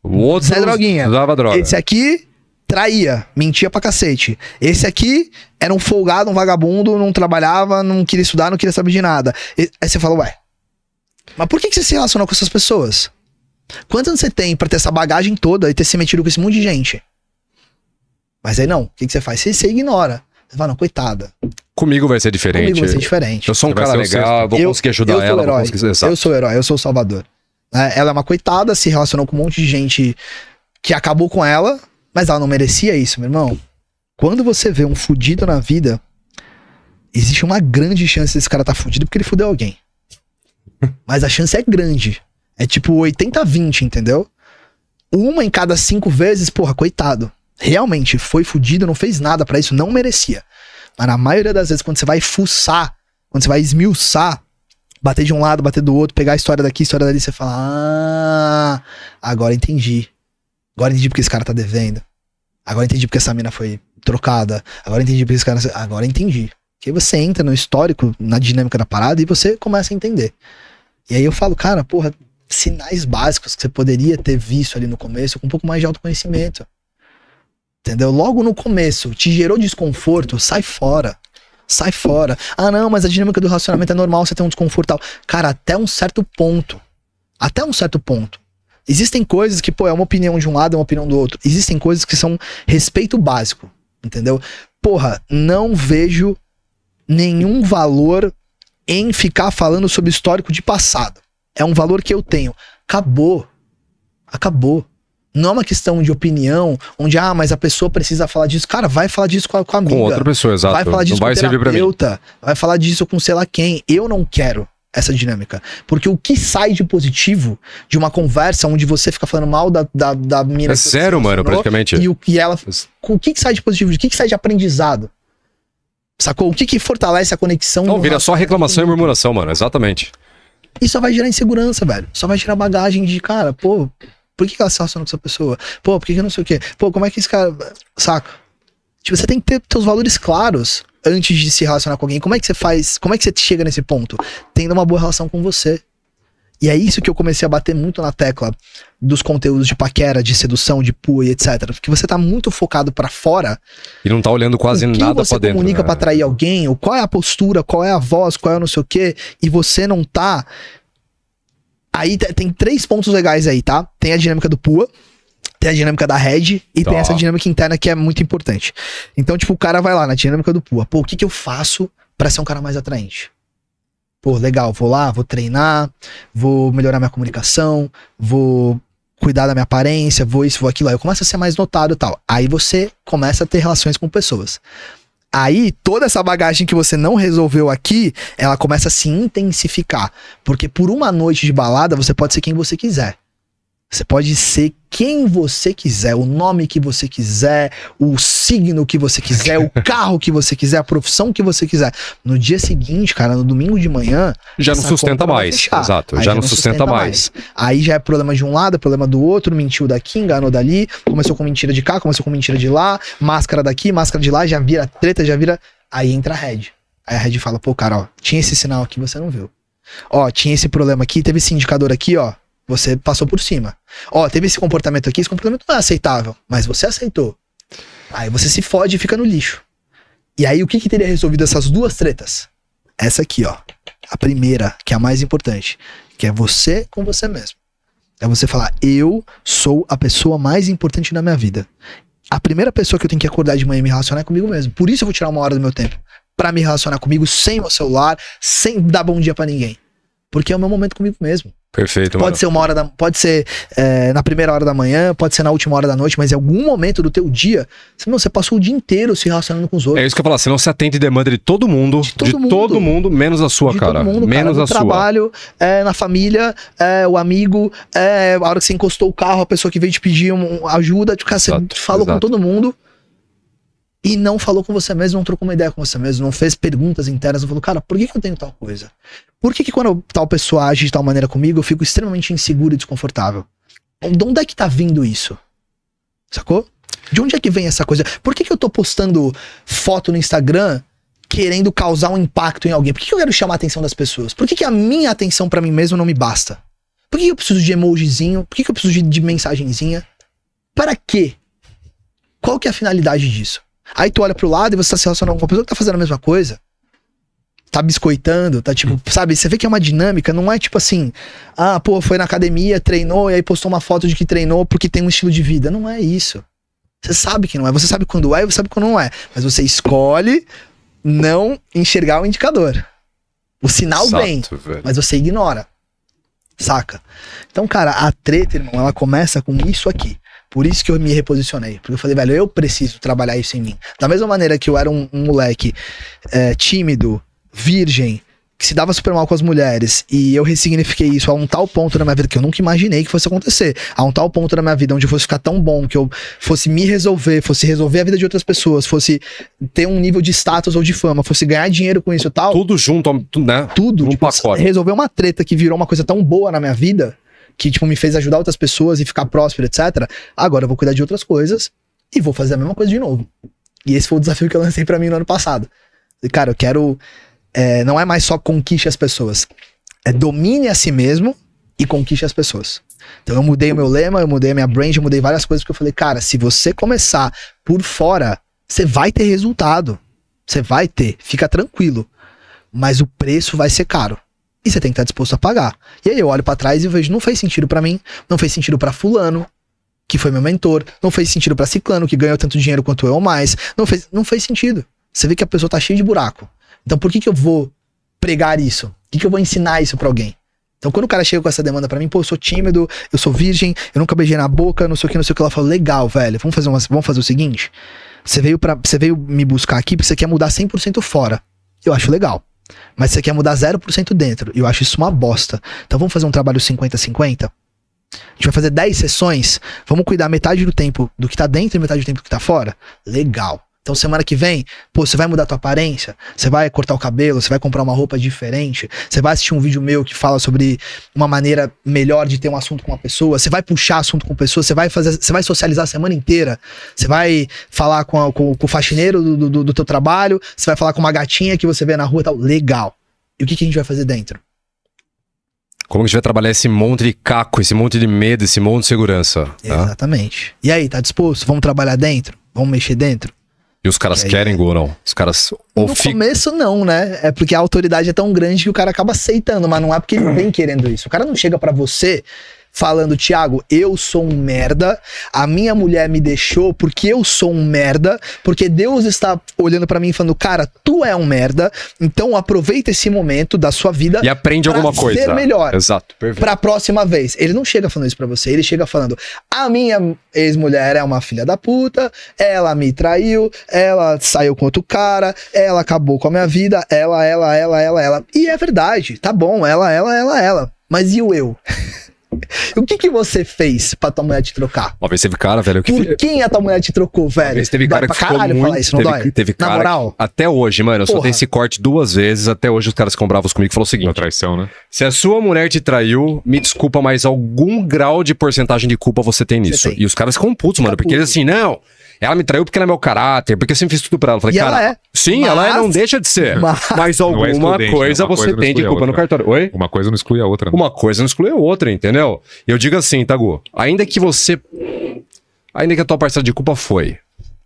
Speaker 1: O outro
Speaker 3: Zé Droguinha.
Speaker 1: usava droga.
Speaker 3: Esse aqui traía, mentia pra cacete. Esse aqui era um folgado, um vagabundo, não trabalhava, não queria estudar, não queria saber de nada. E- aí você fala, ué, mas por que, que você se relacionou com essas pessoas? Quantos anos você tem pra ter essa bagagem toda e ter se metido com esse monte de gente? Mas aí não, o que, que você faz? Você, você ignora. Você fala, não, coitada.
Speaker 1: Comigo vai ser diferente.
Speaker 3: Comigo vai ser diferente.
Speaker 1: Eu sou um
Speaker 2: Você
Speaker 1: cara legal, vou
Speaker 3: Eu-
Speaker 1: conseguir ajudar
Speaker 3: eu sou o
Speaker 1: ela. Vou
Speaker 3: herói.
Speaker 1: conseguir...
Speaker 3: Eu sou o herói, eu sou o salvador. É, ela é uma coitada, se relacionou com um monte de gente que acabou com ela, mas ela não merecia isso, meu irmão. Quando você vê um fudido na vida, existe uma grande chance desse cara tá fudido porque ele fudeu alguém. Mas a chance é grande. É tipo 80-20, entendeu? Uma em cada cinco vezes, porra, coitado. Realmente foi fudido, não fez nada pra isso, não merecia. Mas na maioria das vezes, quando você vai fuçar, quando você vai esmiuçar, bater de um lado, bater do outro, pegar a história daqui, a história dali, você fala: Ah, agora entendi. Agora entendi porque esse cara tá devendo. Agora entendi porque essa mina foi trocada. Agora entendi porque esse cara. Agora entendi. Que você entra no histórico, na dinâmica da parada e você começa a entender. E aí eu falo, cara, porra, sinais básicos que você poderia ter visto ali no começo com um pouco mais de autoconhecimento. Entendeu? Logo no começo, te gerou desconforto, sai fora. Sai fora. Ah, não, mas a dinâmica do relacionamento é normal você ter um desconforto tal. Cara, até um certo ponto. Até um certo ponto. Existem coisas que, pô, é uma opinião de um lado, é uma opinião do outro. Existem coisas que são respeito básico. Entendeu? Porra, não vejo nenhum valor em ficar falando sobre histórico de passado. É um valor que eu tenho. Acabou. Acabou. Não é uma questão de opinião, onde, ah, mas a pessoa precisa falar disso. Cara, vai falar disso com a, com a amiga.
Speaker 1: Com outra pessoa, exato.
Speaker 3: Vai falar disso
Speaker 1: não vai
Speaker 3: com o terapeuta. Vai falar disso com sei lá quem. Eu não quero essa dinâmica. Porque o que sai de positivo de uma conversa onde você fica falando mal da, da, da mina
Speaker 1: É
Speaker 3: que
Speaker 1: zero, mano, praticamente.
Speaker 3: E, o, e ela. O que, que sai de positivo? O que, que sai de aprendizado? Sacou? O que, que fortalece a conexão?
Speaker 1: Não, vira só reclamação e murmuração, mano. Exatamente.
Speaker 3: E só vai gerar insegurança, velho. Só vai gerar bagagem de, cara, pô, por que que ela se relaciona com essa pessoa? Pô, por que não sei o quê? Pô, como é que esse cara. Saca? Tipo, você tem que ter teus valores claros antes de se relacionar com alguém. Como é que você faz? Como é que você chega nesse ponto? Tendo uma boa relação com você. E é isso que eu comecei a bater muito na tecla dos conteúdos de paquera, de sedução, de pua e etc. Porque você tá muito focado pra fora
Speaker 1: E não tá olhando quase nada
Speaker 3: você
Speaker 1: pra dentro.
Speaker 3: comunica
Speaker 1: né?
Speaker 3: pra atrair alguém, ou qual é a postura, qual é a voz, qual é o não sei o quê, e você não tá. Aí te- tem três pontos legais aí, tá? Tem a dinâmica do PUA, tem a dinâmica da Red e tem
Speaker 1: Tá.
Speaker 3: essa dinâmica interna que é muito importante. Então, tipo, o cara vai lá na dinâmica do PUA. Pô, o que que eu faço pra ser um cara mais atraente? Pô, legal, vou lá, vou treinar, vou melhorar minha comunicação, vou cuidar da minha aparência, vou isso, vou aquilo. Aí eu começo a ser mais notado e tal. Aí você começa a ter relações com pessoas. Aí, toda essa bagagem que você não resolveu aqui, ela começa a se intensificar. Porque por uma noite de balada, você pode ser quem você quiser. Você pode ser quem você quiser, o nome que você quiser, o signo que você quiser, o carro que você quiser, a profissão que você quiser. No dia seguinte, cara, no domingo de manhã,
Speaker 1: Já não sustenta mais. Exato.
Speaker 3: Aí
Speaker 1: Já, não sustenta, mais.
Speaker 3: Aí já é problema de um lado, é problema do outro, mentiu daqui, enganou dali, começou com mentira de cá, começou com mentira de lá, máscara daqui, máscara de lá, já vira treta, já vira. Aí entra a Red. Aí a Red fala, pô, cara, ó, tinha esse sinal aqui, você não viu. Ó, tinha esse problema aqui, teve esse indicador aqui, ó. Você passou por cima. Ó, teve esse comportamento aqui, esse comportamento não é aceitável, mas você aceitou. Aí você se fode e fica no lixo. E aí o que que teria resolvido essas duas tretas? Essa aqui, ó. A primeira, que é a mais importante, que é você com você mesmo. É você falar, eu sou a pessoa mais importante da minha vida. A primeira pessoa que eu tenho que acordar de manhã e me relacionar é comigo mesmo. Por isso eu vou tirar uma hora do meu tempo Pra me relacionar comigo sem o celular, sem dar bom dia pra ninguém. Porque é o meu momento comigo mesmo.
Speaker 1: Perfeito,
Speaker 3: Pode
Speaker 1: mano.
Speaker 3: ser uma hora da, pode ser é, na primeira hora da manhã, pode ser na última hora da noite, mas em algum momento do teu dia, você, meu, você passou o dia inteiro se relacionando com os outros.
Speaker 1: É isso que eu falar, você não se atende demanda de todo mundo, de
Speaker 3: todo
Speaker 1: todo,
Speaker 3: mundo.
Speaker 1: mundo, menos a sua,
Speaker 3: de
Speaker 1: cara.
Speaker 3: todo mundo,
Speaker 1: menos
Speaker 3: cara,
Speaker 1: a
Speaker 3: no
Speaker 1: sua.
Speaker 3: trabalho, é, na família, é, o amigo, é, a hora que você encostou o carro, a pessoa que veio te pedir um- ajuda, tipo, cara, você
Speaker 1: Exato,
Speaker 3: falou
Speaker 1: exato.
Speaker 3: com todo mundo e não falou com você mesmo, não trocou uma ideia com você mesmo, não fez perguntas internas, não falou, cara, por que, que eu tenho tal coisa? Por que, que quando tal pessoa age de tal maneira comigo, eu fico extremamente inseguro e desconfortável? De onde é que tá vindo isso? Sacou? De onde é que vem essa coisa? Por que, que eu tô postando foto no Instagram querendo causar um impacto em alguém? Por que, que eu quero chamar a atenção das pessoas? Por que, que a minha atenção pra mim mesmo não me basta? Por que, que eu preciso de emojizinho? Por que, que eu preciso de, de mensagenzinha? Para quê? Qual que é a finalidade disso? Aí tu olha pro lado e você tá se relacionando com uma pessoa que tá fazendo a mesma coisa. Tá biscoitando, tá tipo, sabe? Você vê que é uma dinâmica, não é tipo assim, ah, pô, foi na academia, treinou e aí postou uma foto de que treinou porque tem um estilo de vida. Não é isso. Você sabe que não é. Você sabe quando é e você sabe quando não é. Mas você escolhe não enxergar o indicador. O sinal vem,
Speaker 1: Exato, velho.
Speaker 3: mas você ignora. Saca? Então, cara, a treta, irmão, ela começa com isso aqui. Por isso que eu me reposicionei. Porque eu falei, velho, eu preciso trabalhar isso em mim. Da mesma maneira que eu era um, um moleque é, tímido, virgem, que se dava super mal com as mulheres, e eu ressignifiquei isso a um tal ponto na minha vida que eu nunca imaginei que fosse acontecer. A um tal ponto na minha vida onde eu fosse ficar tão bom, que eu fosse me resolver, fosse resolver a vida de outras pessoas, fosse ter um nível de status ou de fama, fosse ganhar dinheiro com isso e tal
Speaker 1: Tudo junto, né?
Speaker 3: tudo,
Speaker 1: Num
Speaker 3: tipo,
Speaker 1: pacote.
Speaker 3: resolver uma treta que virou uma coisa tão boa na minha vida, que tipo me fez ajudar outras pessoas e ficar próspero, etc. Agora eu vou cuidar de outras coisas e vou fazer a mesma coisa de novo. E esse foi o desafio que eu lancei pra mim no ano passado. E, cara, eu quero é, não é mais só conquiste as pessoas, é domine a si mesmo e conquiste as pessoas. Então eu mudei o meu lema, eu mudei a minha brand, eu mudei várias coisas, porque eu falei, cara, se você começar por fora, você vai ter resultado. Você vai ter, fica tranquilo. Mas o preço vai ser caro. E você tem que estar disposto a pagar. E aí eu olho pra trás e vejo, não fez sentido pra mim, não fez sentido pra fulano, que foi meu mentor, não fez sentido pra ciclano, que ganhou tanto dinheiro quanto eu ou mais. Não fez, não fez sentido. Você vê que a pessoa tá cheia de buraco. Então por que que eu vou pregar isso? Por que que eu vou ensinar isso pra alguém? Então, quando o cara chega com essa demanda pra mim, pô, eu sou tímido, eu sou virgem, eu nunca beijei na boca, não sei o que, não sei o que, ela fala, legal, velho, vamos fazer, uma, vamos fazer o seguinte. Você veio, pra, você veio me buscar aqui porque você quer mudar 100% fora. Eu acho legal. Mas você quer mudar 0% dentro. Eu acho isso uma bosta. Então vamos fazer um trabalho 50-50? A gente vai fazer 10 sessões. Vamos cuidar metade do tempo do que tá dentro e metade do tempo do que tá fora? Legal. Então semana que vem, pô, você vai mudar tua aparência, você vai cortar o cabelo, você vai comprar uma roupa diferente, você vai assistir um vídeo meu que fala sobre uma maneira melhor de ter um assunto com uma pessoa, você vai puxar assunto com pessoa, você vai fazer, você vai socializar a semana inteira, você vai falar com, a- com- com o faxineiro do, do, do teu trabalho, você vai falar com uma gatinha que você vê na rua e tal. Legal. E o que, que a gente vai fazer dentro?
Speaker 1: Como que a gente vai trabalhar esse monte de caco, esse monte de medo, esse monte de segurança? tá?
Speaker 3: Exatamente. E aí, tá disposto? Vamos trabalhar dentro? Vamos mexer dentro?
Speaker 1: E os caras
Speaker 3: E aí,
Speaker 1: querem gol não? Os caras ou
Speaker 3: No
Speaker 1: ficam.
Speaker 3: começo, não, né? É porque a autoridade é tão grande que o cara acaba aceitando, mas não é porque ele vem querendo isso. O cara não chega pra você falando, Thiago, eu sou um merda, a minha mulher me deixou porque eu sou um merda, porque Deus está olhando pra mim e falando, cara, tu é um merda, então aproveita esse momento da sua vida
Speaker 1: E aprende alguma coisa.
Speaker 3: ser melhor.
Speaker 1: Exato, perfeito.
Speaker 3: pra próxima vez. Ele não chega falando isso pra você, ele chega falando: a minha ex-mulher é uma filha da puta, ela me traiu, ela saiu com outro cara, ela acabou com a minha vida, ela, ela, ela, ela, ela. E é verdade, tá bom, ela, ela, ela, ela. Mas e o eu? o que que você fez pra tua mulher te trocar?
Speaker 1: Uma vez teve cara, velho, que.
Speaker 3: Por quem a tua mulher te trocou,
Speaker 1: Uma
Speaker 3: velho?
Speaker 1: vez teve
Speaker 3: Dói
Speaker 1: cara que ficou
Speaker 3: caralho
Speaker 1: muito.
Speaker 3: falar isso, não
Speaker 1: teve,
Speaker 3: dói?
Speaker 1: teve
Speaker 3: Na
Speaker 1: cara.
Speaker 3: moral?
Speaker 1: que- até hoje, mano, eu só
Speaker 3: Porra.
Speaker 1: dei esse corte duas vezes. Até hoje os caras ficam bravos comigo e falam o
Speaker 2: Uma
Speaker 1: seguinte:
Speaker 2: traição, né?
Speaker 1: se a sua mulher te traiu, me desculpa, mas algum grau de porcentagem de culpa você tem nisso.
Speaker 3: tem.
Speaker 1: E os caras ficam putos,
Speaker 3: Fica
Speaker 1: mano, porque eles assim, não. Ela me traiu porque ela é meu caráter, porque eu sempre fiz tudo pra ela. Eu falei,
Speaker 3: E
Speaker 1: cara,
Speaker 3: ela é.
Speaker 1: sim, ela é,
Speaker 3: Mas-
Speaker 1: não deixa de ser.
Speaker 3: Mas-
Speaker 1: Mas
Speaker 2: é
Speaker 1: alguma
Speaker 2: né?
Speaker 1: coisa
Speaker 2: Uma
Speaker 1: você
Speaker 2: coisa
Speaker 1: tem de culpa no cartório. Oi?
Speaker 2: Uma coisa não exclui a outra. né?
Speaker 1: Uma coisa não exclui a outra, entendeu? E eu digo assim, Tagu, ainda que você. Ainda que a tua parcela de culpa foi.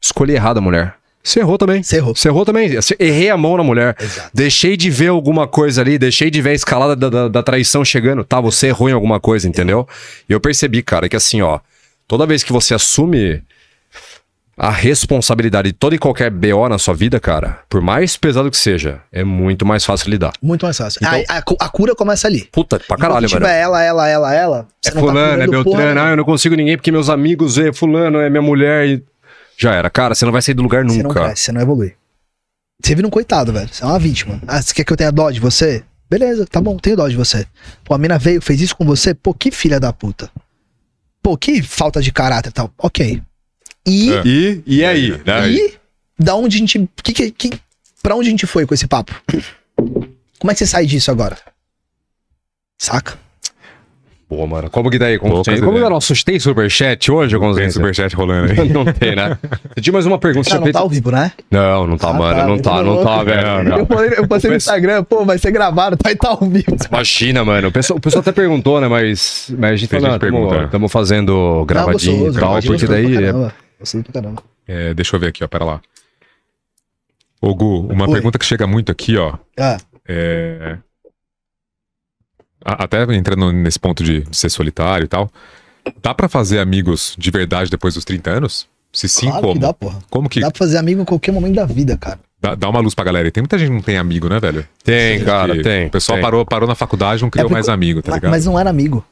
Speaker 1: Escolhi errado a mulher. Você errou também.
Speaker 3: Você errou.
Speaker 1: Você errou também. Você- Errei a mão na mulher.
Speaker 3: Exato.
Speaker 1: Deixei de ver alguma coisa ali, deixei de ver a escalada da, da- da traição chegando. Tá, você errou em alguma coisa, entendeu? E eu percebi, cara, que assim, ó, toda vez que você assume a responsabilidade de toda e qualquer BO na sua vida, cara, por mais pesado que seja, é muito mais fácil lidar.
Speaker 3: Muito mais fácil.
Speaker 1: Então-
Speaker 3: a, a a cura começa ali.
Speaker 1: Puta, pra caralho, mano.
Speaker 3: tiver ela, ela, ela, ela.
Speaker 1: É
Speaker 3: tá
Speaker 1: fulano, é
Speaker 3: curando porra
Speaker 1: Beltrano, ah, eu não consigo ninguém porque meus amigos vê fulano, é minha mulher e... Já era. Cara, você não vai sair do lugar
Speaker 3: Você não
Speaker 1: nunca.
Speaker 3: cresce, você não evolui. Você vira um coitado, velho. Você é uma vítima. Ah, você quer que eu tenha dó de você? Beleza, tá bom, tenho dó de você. Pô, a mina veio, fez isso com você? Pô, que filha da puta. Pô, que falta de caráter e tal. Ok. E,
Speaker 2: É.
Speaker 1: E, e aí? né?
Speaker 3: e da onde a gente. Que, que, que, pra onde a gente foi com esse papo? Como é que você sai disso agora? Saca?
Speaker 1: Pô, mano, como que daí? Como,
Speaker 2: Poucas
Speaker 1: tem, como é nosso... Tem superchat hoje,
Speaker 2: Tem
Speaker 1: Gonzalo?
Speaker 2: superchat rolando aí.
Speaker 1: Não tem, né? Eu tinha mais uma pergunta.
Speaker 3: Não, não tá ao vivo, né?
Speaker 1: Não, não tá,
Speaker 3: Ah,
Speaker 1: mano.
Speaker 3: tá,
Speaker 1: não tá, não tá, velho.
Speaker 2: Não,
Speaker 1: não.
Speaker 3: Eu, falei, eu postei no Instagram, pô, vai ser gravado, vai estar ao vivo.
Speaker 1: Imagina, mano. O pessoal, o pessoal até perguntou, né? Mas, mas a gente
Speaker 2: Tem
Speaker 1: falou,
Speaker 2: gente
Speaker 1: ah, tamo-
Speaker 2: perguntando.
Speaker 1: tamo fazendo gravadinho e tal, porque daí...
Speaker 3: pra
Speaker 1: é-
Speaker 3: caramba. Gostoso pra caramba.
Speaker 2: É, deixa eu ver aqui, ó, pera lá. Ô, Gu, uma
Speaker 3: Oi.
Speaker 2: pergunta que chega muito aqui, ó.
Speaker 3: Ah,
Speaker 2: É... Até entrando nesse ponto de, de ser solitário e tal. Dá pra fazer amigos de verdade depois dos 30 anos? Se sim,
Speaker 3: claro
Speaker 2: como?
Speaker 3: que dá, porra.
Speaker 2: Como que
Speaker 3: Dá pra fazer amigo em qualquer momento da vida, cara.
Speaker 2: dá, dá uma luz pra galera? E tem muita gente que não tem amigo, né, velho?
Speaker 1: Tem, cara,
Speaker 2: Que
Speaker 1: tem.
Speaker 2: O pessoal
Speaker 1: tem.
Speaker 2: parou, parou na faculdade não criou
Speaker 3: É porque-
Speaker 2: mais amigo, tá
Speaker 3: Mas-
Speaker 2: ligado?
Speaker 3: Mas não era amigo.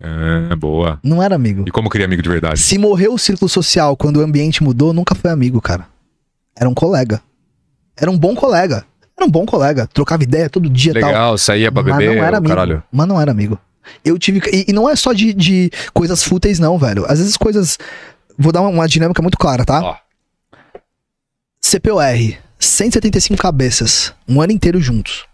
Speaker 2: É, boa.
Speaker 3: Não era amigo.
Speaker 2: E como cria amigo de verdade?
Speaker 3: Se morreu o círculo social quando o ambiente mudou, nunca foi amigo, cara. Era um colega. Era um bom colega. Era um bom colega. Trocava ideia todo dia e tal.
Speaker 1: Legal, saía pra
Speaker 3: Mas
Speaker 1: beber,
Speaker 3: não era amigo.
Speaker 1: caralho.
Speaker 3: Mas não era amigo. Eu tive. E, e não é só de, de coisas fúteis, não, velho. Às vezes coisas. Vou dar uma, uma dinâmica muito clara, tá?
Speaker 1: Ó.
Speaker 3: CPOR, 175 cabeças, um ano inteiro juntos.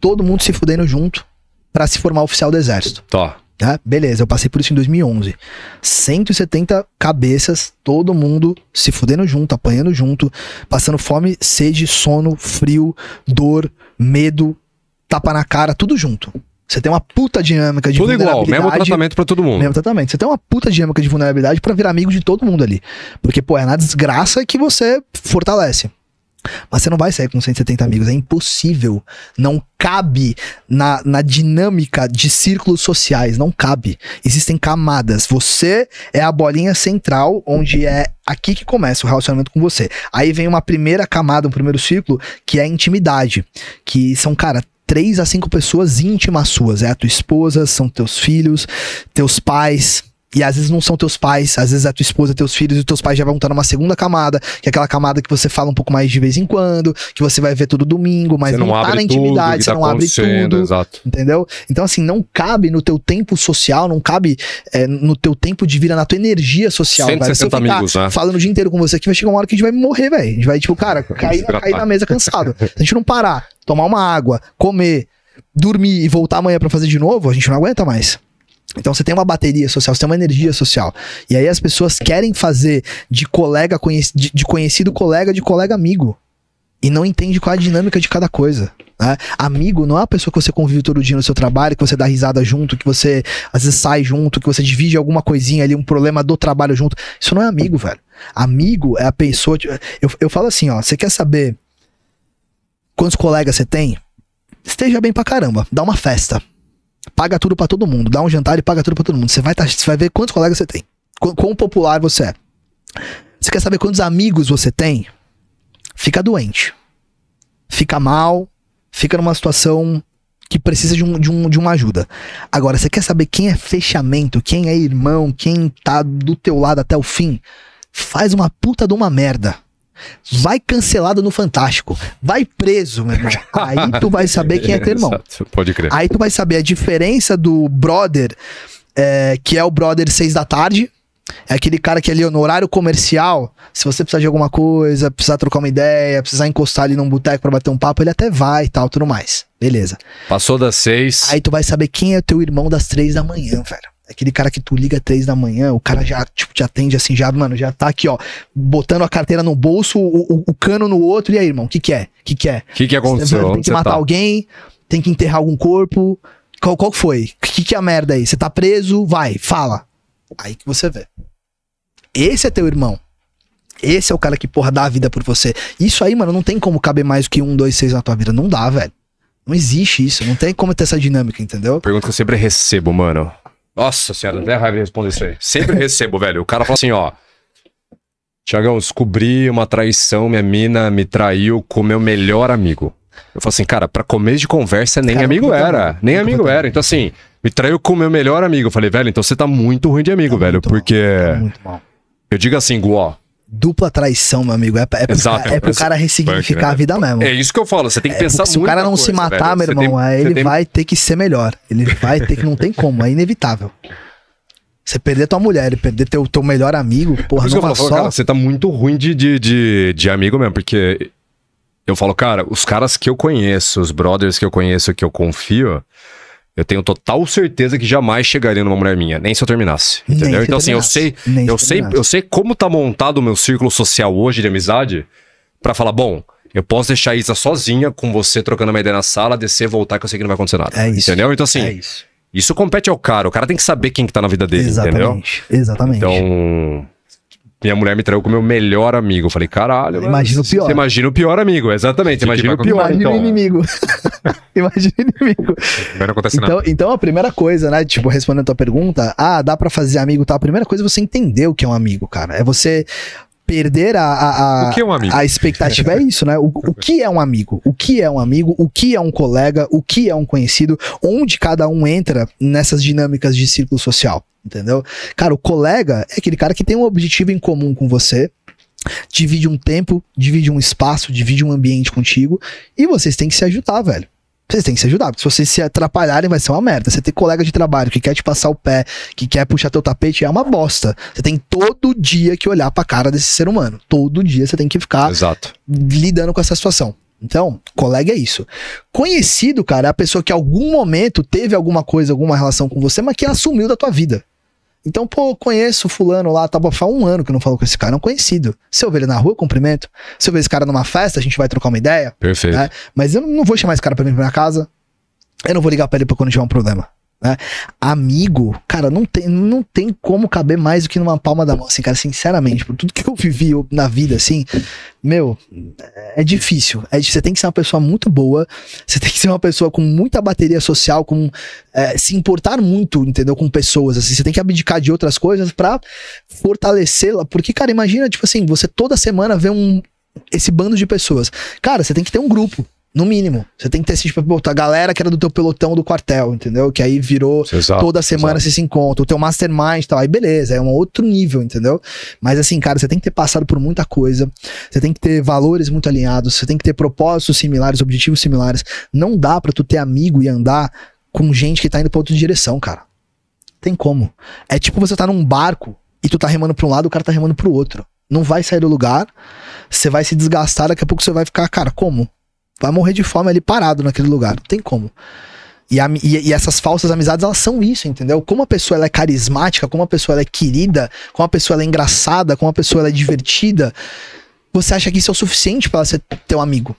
Speaker 3: Todo mundo se fudendo junto pra se formar oficial do exército.
Speaker 1: Tá.
Speaker 3: Tá? Beleza, eu passei por isso em 2011. 170 cabeças, todo mundo se fudendo junto, apanhando junto, passando fome, sede, sono, frio, dor, medo, tapa na cara, tudo junto. Você tem uma puta dinâmica de
Speaker 1: Tudo igual, mesmo
Speaker 3: vulnerabilidade.
Speaker 1: tratamento pra todo mundo.
Speaker 3: Mesmo tratamento. Você tem uma puta dinâmica de vulnerabilidade pra virar amigo de todo mundo ali. Porque, pô, é na desgraça que você fortalece. Mas você não vai sair com 170 amigos, é impossível. Não cabe na, na dinâmica de círculos sociais, não cabe. Existem camadas. Você é a bolinha central, onde é aqui que começa o relacionamento com você. Aí vem uma primeira camada, um primeiro círculo, que é a intimidade. Que são, cara, três a cinco pessoas íntimas suas. É a tua esposa, são teus filhos, teus pais. E às vezes não são teus pais, às vezes é tua esposa, teus filhos, e teus pais já vão estar numa segunda camada, que é aquela camada que você fala um pouco mais de vez em quando, que você vai ver todo domingo, mas
Speaker 1: você
Speaker 3: não,
Speaker 1: não,
Speaker 3: tá na
Speaker 1: tudo,
Speaker 3: intimidade,
Speaker 1: que
Speaker 3: você
Speaker 1: tá
Speaker 3: não abre tudo.
Speaker 1: Exato.
Speaker 3: Entendeu? Então, assim, não cabe no teu tempo social, não cabe é, no teu tempo de vida, na tua energia social. velho. Se eu
Speaker 1: 160
Speaker 3: ficar
Speaker 1: amigos, né?
Speaker 3: falando o dia inteiro com você aqui, vai chegar uma hora que a gente vai morrer, velho. A gente vai, tipo, cara, cair, na- cair na mesa cansado. Se a gente não parar, tomar uma água, comer, dormir e voltar amanhã pra fazer de novo, a gente não aguenta mais. Então você tem uma bateria social, você tem uma energia social. E aí as pessoas querem fazer de colega de conhecido colega de colega amigo. E não entende qual é a dinâmica de cada coisa. né? Amigo não é a pessoa que você convive todo dia no seu trabalho, que você dá risada junto, que você às vezes sai junto, que você divide alguma coisinha ali, um problema do trabalho junto. Isso não é amigo, velho. Amigo é a pessoa. Eu, eu falo assim, ó, você quer saber quantos colegas você tem? Esteja bem pra caramba, dá uma festa. Paga tudo pra todo mundo, dá um jantar e paga tudo pra todo mundo. Você vai, tá, você vai ver quantos colegas você tem. Quão, quão popular você é. Você quer saber quantos amigos você tem? Fica doente. Fica mal. Fica numa situação que precisa de, um, de, um, de uma ajuda. Agora, você quer saber quem é fechamento, quem é irmão, quem tá do teu lado até o fim? Faz uma puta de uma merda. Vai cancelado no Fantástico. Vai preso, meu irmão. Aí tu vai saber quem é teu irmão.
Speaker 1: Exato, Pode crer.
Speaker 3: Aí tu vai saber a diferença do brother, é, que é o brother seis da tarde. É aquele cara que ali no horário comercial, se você precisar de alguma coisa, precisar trocar uma ideia, precisar encostar ali num boteco pra bater um papo, ele até vai e tal, tudo mais. Beleza.
Speaker 1: Passou das seis.
Speaker 3: Aí tu vai saber quem é teu irmão das três da manhã, velho. Aquele cara que tu liga três da manhã, o cara já, tipo, te atende assim, já, mano, já tá aqui, ó, botando a carteira no bolso, o, o- o cano no outro, e aí, irmão, o que que é? O que que é?
Speaker 1: O que, que aconteceu?
Speaker 3: Tem que matar
Speaker 1: tá?
Speaker 3: alguém, tem que enterrar algum corpo. Qual, qual que foi? O que, que é a merda aí? Você tá preso? Vai, fala. Aí que você vê. Esse é teu irmão. Esse é o cara que, porra, dá a vida por você. Isso aí, mano, não tem como caber mais do que um, dois, seis na tua vida. Não dá, velho. Não existe isso. Não tem como ter essa dinâmica, entendeu?
Speaker 1: Pergunta que eu sempre recebo, mano. Nossa senhora, até raiva de responder isso aí. Sempre recebo, velho. O cara fala assim, ó. Tiagão, descobri uma traição, minha mina me traiu com meu melhor amigo. Eu falo assim, cara, pra começo de conversa, nem
Speaker 3: Cara,
Speaker 1: amigo era. Nem amigo era. Então, assim, me traiu com meu melhor amigo. Eu falei, velho, então você tá muito ruim de amigo,
Speaker 3: Tá
Speaker 1: velho.
Speaker 3: muito mal,
Speaker 1: porque
Speaker 3: Tá muito mal.
Speaker 1: eu digo assim, Gu, ó.
Speaker 3: Dupla traição, meu amigo. É, é, pro,
Speaker 1: Exato,
Speaker 3: é pro cara ressignificar
Speaker 1: né?
Speaker 3: a vida mesmo.
Speaker 1: É isso que eu falo, você tem que
Speaker 3: É,
Speaker 1: pensar
Speaker 3: porque se o
Speaker 1: muito.
Speaker 3: cara não se
Speaker 1: coisa,
Speaker 3: matar,
Speaker 1: velho.
Speaker 3: meu irmão,
Speaker 1: tem-
Speaker 3: aí ele
Speaker 1: tem-
Speaker 3: vai ter que ser melhor. Ele vai ter que. Não tem como, é inevitável. Você perder tua mulher perder teu, teu melhor amigo, porra,
Speaker 1: Por isso que eu
Speaker 3: numa
Speaker 1: falo,
Speaker 3: só.
Speaker 1: cara, você tá muito ruim de, de, de, de amigo mesmo, porque eu falo, cara, os caras que eu conheço, os brothers que eu conheço, que eu confio, eu tenho total certeza que jamais chegariam numa mulher minha, nem se eu terminasse.
Speaker 3: Nem
Speaker 1: Entendeu?
Speaker 3: se
Speaker 1: Então, assim, eu sei,
Speaker 3: Nem
Speaker 1: eu
Speaker 3: se
Speaker 1: sei, eu sei como tá montado o meu círculo social hoje de amizade pra falar, bom, eu posso deixar a Isa sozinha com você trocando uma ideia na sala, descer, voltar, que eu sei que não vai acontecer nada.
Speaker 3: É isso.
Speaker 1: Entendeu? Então, assim,
Speaker 3: É isso.
Speaker 1: isso compete ao cara. O cara tem que saber quem que tá na vida dele, entendeu?
Speaker 3: Exatamente. Exatamente.
Speaker 1: Então, minha mulher me traiu com o meu melhor amigo. Eu falei, caralho.
Speaker 3: Imagina o pior.
Speaker 1: Você imagina o pior amigo, exatamente.
Speaker 2: Que
Speaker 1: imagina o pior.
Speaker 3: Imagina
Speaker 1: então.
Speaker 3: o inimigo. Imagina o inimigo.
Speaker 2: Não acontece nada.
Speaker 3: Então, então, a primeira coisa, né? Tipo, respondendo a tua pergunta, ah, dá pra fazer amigo e tal. A primeira coisa é você entender o que é um amigo, cara. É você perder a, a, a,
Speaker 2: é um
Speaker 3: a expectativa. É isso, né? O, o que é um amigo? O que é um amigo? O que é um colega? O que é um conhecido? Onde cada um entra nessas dinâmicas de círculo social? Entendeu? Cara, o colega é aquele cara que tem um objetivo em comum com você. Divide um tempo, divide um espaço, divide um ambiente contigo. E vocês têm que se ajudar, velho. Vocês têm que se ajudar, porque se vocês se atrapalharem vai ser uma merda. Você ter colega de trabalho que quer te passar o pé, que quer puxar teu tapete, é uma bosta. Você tem todo dia que olhar pra cara desse ser humano. Todo dia você tem que ficar
Speaker 1: Exato.
Speaker 3: lidando com essa situação. Então, colega é isso. Conhecido, cara, é a pessoa que em algum momento teve alguma coisa, alguma relação com você, mas que assumiu da tua vida. Então, pô, conheço fulano lá, tava faz um ano que eu não falo com esse cara, é um conhecido. Se eu ver ele na rua, cumprimento. Se eu ver esse cara numa festa, a gente vai trocar uma ideia.
Speaker 1: Perfeito.
Speaker 3: É. Mas eu não vou chamar esse cara pra vir pra minha casa. Eu não vou ligar pra ele pra quando tiver um problema. Né? Amigo, cara, não tem, não tem como caber mais do que numa palma da mão, assim, cara, sinceramente, por tudo que eu vivi na vida, assim, meu, é difícil. É, você tem que ser uma pessoa muito boa, você tem que ser uma pessoa com muita bateria social, com é, se importar muito, entendeu, com pessoas, assim, você tem que abdicar de outras coisas para fortalecê-la, porque, cara, imagina, tipo assim, você toda semana vê um, esse bando de pessoas. Cara, você tem que ter um grupo. No mínimo. Você tem que ter esse tipo, pô, a galera que era do teu pelotão do quartel, entendeu? Que aí virou exato, toda semana exato. você se encontra. O teu mastermind e tal. Aí beleza, é um outro nível, entendeu? Mas assim, cara, você tem que ter passado por muita coisa. Você tem que ter valores muito alinhados. Você tem que ter propósitos similares, objetivos similares. Não dá para tu ter amigo e andar com gente que tá indo pra outra direção, cara. Tem como. É tipo você tá num barco e tu tá remando pra um lado, o cara tá remando pro outro. Não vai sair do lugar. Você vai se desgastar, daqui a pouco você vai ficar, cara, como? Vai morrer de fome ali parado naquele lugar. Não tem como. E, a, e, e, essas falsas amizades, elas são isso, entendeu? Como a pessoa ela é carismática, como a pessoa ela é querida, como a pessoa ela é engraçada, como a pessoa ela é divertida, você acha que isso é o suficiente para ser teu amigo.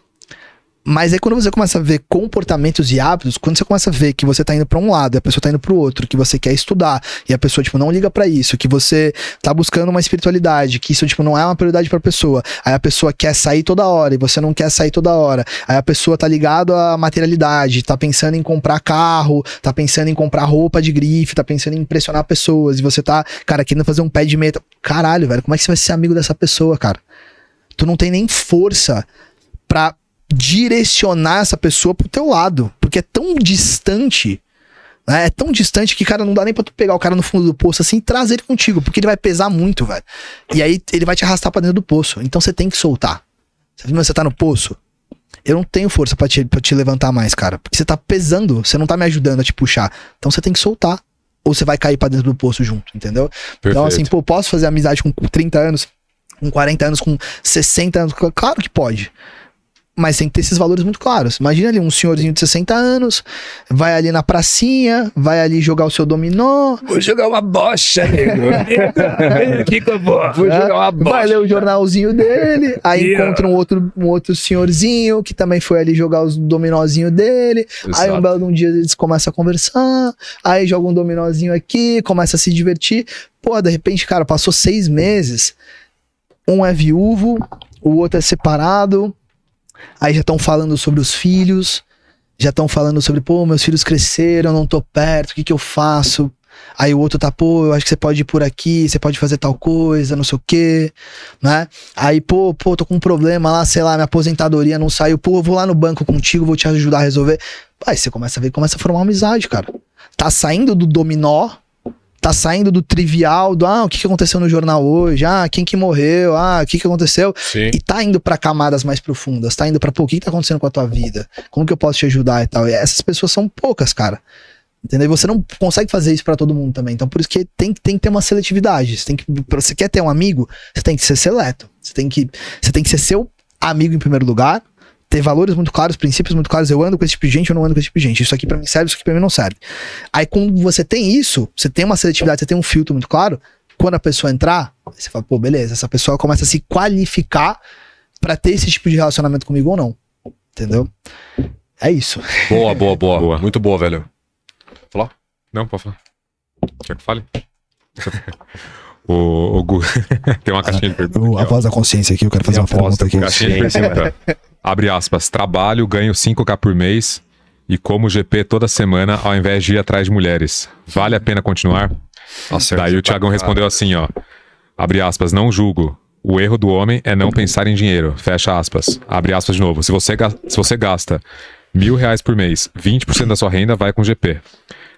Speaker 3: Mas aí quando você começa a ver comportamentos e hábitos, quando você começa a ver que você tá indo para um lado e a pessoa tá indo pro outro, que você quer estudar e a pessoa, tipo, não liga para isso, que você tá buscando uma espiritualidade, que isso, tipo, não é uma prioridade pra pessoa. Aí a pessoa quer sair toda hora e você não quer sair toda hora. Aí a pessoa tá ligado à materialidade, tá pensando em comprar carro, tá pensando em comprar roupa de grife, tá pensando em impressionar pessoas e você tá, cara, querendo fazer um pé de meta. Caralho, velho, como é que você vai ser amigo dessa pessoa, cara? Tu não tem nem força pra direcionar essa pessoa pro teu lado. Porque é tão distante. Né? É tão distante que, cara, não dá nem pra tu pegar o cara no fundo do poço assim e trazer ele contigo. Porque ele vai pesar muito, velho. E aí ele vai te arrastar pra dentro do poço. Então você tem que soltar. Você, você tá no poço? Eu não tenho força pra te, pra te levantar mais, cara. Porque você tá pesando, você não tá me ajudando a te puxar. Então você tem que soltar. Ou você vai cair pra dentro do poço junto, entendeu? Perfeito. Então, assim, pô, posso fazer amizade com 30 anos, com 40 anos, com 60 anos? Claro que pode. Mas tem que ter esses valores muito claros. Imagina ali um senhorzinho de 60 anos, vai ali na pracinha, vai ali jogar o seu dominó.
Speaker 1: Vou jogar uma bocha, nego. Vou. Jogar uma bocha.
Speaker 3: Vai ler o jornalzinho dele, aí yeah. encontra um outro, um outro senhorzinho que também foi ali jogar os dominózinhos dele. Exato. Aí um belo um dia eles começam a conversar, aí joga um dominózinho aqui, começa a se divertir. Pô, de repente, cara, passou seis meses, um é viúvo, o outro é separado Aí já estão falando sobre os filhos, já estão falando sobre, pô, meus filhos cresceram, não tô perto, o que que eu faço? Aí o outro tá, pô, eu acho que você pode ir por aqui, você pode fazer tal coisa, não sei o quê, né? Aí, pô, pô, tô com um problema lá, sei lá, minha aposentadoria não saiu, pô, eu vou lá no banco contigo, vou te ajudar a resolver. Aí você começa a ver, começa a formar uma amizade, cara. Tá saindo do dominó tá saindo do trivial, do ah, o que, aconteceu no jornal hoje, ah, quem que morreu, ah, o que, que aconteceu, Sim. e tá indo para camadas mais profundas, tá indo para pô, o que, que tá acontecendo com a tua vida, como que eu posso te ajudar e tal. E essas pessoas são poucas, cara. Entendeu? Você não consegue fazer isso para todo mundo também. Então, por isso que tem, tem que ter uma seletividade. Você tem que, você quer ter um amigo, você tem que ser seleto. Você tem que, você tem que ser seu amigo em primeiro lugar, ter valores muito claros, princípios muito claros. Eu ando com esse tipo de gente, eu não ando com esse tipo de gente. Isso aqui para mim serve, isso aqui para mim não serve. Aí quando você tem isso, você tem uma seletividade, você tem um filtro muito claro. Quando a pessoa entrar, você fala, pô, beleza, essa pessoa começa a se qualificar para ter esse tipo de relacionamento comigo ou não. Entendeu? É isso.
Speaker 1: Boa, boa, boa. boa. Muito boa, velho.
Speaker 2: Falar? Não, pode falar. Quer que fale? O, o Gu... tem uma caixinha de perguntas.
Speaker 3: A voz da consciência aqui, eu quero fazer uma pergunta aqui. Caixinha de pergunta.
Speaker 2: Abre aspas. Trabalho, ganho 5k por mês e como GP toda semana ao invés de ir atrás de mulheres. Vale a pena continuar? Nossa, Daí o Thiagão respondeu assim, ó. Abre aspas, não julgo. O erro do homem é não pensar em dinheiro. Fecha aspas. Abre aspas de novo. Se você, se você gasta mil reais por mês, 20% da sua renda vai com GP.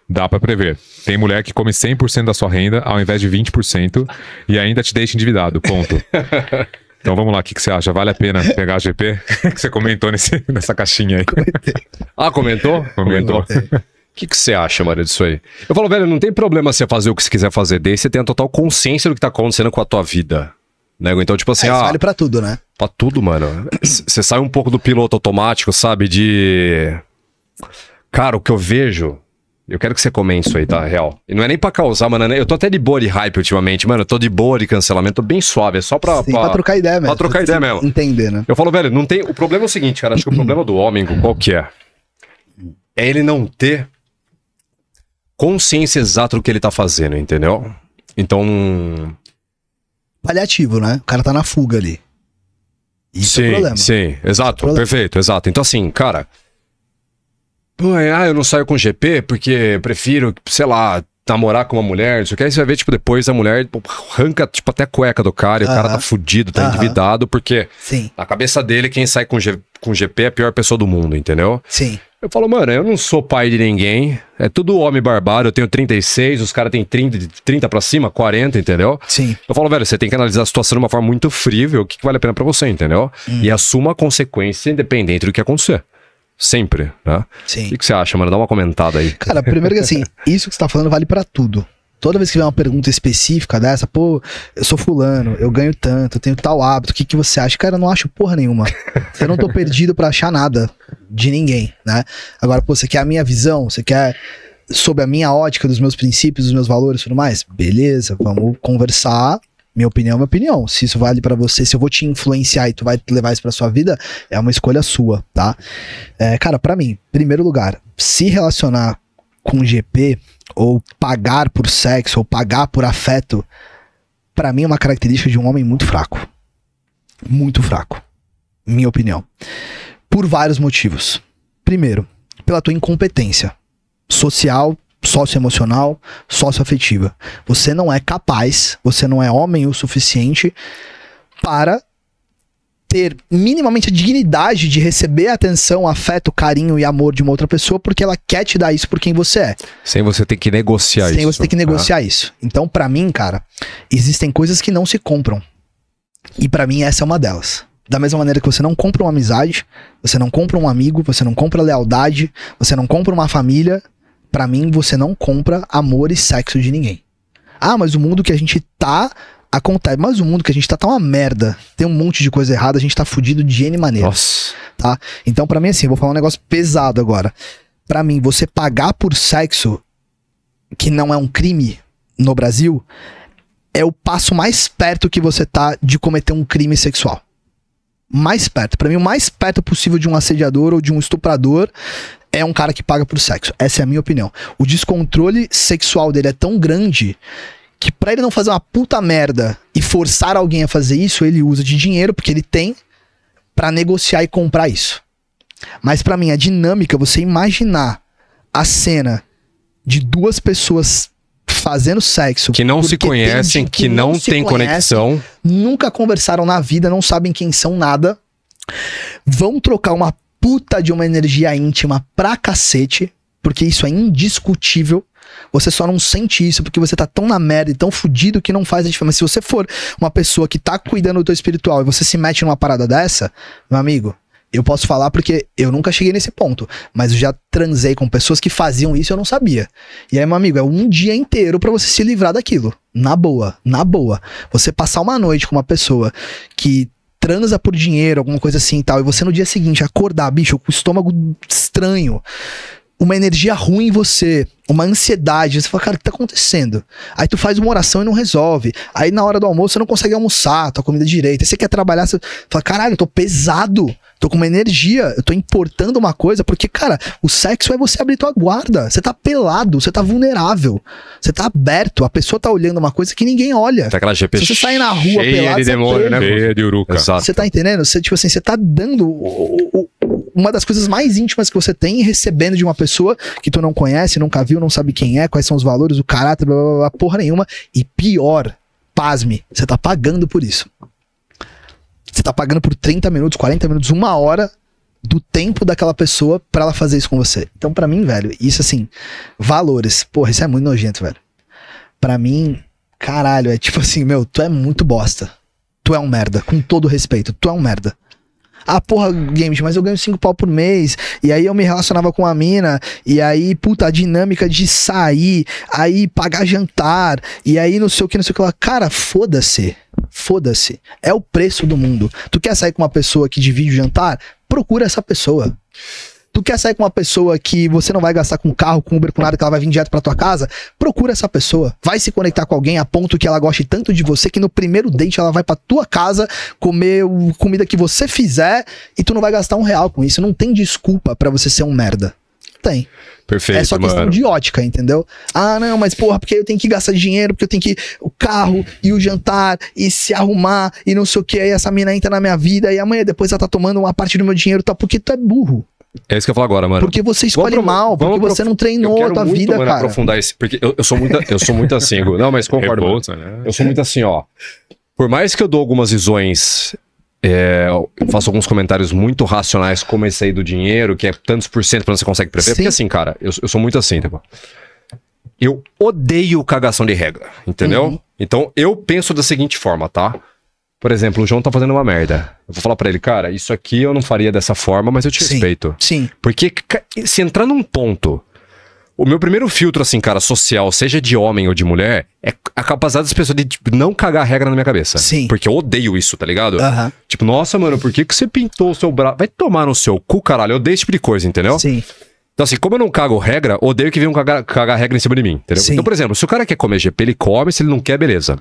Speaker 2: Dá para prever. Tem mulher que come 100% da sua renda ao invés de 20% e ainda te deixa endividado. Ponto. Então vamos lá, o que, que você acha? Vale a pena pegar a GP? que você comentou nesse, nessa caixinha aí.
Speaker 1: ah, comentou? Comentou. O que, que você acha, Maria, disso aí? Eu falo, velho, não tem problema você fazer o que você quiser fazer desse, você tem a total consciência do que tá acontecendo com a tua vida. Né? Então, tipo assim, é,
Speaker 3: ah, vale pra tudo, né?
Speaker 1: Pra tudo, mano. Você sai um pouco do piloto automático, sabe? De. Cara, o que eu vejo eu quero que você comente isso aí, tá? Real. E não é nem pra causar, mano. Eu tô até de boa de hype ultimamente, mano. Eu tô de boa de cancelamento, tô bem suave. É só pra.
Speaker 3: Sim, pra, pra trocar ideia mesmo.
Speaker 1: Pra trocar ideia mesmo.
Speaker 3: Entender, né?
Speaker 1: Eu falo, velho, não tem. O problema é o seguinte, cara. Acho que o problema do homem, qual que é? é ele não ter consciência exata do que ele tá fazendo, entendeu? Então.
Speaker 3: Paliativo, né? O cara tá na fuga ali.
Speaker 1: Isso sim, é o problema. Sim, exato, é perfeito, exato. Então, assim, cara. Pô, ah, eu não saio com GP porque prefiro, sei lá, namorar com uma mulher, não sei o que. Aí você vai ver, tipo, depois a mulher arranca, tipo, até a cueca do cara e uh -huh. o cara tá fudido, tá uh -huh. endividado, porque
Speaker 3: Sim.
Speaker 1: na cabeça dele, quem sai com, G, com GP é a pior pessoa do mundo, entendeu?
Speaker 3: Sim.
Speaker 1: Eu falo, mano, eu não sou pai de ninguém. É tudo homem barbado. Eu tenho 36, os caras têm 30, 30 pra cima, 40, entendeu?
Speaker 3: Sim.
Speaker 1: Eu falo, velho, você tem que analisar a situação de uma forma muito frível, o que, que vale a pena para você, entendeu? Hum. E assuma a consequência independente do que acontecer. Sempre, né?
Speaker 3: Sim.
Speaker 1: O que, você acha, mano? Dá uma comentada aí.
Speaker 3: Cara, primeiro que assim, isso que você tá falando vale para tudo. Toda vez que vem uma pergunta específica dessa, pô, eu sou fulano, eu ganho tanto, eu tenho tal hábito, o que, que você acha? Cara, eu não acho porra nenhuma. Eu não tô perdido para achar nada de ninguém, né? Agora, pô, você quer a minha visão? Você quer sobre a minha ótica, dos meus princípios, dos meus valores e tudo mais? Beleza, vamos conversar. Minha opinião é minha opinião. Se isso vale para você, se eu vou te influenciar e tu vai levar isso pra sua vida, é uma escolha sua, tá? É, cara, para mim, primeiro lugar, se relacionar com GP ou pagar por sexo ou pagar por afeto, para mim é uma característica de um homem muito fraco. Muito fraco. Minha opinião. Por vários motivos. Primeiro, pela tua incompetência social, socioemocional, socioafetiva. Você não é capaz, você não é homem o suficiente para ter minimamente a dignidade de receber atenção, afeto, carinho e amor de uma outra pessoa porque ela quer te dar isso por quem você é.
Speaker 1: Sem você ter que negociar
Speaker 3: Sem
Speaker 1: isso.
Speaker 3: Sem você ter que negociar ah. isso. Então, para mim, cara, existem coisas que não se compram. E para mim essa é uma delas. Da mesma maneira que você não compra uma amizade, você não compra um amigo, você não compra lealdade, você não compra uma família, para mim você não compra amor e sexo de ninguém. Ah, mas o mundo que a gente tá acontece. Mas o mundo que a gente tá tá uma merda. Tem um monte de coisa errada, a gente tá fudido de N maneira.
Speaker 1: Nossa.
Speaker 3: Tá? Então, para mim, assim, eu vou falar um negócio pesado agora. para mim, você pagar por sexo, que não é um crime no Brasil, é o passo mais perto que você tá de cometer um crime sexual. Mais perto. para mim, o mais perto possível de um assediador ou de um estuprador é um cara que paga por sexo. Essa é a minha opinião. O descontrole sexual dele é tão grande que pra ele não fazer uma puta merda e forçar alguém a fazer isso, ele usa de dinheiro, porque ele tem, para negociar e comprar isso. Mas para mim, a dinâmica, você imaginar a cena de duas pessoas fazendo sexo.
Speaker 1: Que não se conhecem, que, que, não, não tem conexão.
Speaker 3: Nunca conversaram na vida, não sabem quem são nada. Vão trocar uma puta de uma energia íntima pra cacete, porque isso é indiscutível. Você só não sente isso porque você tá tão na merda e tão fudido que não faz a diferença. Mas se você for uma pessoa que tá cuidando do teu espiritual e você se mete numa parada dessa, meu amigo, eu posso falar porque eu nunca cheguei nesse ponto, mas eu já transei com pessoas que faziam isso e eu não sabia. E aí, meu amigo, é um dia inteiro para você se livrar daquilo. Na boa, na boa. Você passar uma noite com uma pessoa que transa por dinheiro, alguma coisa assim e tal, e você no dia seguinte acordar, bicho, com o estômago estranho, uma energia ruim em você, uma ansiedade. Você fala, cara, o que tá acontecendo? Aí tu faz uma oração e não resolve. Aí na hora do almoço você não consegue almoçar, tua comida direita. Aí você quer trabalhar, você fala, caralho, eu tô pesado. Tô com uma energia, eu tô importando uma coisa, porque, cara, o sexo é você abrir tua guarda. Você tá pelado, você tá vulnerável. Você tá aberto, a pessoa tá olhando uma coisa que ninguém olha.
Speaker 1: Tá aquela GP
Speaker 3: Se você sair na rua pelado,
Speaker 1: de demônio, né?
Speaker 2: Cheia de uruca.
Speaker 3: Você tá entendendo? Você, tipo assim, você tá dando o, o, uma das coisas mais íntimas que você tem recebendo de uma pessoa que tu não conhece, nunca viu, não sabe quem é, quais são os valores, o caráter, blá, blá, blá, porra nenhuma. E pior, pasme, você tá pagando por isso. Você tá pagando por 30 minutos, 40 minutos, uma hora do tempo daquela pessoa para ela fazer isso com você. Então, para mim, velho, isso assim, valores. Porra, isso é muito nojento, velho. Para mim, caralho, é tipo assim, meu, tu é muito bosta. Tu é um merda, com todo respeito, tu é um merda. Ah, porra, Games, mas eu ganho 5 pau por mês. E aí eu me relacionava com a mina. E aí, puta, a dinâmica de sair, aí pagar jantar. E aí não sei o que, não sei o que lá. Cara, foda-se. Foda-se. É o preço do mundo. Tu quer sair com uma pessoa que divide o jantar? Procura essa pessoa. Tu quer sair com uma pessoa que você não vai gastar com carro, com Uber, com nada, que ela vai vir direto pra tua casa? Procura essa pessoa. Vai se conectar com alguém a ponto que ela goste tanto de você que no primeiro date ela vai pra tua casa comer comida que você fizer e tu não vai gastar um real com isso. Não tem desculpa para você ser um merda. tem.
Speaker 1: Perfeito,
Speaker 3: é só questão
Speaker 1: mano.
Speaker 3: de ótica, entendeu? Ah, não, mas porra, porque eu tenho que gastar dinheiro, porque eu tenho que. O carro e o jantar e se arrumar e não sei o que. Aí essa mina entra na minha vida e amanhã depois ela tá tomando uma parte do meu dinheiro, tá? Porque tu é burro.
Speaker 1: É isso que eu ia falar agora, mano.
Speaker 3: Porque você escolhe
Speaker 1: Vamos
Speaker 3: mal, porque você não treinou a tua
Speaker 1: muito,
Speaker 3: vida,
Speaker 1: mano,
Speaker 3: cara.
Speaker 1: aprofundar esse. Porque eu, eu sou muito, eu sou muito assim. Não, mas concordo.
Speaker 2: Revolta, né?
Speaker 1: Eu sou muito assim, ó. Por mais que eu dou algumas visões, é, eu faço alguns comentários muito racionais, como esse aí do dinheiro, que é tantos por cento pra você consegue prever.
Speaker 3: Sim.
Speaker 1: Porque assim, cara, eu, eu sou muito assim, tipo. Eu odeio cagação de regra, entendeu?
Speaker 3: Uhum.
Speaker 1: Então eu penso da seguinte forma, tá? Por exemplo, o João tá fazendo uma merda. Eu vou falar pra ele, cara, isso aqui eu não faria dessa forma, mas eu te
Speaker 3: Sim.
Speaker 1: respeito.
Speaker 3: Sim.
Speaker 1: Porque se entrar num ponto. O meu primeiro filtro, assim, cara, social, seja de homem ou de mulher, é a capacidade das pessoas de tipo, não cagar a regra na minha cabeça.
Speaker 3: Sim.
Speaker 1: Porque eu odeio isso, tá ligado? Tipo, nossa, mano, por que, que você pintou o seu braço? Vai tomar no seu cu, caralho. Eu odeio esse tipo de coisa, entendeu?
Speaker 3: Sim.
Speaker 1: Então, assim, como eu não cago regra, odeio que venham cagar, cagar regra em cima de mim, entendeu?
Speaker 3: Sim.
Speaker 1: Então, por exemplo, se o cara quer comer GP, ele come, se ele não quer, beleza.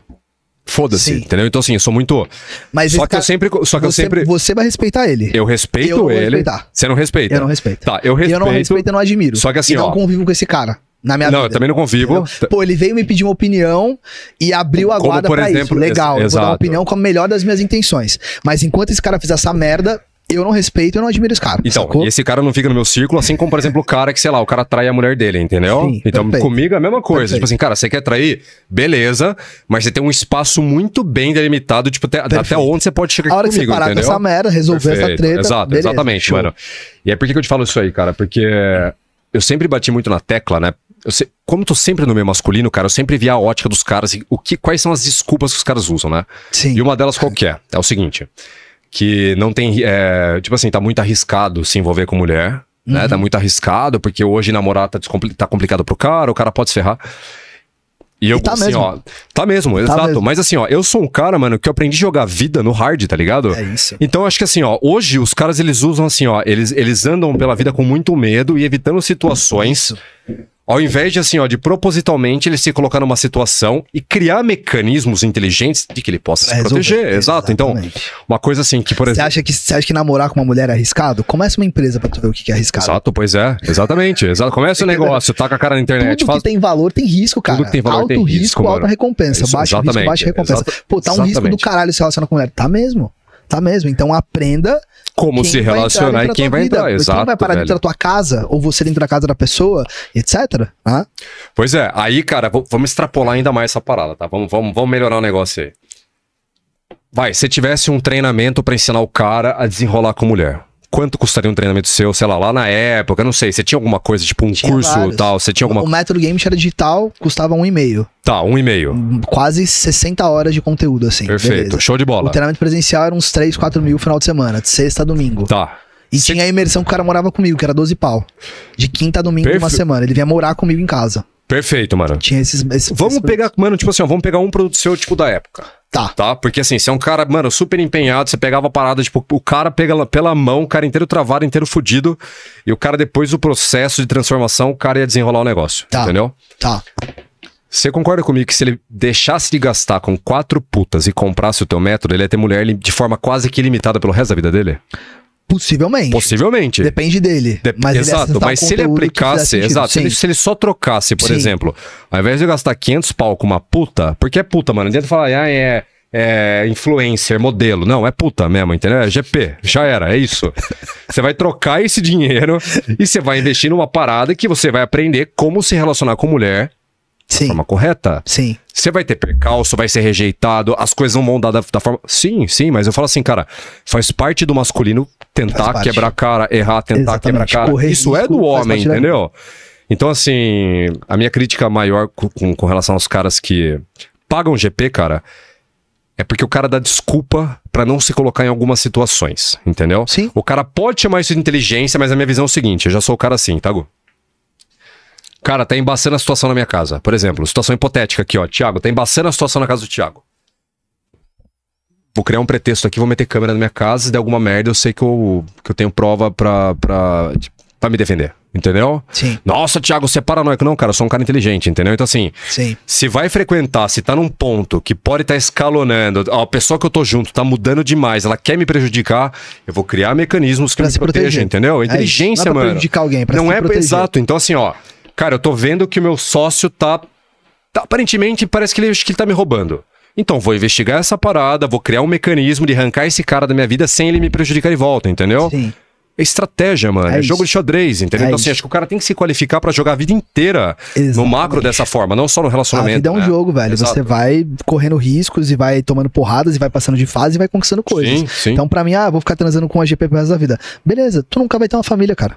Speaker 1: Foda-se, entendeu? Então, assim, eu sou muito.
Speaker 3: Mas
Speaker 1: só que eu sempre. Só que eu
Speaker 3: você,
Speaker 1: sempre.
Speaker 3: Você vai respeitar ele.
Speaker 1: Eu respeito
Speaker 3: Eu
Speaker 1: ele.
Speaker 3: respeitar.
Speaker 1: Você não respeita?
Speaker 3: Eu não respeito.
Speaker 1: Tá, eu
Speaker 3: E
Speaker 1: respeito.
Speaker 3: eu não respeito e não admiro.
Speaker 1: Só que assim,
Speaker 3: e não
Speaker 1: ó.
Speaker 3: convivo com esse cara. Na minha
Speaker 1: Não,
Speaker 3: vida.
Speaker 1: eu também não convivo.
Speaker 3: Entendeu? Pô, ele veio me pedir uma opinião e abriu a
Speaker 1: Como,
Speaker 3: guarda
Speaker 1: por
Speaker 3: pra
Speaker 1: exemplo,
Speaker 3: isso. Legal,
Speaker 1: ex-
Speaker 3: eu vou dar uma opinião com a melhor das minhas intenções. Mas enquanto esse cara fizer essa merda, eu não respeito e eu não admiro esse cara.
Speaker 1: Então,
Speaker 3: sacou?
Speaker 1: e esse cara não fica no meu círculo, assim como, por exemplo, o cara que, sei lá, o cara trai a mulher dele, entendeu?
Speaker 3: Sim,
Speaker 1: então,
Speaker 3: perfeito.
Speaker 1: comigo é a mesma coisa.
Speaker 3: Perfeito.
Speaker 1: Tipo assim, cara, você quer trair? Beleza, mas você tem um espaço muito bem delimitado, tipo, até, até onde você pode chegar
Speaker 3: A hora que
Speaker 1: comigo,
Speaker 3: você parar
Speaker 1: entendeu?
Speaker 3: com essa merda, resolver essa treta.
Speaker 1: Exato,
Speaker 3: beleza,
Speaker 1: exatamente,
Speaker 3: show.
Speaker 1: mano. E é por que que eu te falo isso aí, cara? Porque eu sempre bati muito na tecla, né? Eu se- Como eu tô sempre no meio masculino, cara, eu sempre vi a ótica dos caras e o que, quais são as desculpas que os caras usam, né?
Speaker 3: Sim.
Speaker 1: E uma delas qual que é? É o seguinte, que não tem, é, tipo assim, tá muito arriscado se envolver com mulher, né?
Speaker 3: Uhum.
Speaker 1: Tá muito arriscado, porque hoje namorar tá, tá complicado pro cara, o cara pode se ferrar. E eu,
Speaker 3: E tá
Speaker 1: assim,
Speaker 3: mesmo.
Speaker 1: ó, tá mesmo, exato.
Speaker 3: mesmo.
Speaker 1: Mas assim, ó, eu sou um cara, mano, que eu aprendi a jogar vida no hard, tá ligado?
Speaker 3: É isso.
Speaker 1: Então eu acho que assim, ó, hoje os caras eles usam assim, ó, eles, eles andam pela vida com muito medo e evitando situações, ao invés de assim, ó, de propositalmente ele se colocar numa situação e criar mecanismos inteligentes de que ele possa se
Speaker 3: resolver.
Speaker 1: proteger. Exato. Então,
Speaker 3: Exatamente.
Speaker 1: uma coisa assim que, por
Speaker 3: Você
Speaker 1: exemplo,
Speaker 3: acha, que, você acha que namorar com uma mulher é arriscado? Começa uma empresa pra tu ver o que é arriscado.
Speaker 1: Exato, pois é, exatamente. Exato. Começa o negócio, taca a cara na internet,
Speaker 3: Tudo
Speaker 1: faz
Speaker 3: que tem valor tem risco, cara.
Speaker 1: Tudo que tem valor
Speaker 3: alto
Speaker 1: tem risco,
Speaker 3: risco,
Speaker 1: mano.
Speaker 3: alta recompensa.
Speaker 1: Isso,
Speaker 3: baixo risco,
Speaker 1: exatamente,
Speaker 3: baixa recompensa.
Speaker 1: exata-
Speaker 3: Pô, tá um risco do
Speaker 1: exatamente.
Speaker 3: caralho se relacionar com mulher. Tá mesmo. Tá mesmo. Então aprenda
Speaker 1: como se relacionar e quem vai
Speaker 3: vida,
Speaker 1: entrar. Exato.
Speaker 3: Quem vai parar
Speaker 1: velho.
Speaker 3: dentro da tua casa, ou você dentro da casa da pessoa, etc. Né?
Speaker 1: Pois é, aí, cara, vamos extrapolar ainda mais essa parada, tá? Vamos, vamos, vamos melhorar o negócio aí. Vai, se tivesse um treinamento pra ensinar o cara a desenrolar com mulher. Quanto custaria um treinamento seu, sei lá, lá na época? Não sei. Você tinha alguma coisa, tipo um
Speaker 3: Tinha
Speaker 1: curso
Speaker 3: vários.
Speaker 1: e tal? Você tinha alguma.
Speaker 3: O método game era digital, custava um e-mail.
Speaker 1: Tá, um e meio.
Speaker 3: Quase 60 horas de conteúdo, assim.
Speaker 1: Perfeito.
Speaker 3: beleza.
Speaker 1: Show de
Speaker 3: O
Speaker 1: bola.
Speaker 3: treinamento presencial era uns 3, 4 mil final de semana, de sexta a domingo.
Speaker 1: Tá.
Speaker 3: E tinha a imersão que o cara morava comigo, que era 12 pau. De quinta a domingo de uma
Speaker 1: Perfe-
Speaker 3: semana. Ele vinha morar comigo em casa.
Speaker 1: Perfeito, mano.
Speaker 3: Tinha esses. esses
Speaker 1: Vamos
Speaker 3: esses-
Speaker 1: pegar, mano, tipo assim, ó, vamos pegar um produto seu, tipo, da época.
Speaker 3: Tá.
Speaker 1: Tá? Porque assim, você é um cara, mano, super empenhado, você pegava a parada, tipo, o cara pega pela mão, o cara inteiro travado, inteiro fudido, e o cara, depois do processo de transformação, o cara ia desenrolar o negócio.
Speaker 3: Tá.
Speaker 1: Entendeu?
Speaker 3: Tá.
Speaker 1: Você concorda comigo que se ele deixasse de gastar com quatro putas e comprasse o teu método, ele ia ter mulher de forma quase que ilimitada pelo resto da vida dele?
Speaker 3: Possivelmente.
Speaker 1: Possivelmente.
Speaker 3: Depende dele.
Speaker 1: Dep-
Speaker 3: Mas
Speaker 1: exato, mas se ele aplicasse, exato, se ele, se ele só trocasse, por
Speaker 3: Sim.
Speaker 1: exemplo, ao invés de eu gastar 500 pau com uma puta, porque é puta, mano, não adianta falar, ah, é, é influencer, modelo, não, é puta mesmo, entendeu? É GP, já era, é isso. você vai trocar esse dinheiro e você vai investir numa parada que você vai aprender como se relacionar com mulher de
Speaker 3: Sim.
Speaker 1: forma correta.
Speaker 3: Sim.
Speaker 1: Você vai ter percalço, vai ser rejeitado, as coisas não vão dar da, da forma. Sim, sim, mas eu falo assim, cara, faz parte do masculino tentar quebrar a cara, errar, tentar
Speaker 3: Exatamente,
Speaker 1: quebrar a cara.
Speaker 3: correr
Speaker 1: Isso é do homem, entendeu? Então, assim, a minha crítica maior com, com, relação aos caras que pagam GP, cara, é porque o cara dá desculpa pra não se colocar em algumas situações, entendeu?
Speaker 3: Sim.
Speaker 1: O cara pode chamar isso de inteligência, mas a minha visão é o seguinte: eu já sou o cara assim, tá, Gu? Cara, tá embaçando a situação na minha casa. Por exemplo, situação hipotética aqui, ó. Tiago, tá embaçando a situação na casa do Tiago. Vou criar um pretexto aqui, vou meter câmera na minha casa, se der alguma merda, eu sei que eu, que eu tenho prova pra, pra, pra me defender. Entendeu?
Speaker 3: Sim.
Speaker 1: Nossa, Thiago, você é paranoico. Não, cara, eu sou um cara inteligente, entendeu? Então, assim,
Speaker 3: Sim.
Speaker 1: se vai frequentar, se tá num ponto que pode estar escalonando, ó, a pessoa que eu tô junto tá mudando demais, ela quer me prejudicar, eu vou criar mecanismos que
Speaker 3: Pra
Speaker 1: me protejam, entendeu?
Speaker 3: É.
Speaker 1: Inteligência,
Speaker 3: Não é pra
Speaker 1: mano.
Speaker 3: prejudicar alguém, é pra
Speaker 1: Não
Speaker 3: se
Speaker 1: é exato. Então, assim, ó, cara, eu tô vendo que o meu sócio tá. tá- aparentemente, parece que ele, acho que ele tá me roubando. Então, vou investigar essa parada, vou criar um mecanismo de arrancar esse cara da minha vida sem ele me prejudicar de volta, entendeu?
Speaker 3: Sim.
Speaker 1: É estratégia, mano.
Speaker 3: É
Speaker 1: É, jogo de xadrez, entendeu?
Speaker 3: É
Speaker 1: então, assim, acho que o cara tem que se qualificar pra jogar a vida inteira no
Speaker 3: Exatamente.
Speaker 1: macro dessa forma, não só no
Speaker 3: A
Speaker 1: relacionamento.
Speaker 3: vida é um
Speaker 1: né?
Speaker 3: jogo, velho.
Speaker 1: Exato.
Speaker 3: Você vai correndo riscos e vai tomando porradas e vai passando de fase e vai conquistando coisas.
Speaker 1: Sim, sim.
Speaker 3: Então, pra mim, ah, vou ficar transando com a GP pro resto da vida. Beleza, tu nunca vai ter uma família, cara.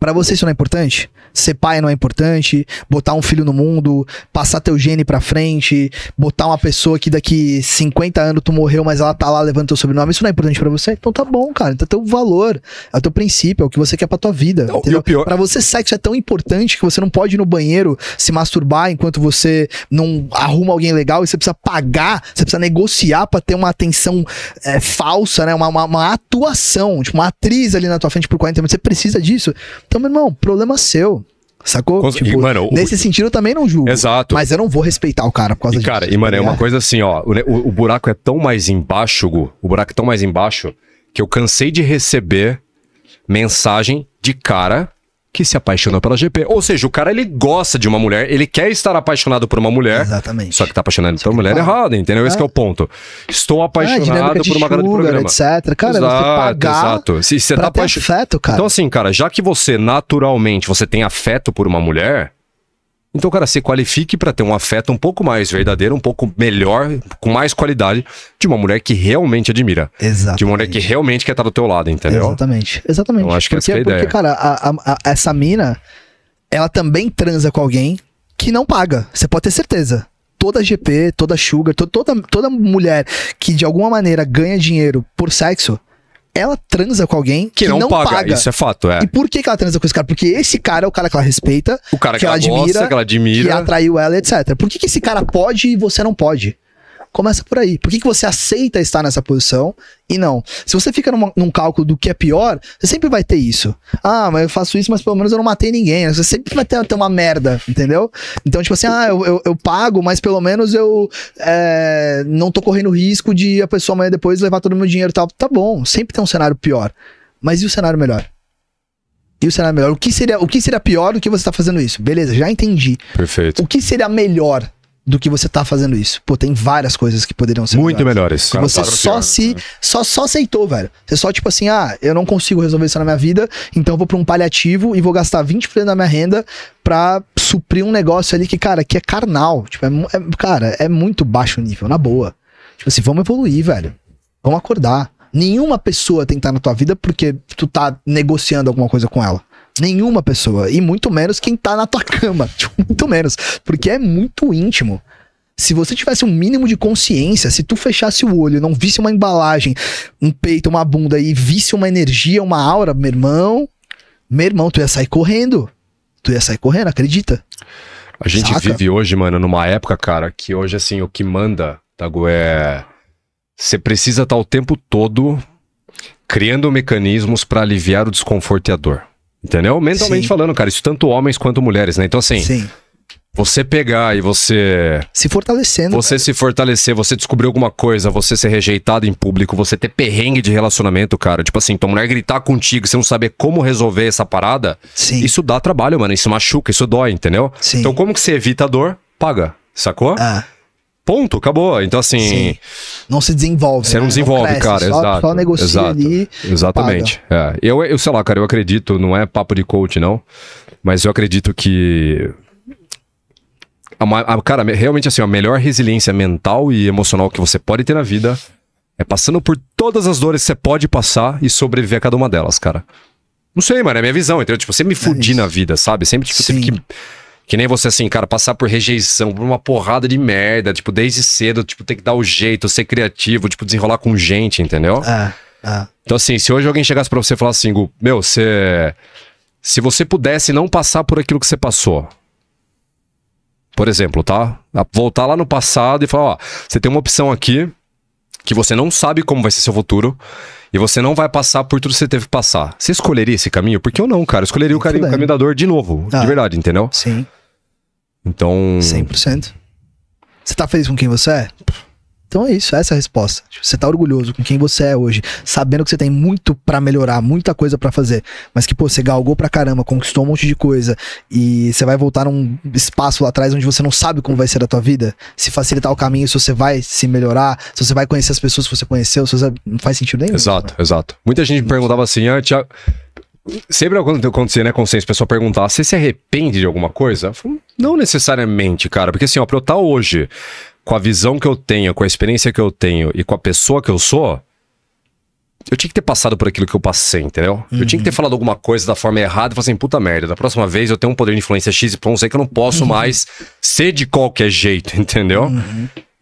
Speaker 3: Pra você isso não é importante? Ser pai não é importante? Botar um filho no mundo, passar teu gene pra frente, botar uma pessoa que daqui 50 anos tu morreu, mas ela tá lá levando teu sobrenome, isso não é importante pra você? Então tá bom, cara. Então é teu valor, é o teu princípio, é o que você quer pra tua vida.
Speaker 1: Não,
Speaker 3: entendeu?
Speaker 1: pior-
Speaker 3: Pra você, sexo é tão importante que você não pode ir no banheiro se masturbar enquanto você não arruma alguém legal e você precisa pagar, você precisa negociar pra ter uma atenção é, falsa, né? Uma, uma, uma atuação, tipo, uma atriz ali na tua frente por 40 minutos. Você precisa disso. Então, meu irmão, problema seu. Sacou?
Speaker 1: Com-
Speaker 3: Tipo,
Speaker 1: e, mano, o-
Speaker 3: nesse sentido eu também não julgo.
Speaker 1: Exato.
Speaker 3: Mas eu não vou respeitar o cara por causa
Speaker 1: E, cara,
Speaker 3: disso.
Speaker 1: e, mano, é uma
Speaker 3: ligado?
Speaker 1: coisa assim, ó. O, o- o buraco é tão mais embaixo, Gu. O buraco é tão mais embaixo que eu cansei de receber mensagem de cara que se apaixonou pela GP. Ou seja, o cara ele gosta de uma mulher, ele quer estar apaixonado por uma mulher.
Speaker 3: Exatamente.
Speaker 1: Só que tá apaixonado por uma mulher
Speaker 3: claro.
Speaker 1: errada, entendeu? Esse que é o ponto. Estou
Speaker 3: Ah,
Speaker 1: apaixonado
Speaker 3: de
Speaker 1: por uma garota de programa.
Speaker 3: etc. Cara, você
Speaker 1: Exato,
Speaker 3: pagar
Speaker 1: exato. Se você tá apaixonado.
Speaker 3: afeto, cara.
Speaker 1: Então, assim, cara, já que você naturalmente você tem afeto por uma mulher, então, cara, se qualifique pra ter um afeto um pouco mais verdadeiro, um pouco melhor, com mais qualidade, de uma mulher que realmente admira.
Speaker 3: Exatamente.
Speaker 1: De uma mulher que realmente quer estar do teu lado, entendeu?
Speaker 3: Exatamente, exatamente.
Speaker 1: Eu acho que
Speaker 3: porque,
Speaker 1: essa é a
Speaker 3: porque,
Speaker 1: ideia.
Speaker 3: cara, a- a- a- essa mina, ela também transa com alguém que não paga. Você pode ter certeza. Toda GP, toda sugar, to- toda, toda mulher que de alguma maneira ganha dinheiro por sexo, ela transa com alguém
Speaker 1: Que, não, paga. Isso é fato, é.
Speaker 3: E por que, que ela transa com esse cara? Porque esse cara é o cara que ela respeita,
Speaker 1: O cara que,
Speaker 3: que
Speaker 1: ela
Speaker 3: ela
Speaker 1: gosta,
Speaker 3: admira,
Speaker 1: que ela
Speaker 3: que
Speaker 1: admira.
Speaker 3: atraiu ela, etc. Por que, que esse cara pode e você não pode? Começa por aí. Por que, que você aceita estar nessa posição e não? Se você fica numa- num cálculo do que é pior, você sempre vai ter isso. Ah, mas eu faço isso, mas pelo menos eu não matei ninguém. Você sempre vai ter, ter uma merda, entendeu? Então, tipo assim, ah, eu, eu, eu pago, mas pelo menos eu é, não tô correndo risco de a pessoa amanhã depois levar todo o meu dinheiro e tal. Tá bom, sempre tem um cenário pior. Mas e o cenário melhor? E o cenário melhor? O que seria, o que seria pior do que você tá fazendo isso? Beleza, já entendi.
Speaker 1: Perfeito.
Speaker 3: O que seria melhor do que você tá fazendo isso? Pô, tem várias coisas que poderiam ser
Speaker 1: Muito
Speaker 3: melhores.
Speaker 1: melhores.
Speaker 3: Você
Speaker 2: tá
Speaker 3: só se
Speaker 2: né?
Speaker 3: só, só aceitou, velho. Você só, tipo assim, ah, eu não consigo resolver isso na minha vida, então eu vou pra um paliativo e vou gastar 20% da minha renda pra suprir um negócio ali que, cara, que é carnal. Tipo, é, é- cara, é muito baixo nível, na boa. Tipo assim, vamos evoluir, velho. Vamos acordar. Nenhuma pessoa tem que estar na tua vida porque tu tá negociando alguma coisa com ela. Nenhuma pessoa. E muito menos quem tá na tua cama. Tipo, muito menos. Porque é muito íntimo. Se você tivesse um mínimo de consciência, se tu fechasse o olho, não visse uma embalagem, um peito, uma bunda e visse uma energia, uma aura, meu irmão, meu irmão, tu ia sair correndo. Tu ia sair correndo, acredita?
Speaker 1: A gente
Speaker 3: Saca?
Speaker 1: vive hoje, mano, numa época, cara, que hoje, assim, o que manda, Tago, é. Você precisa estar o tempo todo criando mecanismos pra aliviar o desconforto e a dor. Entendeu? Mentalmente
Speaker 3: Sim.
Speaker 1: falando, cara, isso tanto homens quanto mulheres, né? Então, assim,
Speaker 3: Sim.
Speaker 1: você pegar e você.
Speaker 3: Se fortalecendo.
Speaker 1: Você se fortalecer, você descobrir alguma coisa, você ser rejeitado em público, você ter perrengue de relacionamento, cara. Tipo assim, tua mulher gritar contigo, você não saber como resolver essa parada,
Speaker 3: Sim.
Speaker 1: isso dá trabalho, mano. Isso machuca, isso dói, entendeu?
Speaker 3: Sim.
Speaker 1: Então, como que você evita a dor? Paga. Sacou?
Speaker 3: Ah,
Speaker 1: Ponto, acabou. Então, assim,
Speaker 3: Sim. não se desenvolve.
Speaker 1: você não
Speaker 3: né?
Speaker 1: desenvolve,
Speaker 3: cresce,
Speaker 1: cara.
Speaker 3: Só,
Speaker 1: exato.
Speaker 3: só negocia
Speaker 1: exato,
Speaker 3: ali.
Speaker 1: Exatamente. É. Eu, eu sei lá, cara, eu acredito, não é papo de coach, não. Mas eu acredito que. A, a- cara, me- realmente assim, a melhor resiliência mental e emocional que você pode ter na vida é passando por todas as dores que você pode passar e sobreviver a cada uma delas, cara. Não sei, mano, é a minha visão, entendeu? Tipo, sempre me fudi
Speaker 3: isso.
Speaker 1: na vida, sabe? Sempre, tipo,
Speaker 3: Sim.
Speaker 1: que. Que nem você, assim, cara, passar por rejeição, por uma porrada de merda, tipo, desde cedo, tipo, ter que dar o jeito, ser criativo, tipo, desenrolar com gente, entendeu?
Speaker 3: Ah, ah.
Speaker 1: Então, assim, se hoje alguém chegasse pra você e falasse assim, Gu, meu, você. Se você pudesse não passar por aquilo que você passou. Por exemplo, tá? Voltar lá no passado e falar, ó, você tem uma opção aqui que você não sabe como vai ser seu futuro e você não vai passar por tudo que você teve que passar. Você escolheria esse caminho? Porque eu não, cara. Eu escolheria o caminho, o caminho da dor de novo,
Speaker 3: Ah.
Speaker 1: de verdade, entendeu?
Speaker 3: Sim,
Speaker 1: Então.
Speaker 3: 100%. Você tá feliz com quem você é? Então é isso, essa é a resposta. Tipo, Você tá orgulhoso com quem você é hoje, sabendo que você tem muito pra melhorar, muita coisa pra fazer, mas que, pô, você galgou pra caramba, conquistou um monte de coisa e você vai voltar num espaço lá atrás onde você não sabe como vai ser a tua vida, se facilitar o caminho, se você vai se melhorar, se você vai conhecer as pessoas que você conheceu, se você... não faz sentido nenhum.
Speaker 1: Exato,
Speaker 3: né?
Speaker 1: exato. Muita gente me perguntava assim, ah, Thiago. Sempre acontecia, né, consciência, a pessoa perguntar, você se arrepende de alguma coisa? Falo, não necessariamente, cara, porque assim, ó, pra eu estar hoje, com a visão que eu tenho, com a experiência que eu tenho e com a pessoa que eu sou, eu tinha que ter passado por aquilo que eu passei, entendeu? Eu tinha que ter falado alguma coisa da forma errada e falar assim, puta merda, da próxima vez eu tenho um poder de influência X, Y, sei que eu não posso mais ser de qualquer jeito, entendeu?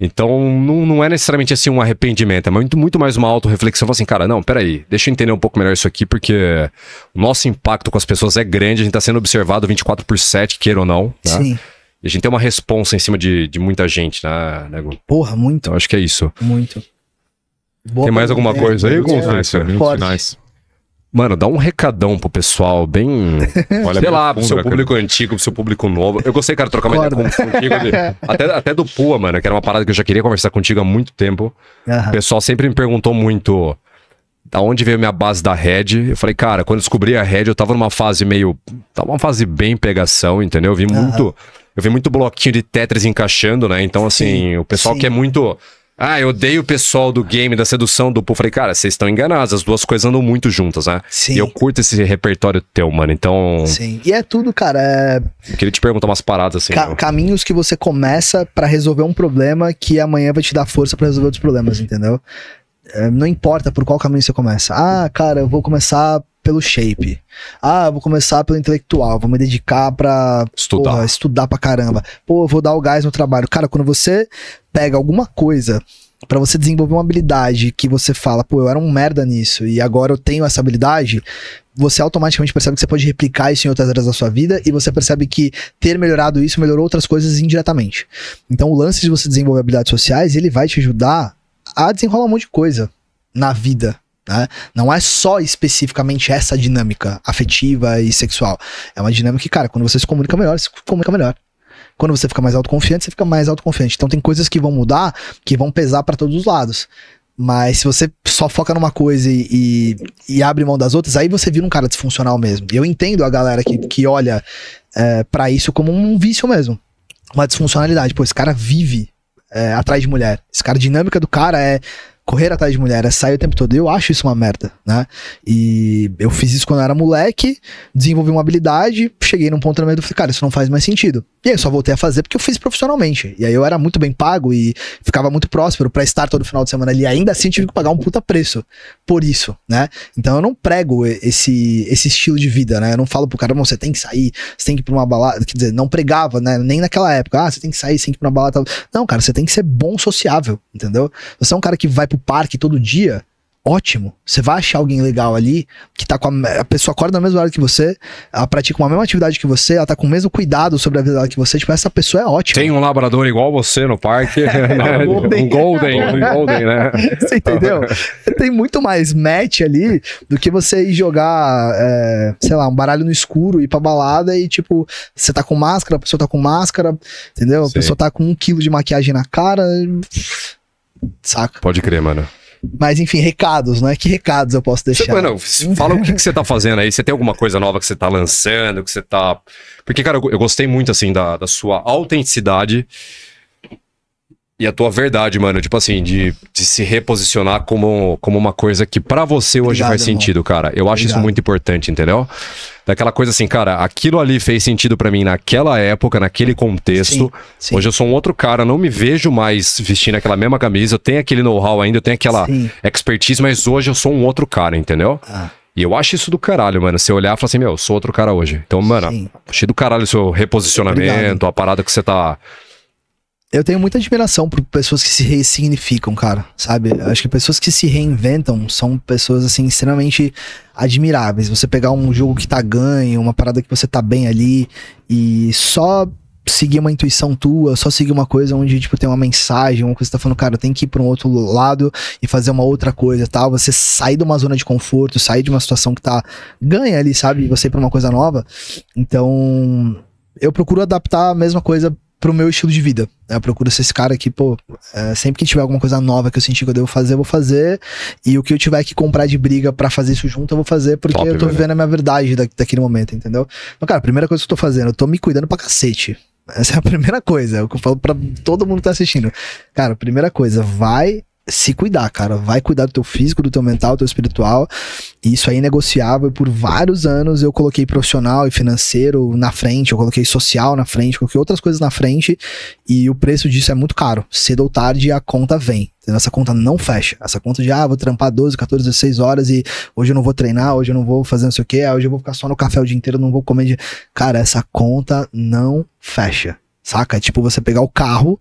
Speaker 1: Então, não, não é necessariamente assim um arrependimento, é muito, muito mais uma autorreflexão. Falar assim, cara, não, peraí, deixa eu entender um pouco melhor isso aqui, porque o nosso impacto com as pessoas é grande, a gente tá sendo observado 24 por 7, queira ou não. Né?
Speaker 3: Sim.
Speaker 1: E a gente tem uma responsa em cima de, de muita gente, né, Nego?
Speaker 3: Porra, muito,
Speaker 1: Então, acho que é isso.
Speaker 3: muito. Boa
Speaker 1: Tem mais alguma coisa aí,
Speaker 2: minutos
Speaker 3: Pode.
Speaker 2: finais.
Speaker 1: Mano, dá um recadão pro pessoal, bem.
Speaker 2: Olha
Speaker 1: sei lá, pro seu
Speaker 2: né, cara?
Speaker 1: público antigo, pro seu público novo. Eu gostei, cara, trocar uma ideia contigo. até, até do Pua, mano, que era uma parada que eu já queria conversar contigo há muito tempo. O
Speaker 3: Aham.
Speaker 1: pessoal sempre me perguntou muito da onde veio minha base da Red. Eu falei, cara, quando eu descobri a Red, eu tava numa fase meio. Tava uma fase bem pegação, entendeu? Eu vi muito. Eu vi muito bloquinho de Tetris encaixando, né? Então, assim,
Speaker 3: Sim,
Speaker 1: o pessoal
Speaker 3: sim.
Speaker 1: que é muito. Ah, eu odeio o pessoal do game, da sedução, do. Eu falei, cara, vocês estão enganados, as duas coisas andam muito juntas, né?
Speaker 3: Sim.
Speaker 1: E eu curto esse repertório teu, mano. Então,
Speaker 3: Sim. E é tudo, cara. É
Speaker 1: eu queria te perguntar umas paradas assim.
Speaker 3: ca- caminhos que você começa pra resolver um problema que amanhã vai te dar força pra resolver outros problemas, entendeu? É, não importa por qual caminho você começa. Ah, cara, eu vou começar pelo shape. Ah, vou começar pelo intelectual, vou me dedicar pra
Speaker 1: Estudar.
Speaker 3: porra, estudar pra caramba. Pô, vou dar o gás no trabalho. Cara, quando você pega alguma coisa pra você desenvolver uma habilidade que você fala, pô, eu era um merda nisso e agora eu tenho essa habilidade, você automaticamente percebe que você pode replicar isso em outras áreas da sua vida e você percebe que ter melhorado isso melhorou outras coisas indiretamente. Então, o lance de você desenvolver habilidades sociais, ele vai te ajudar a desenrolar um monte de coisa na vida. Né? Não é só especificamente essa dinâmica afetiva e sexual. É uma dinâmica que, cara, quando você se comunica melhor, você se comunica melhor. Quando você fica mais autoconfiante, você fica mais autoconfiante. Então tem coisas que vão mudar, que vão pesar pra todos os lados. Mas se você só foca numa coisa e, e, e abre mão das outras, aí você vira um cara disfuncional mesmo. Eu entendo a galera que, que olha é, para isso como um vício mesmo. Uma disfuncionalidade. Pô, esse cara vive é, atrás de mulher. Esse cara, a dinâmica do cara é correr atrás de mulher, é sair o tempo todo. Eu acho isso uma merda, né? E eu fiz isso quando eu era moleque, desenvolvi uma habilidade, cheguei num ponto no meio do falei, cara, isso não faz mais sentido. E aí eu só voltei a fazer porque eu fiz profissionalmente. E aí eu era muito bem pago e ficava muito próspero pra estar todo final de semana ali. Ainda assim tive que pagar um puta preço por isso, né? Então eu não prego esse, esse estilo de vida, né? Eu não falo pro cara, você tem que sair, você tem que ir pra uma balada. Quer dizer, não pregava, né? Nem naquela época. Ah, você tem que sair, você tem que ir pra uma balada. Não, cara, você tem que ser bom sociável, entendeu? Você é um cara que vai pro parque todo dia, ótimo. Você vai achar alguém legal ali, que tá com a, a pessoa acorda na mesma hora que você, ela pratica uma mesma atividade que você, ela tá com o mesmo cuidado sobre a vida dela que você, tipo, essa pessoa é ótima.
Speaker 1: Tem um labrador igual você no parque. né?
Speaker 3: Golden.
Speaker 1: um Golden, um Golden, né?
Speaker 3: Você entendeu? Tem muito mais match ali do que você ir jogar, é, sei lá, um baralho no escuro, ir pra balada e, tipo, você tá com máscara, a pessoa tá com máscara, entendeu? A
Speaker 1: Sei.
Speaker 3: pessoa tá com um quilo de maquiagem na cara. Saca?
Speaker 1: Pode crer, mano.
Speaker 3: Mas enfim, recados, né? Que recados eu posso
Speaker 1: Você,
Speaker 3: deixar?
Speaker 1: mano, fala o que, que você tá fazendo aí. Você tem alguma coisa nova que você tá lançando, que você tá. Porque, cara, eu, eu gostei muito, assim, da, da sua autenticidade e a tua verdade, mano. Tipo assim, de, de se reposicionar como, como uma coisa que pra você hoje
Speaker 3: Obrigado,
Speaker 1: faz
Speaker 3: irmão.
Speaker 1: sentido, cara. Eu acho isso
Speaker 3: Obrigado.
Speaker 1: muito importante, entendeu? Daquela coisa assim, cara, aquilo ali fez sentido pra mim naquela época, naquele contexto.
Speaker 3: Sim, sim.
Speaker 1: Hoje eu sou um outro cara, não me vejo mais vestindo aquela mesma camisa. Eu tenho aquele know-how ainda, eu tenho aquela
Speaker 3: Sim.
Speaker 1: expertise, mas hoje eu sou um outro cara, entendeu?
Speaker 3: Ah,
Speaker 1: E eu acho isso do caralho, mano. Você olhar e falar assim, meu, eu sou outro cara hoje. Então, mano, achei do caralho o seu reposicionamento,
Speaker 3: Obrigado.
Speaker 1: a parada que você tá.
Speaker 3: Eu tenho muita admiração por pessoas que se ressignificam, cara, sabe? Acho que pessoas que se reinventam são pessoas, assim, extremamente admiráveis. Você pegar um jogo que tá ganho, uma parada que você tá bem ali e só seguir uma intuição tua, só seguir uma coisa onde, tipo, tem uma mensagem, uma coisa que tá falando, cara, tem que ir pra um outro lado e fazer uma outra coisa tal. Você sair de uma zona de conforto, sair de uma situação que tá. ganha ali, sabe? E você ir pra uma coisa nova. Então, eu procuro adaptar a mesma coisa pro meu estilo de vida. Eu procuro ser esse cara que, pô, é, sempre que tiver alguma coisa nova que eu sentir que eu devo fazer, eu vou fazer. E o que eu tiver que comprar de briga para fazer isso junto, eu vou fazer, porque Top, eu tô vivendo a minha verdade da, daquele momento, entendeu? Então, cara, a primeira coisa que eu tô fazendo, eu tô me cuidando pra cacete. Essa é a primeira coisa, é o que eu falo pra todo mundo que tá assistindo. Cara, primeira coisa, vai se cuidar, cara. Vai cuidar do teu físico, do teu mental, do teu espiritual. Isso aí é negociável. Por vários anos eu coloquei profissional e financeiro na frente, eu coloquei social na frente, coloquei outras coisas na frente. E o preço disso é muito caro. Cedo ou tarde a conta vem. Essa conta não fecha. Essa conta de, ah, vou trampar 12, 14, 16 horas e hoje eu não vou treinar, hoje eu não vou fazer não sei o que, hoje eu vou ficar só no café o dia inteiro, não vou comer. De... Cara, essa conta não fecha. Saca? É tipo você pegar o carro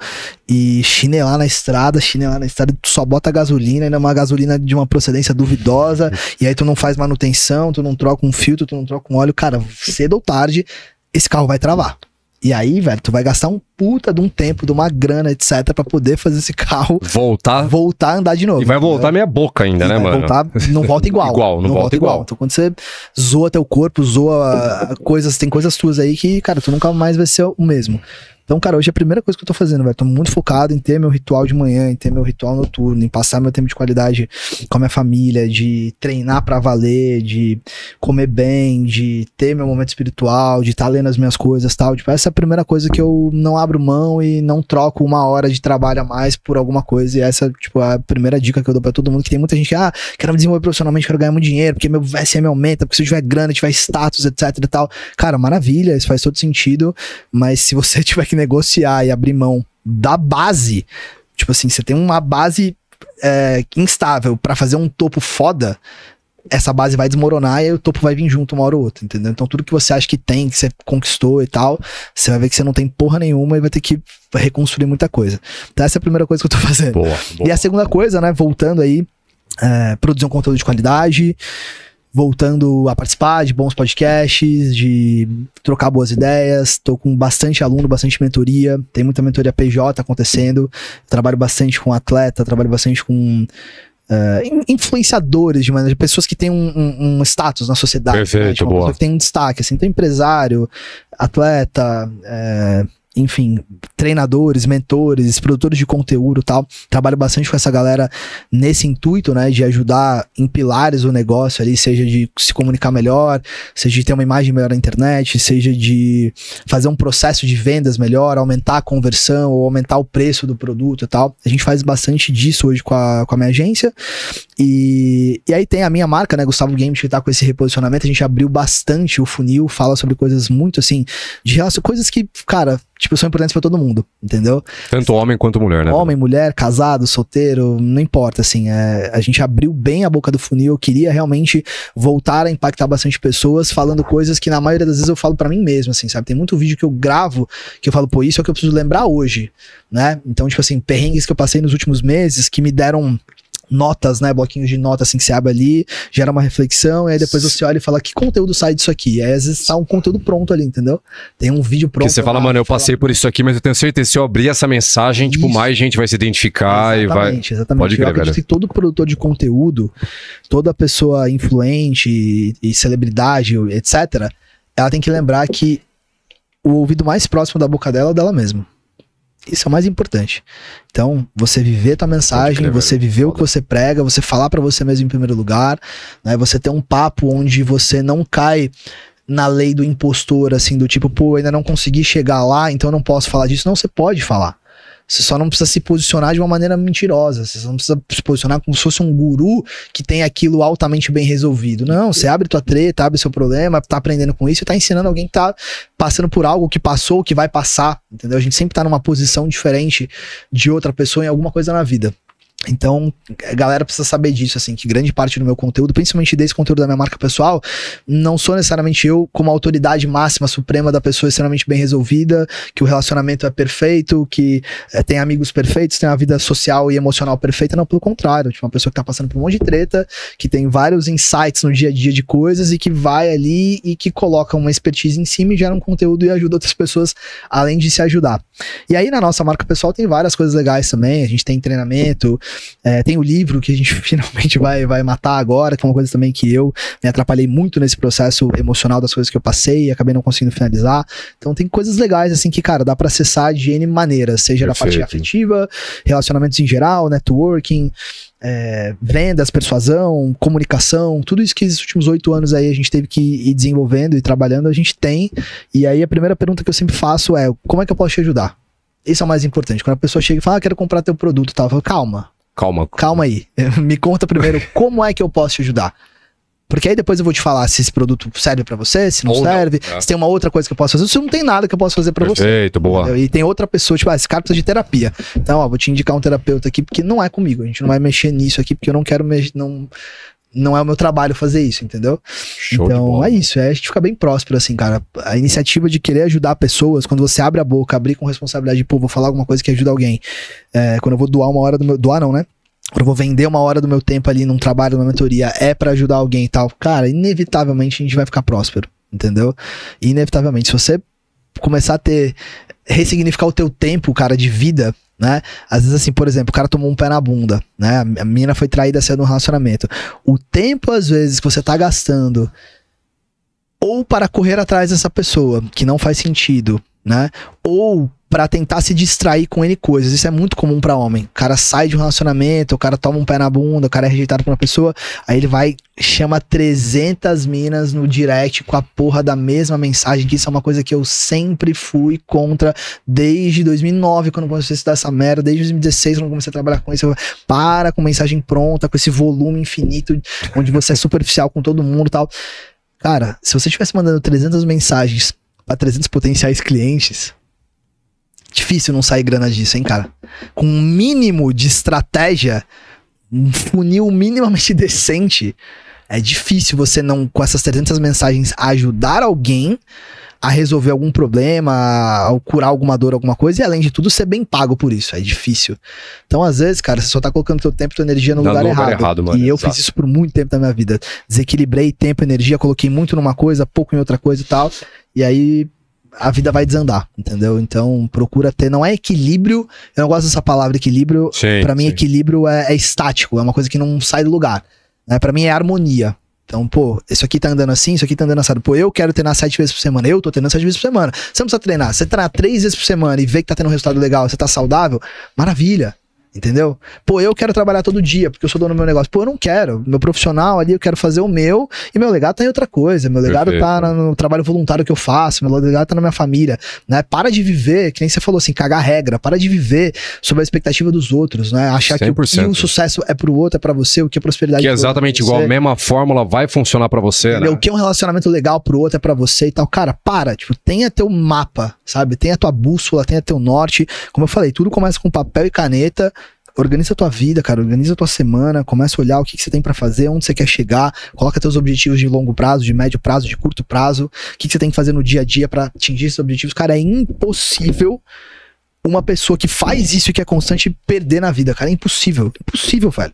Speaker 3: e chinelar na estrada, chinelar na estrada, tu só bota gasolina, ainda é uma gasolina de uma procedência duvidosa, e aí tu não faz manutenção, tu não troca um filtro, tu não troca um óleo, cara, cedo ou tarde, esse carro vai travar. E aí, velho, tu vai gastar um puta de um tempo, de uma grana, etc, para poder fazer esse carro
Speaker 1: voltar,
Speaker 3: voltar a andar de novo.
Speaker 1: E vai voltar meia boca ainda, e né, mano?
Speaker 3: Voltar, não volta igual.
Speaker 1: igual, não, não volta, volta igual. igual.
Speaker 3: Então quando você zoa teu corpo, zoa coisas, tem coisas tuas aí que, cara, tu nunca mais vai ser o mesmo. Então, cara, hoje é a primeira coisa que eu tô fazendo, velho. Tô muito focado em ter meu ritual de manhã, em ter meu ritual noturno, em passar meu tempo de qualidade com a minha família, de treinar para valer, de comer bem, de ter meu momento espiritual, de estar tá lendo as minhas coisas tal. Tipo, essa é a primeira coisa que eu não abro mão e não troco uma hora de trabalho a mais por alguma coisa. E essa, tipo, é a primeira dica que eu dou pra todo mundo, que tem muita gente que, ah, quero me desenvolver profissionalmente, quero ganhar muito dinheiro, porque meu VSM aumenta, porque se eu tiver grana, tiver status, etc e tal. Cara, maravilha, isso faz todo sentido, mas se você tiver que negociar e abrir mão da base, tipo assim, você tem uma base é, instável para fazer um topo foda, essa base vai desmoronar e o topo vai vir junto uma hora ou outra, entendeu? Então tudo que você acha que tem, que você conquistou e tal, você vai ver que você não tem porra nenhuma e vai ter que reconstruir muita coisa. Então essa é a primeira coisa que eu tô fazendo. Boa, boa. E a segunda coisa, né, voltando aí, é, produzir um conteúdo de qualidade, voltando a participar de bons podcasts, de trocar boas ideias. Estou com bastante aluno, bastante mentoria. Tem muita mentoria PJ acontecendo. Trabalho bastante com atleta, trabalho bastante com Uh, influenciadores de maneira, pessoas que têm um, um, um status na sociedade.
Speaker 1: Perfeito, né? tipo, boa.
Speaker 3: que tem um destaque, assim, tem empresário, atleta, é, enfim, treinadores, mentores, produtores de conteúdo tal. Trabalho bastante com essa galera nesse intuito, né, de ajudar em pilares o negócio ali, seja de se comunicar melhor, seja de ter uma imagem melhor na internet, seja de fazer um processo de vendas melhor, aumentar a conversão ou aumentar o preço do produto e tal. A gente faz bastante disso hoje com a, com a minha agência. E, e aí tem a minha marca, né, Gustavo Games, que tá com esse reposicionamento. A gente abriu bastante o funil, fala sobre coisas muito assim, de relação, coisas que, cara, tipo, são importantes para todo mundo, entendeu?
Speaker 1: Tanto homem quanto mulher, né?
Speaker 3: Homem, mulher, casado, solteiro, não importa, assim, é, a gente abriu bem a boca do funil, eu queria realmente voltar a impactar bastante pessoas, falando coisas que na maioria das vezes eu falo para mim mesmo, assim, sabe? Tem muito vídeo que eu gravo que eu falo, pô, isso é o que eu preciso lembrar hoje, né? Então, tipo assim, perrengues que eu passei nos últimos meses que me deram notas, né? Bloquinhos de notas assim que você abre ali, gera uma reflexão, e aí depois você olha e fala que conteúdo sai disso aqui. E aí às vezes tá um conteúdo pronto ali, entendeu? Tem um vídeo pronto.
Speaker 1: Você fala, mano, eu passei por isso aqui, mas eu tenho certeza que se eu abrir essa mensagem, tipo, isso. tipo, mais gente vai se identificar
Speaker 3: exatamente,
Speaker 1: e vai.
Speaker 3: Exatamente, Pode crer, eu acredito que todo produtor de conteúdo, toda pessoa influente e, e celebridade, etc., ela tem que lembrar que o ouvido mais próximo da boca dela é dela mesma. Isso é o mais importante. Então, você viver tua mensagem, você viver o que você prega, você falar para você mesmo em primeiro lugar, né? Você ter um papo onde você não cai na lei do impostor, assim, do tipo, pô, ainda não consegui chegar lá, então eu não posso falar disso. Não, você pode falar. Você só não precisa se posicionar de uma maneira mentirosa. Você só não precisa se posicionar como se fosse um guru que tem aquilo altamente bem resolvido. Não, você abre tua treta, abre seu problema, tá aprendendo com isso e tá ensinando alguém que tá passando por algo que passou, que vai passar. Entendeu? A gente sempre tá numa posição diferente de outra pessoa em alguma coisa na vida. Então, a galera precisa saber disso, assim, que grande parte do meu conteúdo, principalmente desse conteúdo da minha marca pessoal, não sou necessariamente eu como autoridade máxima, suprema da pessoa extremamente bem resolvida, que o relacionamento é perfeito, que é, tem amigos perfeitos, tem uma vida social e emocional perfeita, não, pelo contrário, tipo, uma pessoa que tá passando por um monte de treta, que tem vários insights no dia a dia de coisas e que vai ali e que coloca uma expertise em cima e gera um conteúdo e ajuda outras pessoas, além de se ajudar. E aí, na nossa marca pessoal, tem várias coisas legais também, a gente tem treinamento, é, tem o livro que a gente finalmente vai, vai matar agora, que é uma coisa também que eu me atrapalhei muito nesse processo emocional das coisas que eu passei e acabei não conseguindo finalizar. Então tem coisas legais, assim, que, cara, dá para acessar de N maneiras, seja Perfeito. na parte afetiva, relacionamentos em geral, networking, é, vendas, persuasão, comunicação, tudo isso que esses últimos oito anos aí a gente teve que ir desenvolvendo e trabalhando, a gente tem. E aí a primeira pergunta que eu sempre faço é: como é que eu posso te ajudar? Isso é o mais importante. Quando a pessoa chega e fala, ah, quero comprar teu produto, tal, eu falo, calma,
Speaker 1: Calma.
Speaker 3: Calma aí. Me conta primeiro como é que eu posso te ajudar. Porque aí depois eu vou te falar se esse produto serve para você, se não Ou serve, não, é. se tem uma outra coisa que eu posso fazer, se não tem nada que eu posso fazer para você.
Speaker 1: Perfeito, boa.
Speaker 3: E tem outra pessoa, tipo, ah, esse cara precisa de terapia. Então, ó, vou te indicar um terapeuta aqui, porque não é comigo. A gente não vai mexer nisso aqui, porque eu não quero mexer, não, não é o meu trabalho fazer isso, entendeu? Show então é isso, é a gente fica bem próspero, assim, cara. A iniciativa de querer ajudar pessoas, quando você abre a boca, abrir com responsabilidade, pô, vou falar alguma coisa que ajuda alguém. É, quando eu vou doar uma hora do meu. Doar não, né? eu vou vender uma hora do meu tempo ali num trabalho, numa mentoria, é para ajudar alguém e tal, cara, inevitavelmente a gente vai ficar próspero, entendeu? Inevitavelmente, se você começar a ter ressignificar o teu tempo, cara, de vida, né? Às vezes assim, por exemplo, o cara tomou um pé na bunda, né? A menina foi traída sendo um relacionamento. O tempo às vezes que você tá gastando ou para correr atrás dessa pessoa, que não faz sentido, né? Ou para tentar se distrair com N coisas. Isso é muito comum para homem. O cara sai de um relacionamento, o cara toma um pé na bunda, o cara é rejeitado por uma pessoa, aí ele vai, chama 300 minas no direct com a porra da mesma mensagem, que isso é uma coisa que eu sempre fui contra desde 2009, quando comecei a estudar essa merda, desde 2016, quando comecei a trabalhar com isso. Para com mensagem pronta, com esse volume infinito, onde você é superficial com todo mundo e tal. Cara, se você estivesse mandando 300 mensagens para 300 potenciais clientes, Difícil não sair grana disso, hein, cara? Com um mínimo de estratégia, um funil minimamente decente, é difícil você não, com essas 300 mensagens, ajudar alguém a resolver algum problema, a curar alguma dor, alguma coisa, e além de tudo, ser bem pago por isso. É difícil. Então, às vezes, cara, você só tá colocando teu tempo e tua energia no lugar, lugar, errado. errado mano, e eu exato. fiz isso por muito tempo na minha vida. Desequilibrei tempo, energia, coloquei muito numa coisa, pouco em outra coisa e tal. E aí a vida vai desandar, entendeu? Então procura ter, não é equilíbrio, eu não gosto dessa palavra equilíbrio, para mim sim. equilíbrio é, é, estático, é uma coisa que não sai do lugar, né? Para mim é harmonia. Então, pô, isso aqui tá andando assim, isso aqui tá andando assado. Pô, eu quero treinar sete vezes por semana, eu tô treinando sete vezes por semana. Você não precisa treinar, você treinar três vezes por semana e ver que tá tendo um resultado legal, você tá saudável, maravilha. Entendeu? Pô, eu quero trabalhar todo dia, porque eu sou dono do meu negócio. Pô, eu não quero. Meu profissional ali, eu quero fazer o meu, e meu legado tá em outra coisa. Meu legado Perfeito. tá no trabalho voluntário que eu faço, meu legado tá na minha família, né? Para de viver, que nem você falou assim, cagar regra, para de viver sobre a expectativa dos outros, né? Achar 100%. que o, que o sucesso é pro outro, é para você, o que a prosperidade
Speaker 1: Que é exatamente igual, a mesma fórmula vai funcionar para você,
Speaker 3: né? O que é um relacionamento legal pro outro é para você e tal. Cara, para, tipo, tenha teu mapa, sabe? Tenha tua bússola, tenha teu norte. Como eu falei, tudo começa com papel e caneta organiza tua vida, cara, organiza tua semana, começa a olhar o que, que você tem para fazer, onde você quer chegar, coloca teus objetivos de longo prazo, de médio prazo, de curto prazo, o que, que você tem que fazer no dia a dia para atingir esses objetivos. Cara, é impossível uma pessoa que faz isso e que é constante perder na vida, cara, é impossível, impossível, velho.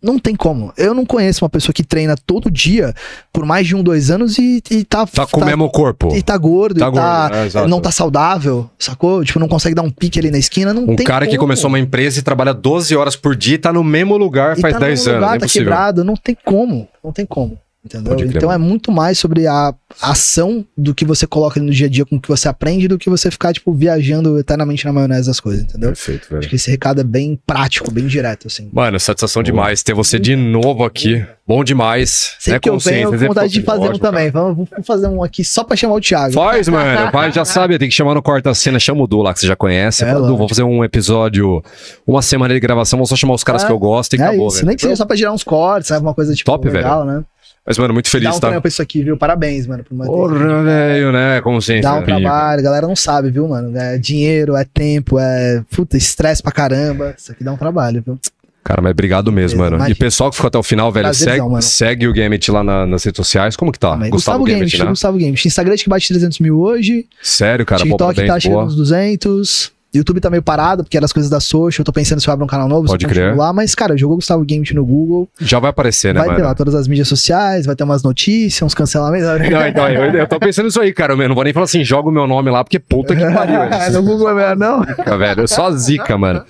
Speaker 3: Não tem como. Eu não conheço uma pessoa que treina todo dia por mais de um, dois anos e, e tá.
Speaker 1: Tá com tá, o mesmo corpo.
Speaker 3: E tá gordo, tá e tá, gordo, é, não tá saudável, sacou? Tipo, não consegue dar um pique ali na esquina. Não
Speaker 1: um cara como. que começou uma empresa e trabalha 12 horas por dia e tá no mesmo lugar e faz tá 10 anos. Lugar, é
Speaker 3: tá quebrado, não tem como. Não tem como. Entendeu? Então é muito mais sobre a ação do que você coloca no dia a dia com o que você aprende do que você ficar, tipo, viajando eternamente na maionese das coisas, entendeu? Perfeito, velho. Acho que esse recado é bem prático, bem direto, assim.
Speaker 1: Mano, satisfação Boa. demais ter você de novo aqui. Bom demais.
Speaker 3: Sempre né, que eu eu com vontade de fazer um também. Vamos, vamos, fazer um aqui só pra chamar o Thiago.
Speaker 1: Faz, mano. Vai, já sabe, tem que chamar no quarta cena. Chama o Du lá, que você já conhece. É, Du, vou fazer um episódio, uma semana de gravação. Vou só chamar os caras é, que eu gosto e é acabou,
Speaker 3: isso. velho. Nem que seja só pra gerar uns cortes, sabe? Uma coisa, tipo,
Speaker 1: Top, legal, velho. né? Mas, mano, muito feliz,
Speaker 3: Dá um
Speaker 1: tá?
Speaker 3: pra isso aqui, viu? Parabéns, mano, por
Speaker 1: manter. Porra, velho, né? Como sempre.
Speaker 3: Dá um trabalho, a galera não sabe, viu, mano? É dinheiro, é tempo, é. Puta, estresse pra caramba. Isso aqui dá um trabalho, viu?
Speaker 1: Cara, mas obrigado mesmo,
Speaker 3: Beleza,
Speaker 1: mano.
Speaker 3: imagina.
Speaker 1: E pessoal que ficou até o final, velho, segue, segue o Gamit lá na- nas redes sociais. Como que tá?
Speaker 3: Também. Gustavo, Games,
Speaker 1: né?
Speaker 3: Gustavo Games. Instagram que bate 300 mil hoje.
Speaker 1: Sério, cara, bom,
Speaker 3: TikTok
Speaker 1: parabéns,
Speaker 3: tá chegando nos 200. YouTube tá meio parado, porque era as coisas da social. Eu tô pensando se eu abro um canal novo,
Speaker 1: Pode
Speaker 3: se eu continuo
Speaker 1: crer.
Speaker 3: lá. Mas, cara, jogou Gustavo Games no Google.
Speaker 1: Já vai aparecer, né,
Speaker 3: vai ter
Speaker 1: mano?
Speaker 3: lá todas as mídias sociais, vai ter umas notícias, uns cancelamentos.
Speaker 1: Não, então, eu, eu tô pensando nisso aí, cara. Eu não vou nem falar assim, joga o meu nome lá, porque puta que pariu. é
Speaker 3: no Google é melhor não.
Speaker 1: zica, velho. Só zica, mano.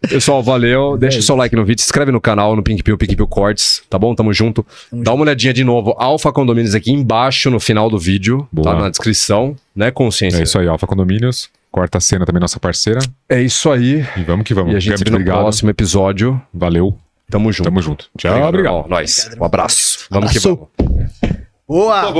Speaker 1: Pessoal, valeu. Deixa o seu like no vídeo, se inscreve no canal, no Pink Pill, Pink Pill Cortes, tá bom? Tamo junto. Dá uma olhadinha de novo. Alfa Condomínios aqui embaixo no final do vídeo,
Speaker 2: Boa.
Speaker 1: tá na descrição, né? Consciência.
Speaker 2: É isso aí, Alfa Condomínios. Quarta cena também, nossa parceira.
Speaker 1: É isso aí.
Speaker 2: E vamos que vamos.
Speaker 1: E a gente se vê no
Speaker 2: obrigado.
Speaker 1: próximo episódio.
Speaker 2: Valeu.
Speaker 1: Tamo junto.
Speaker 2: Tamo junto. Tchau,
Speaker 1: Obrigado.
Speaker 2: obrigado.
Speaker 1: Nós. Um abraço. Vamos que
Speaker 3: Abraço.
Speaker 1: vamos.
Speaker 3: Boa!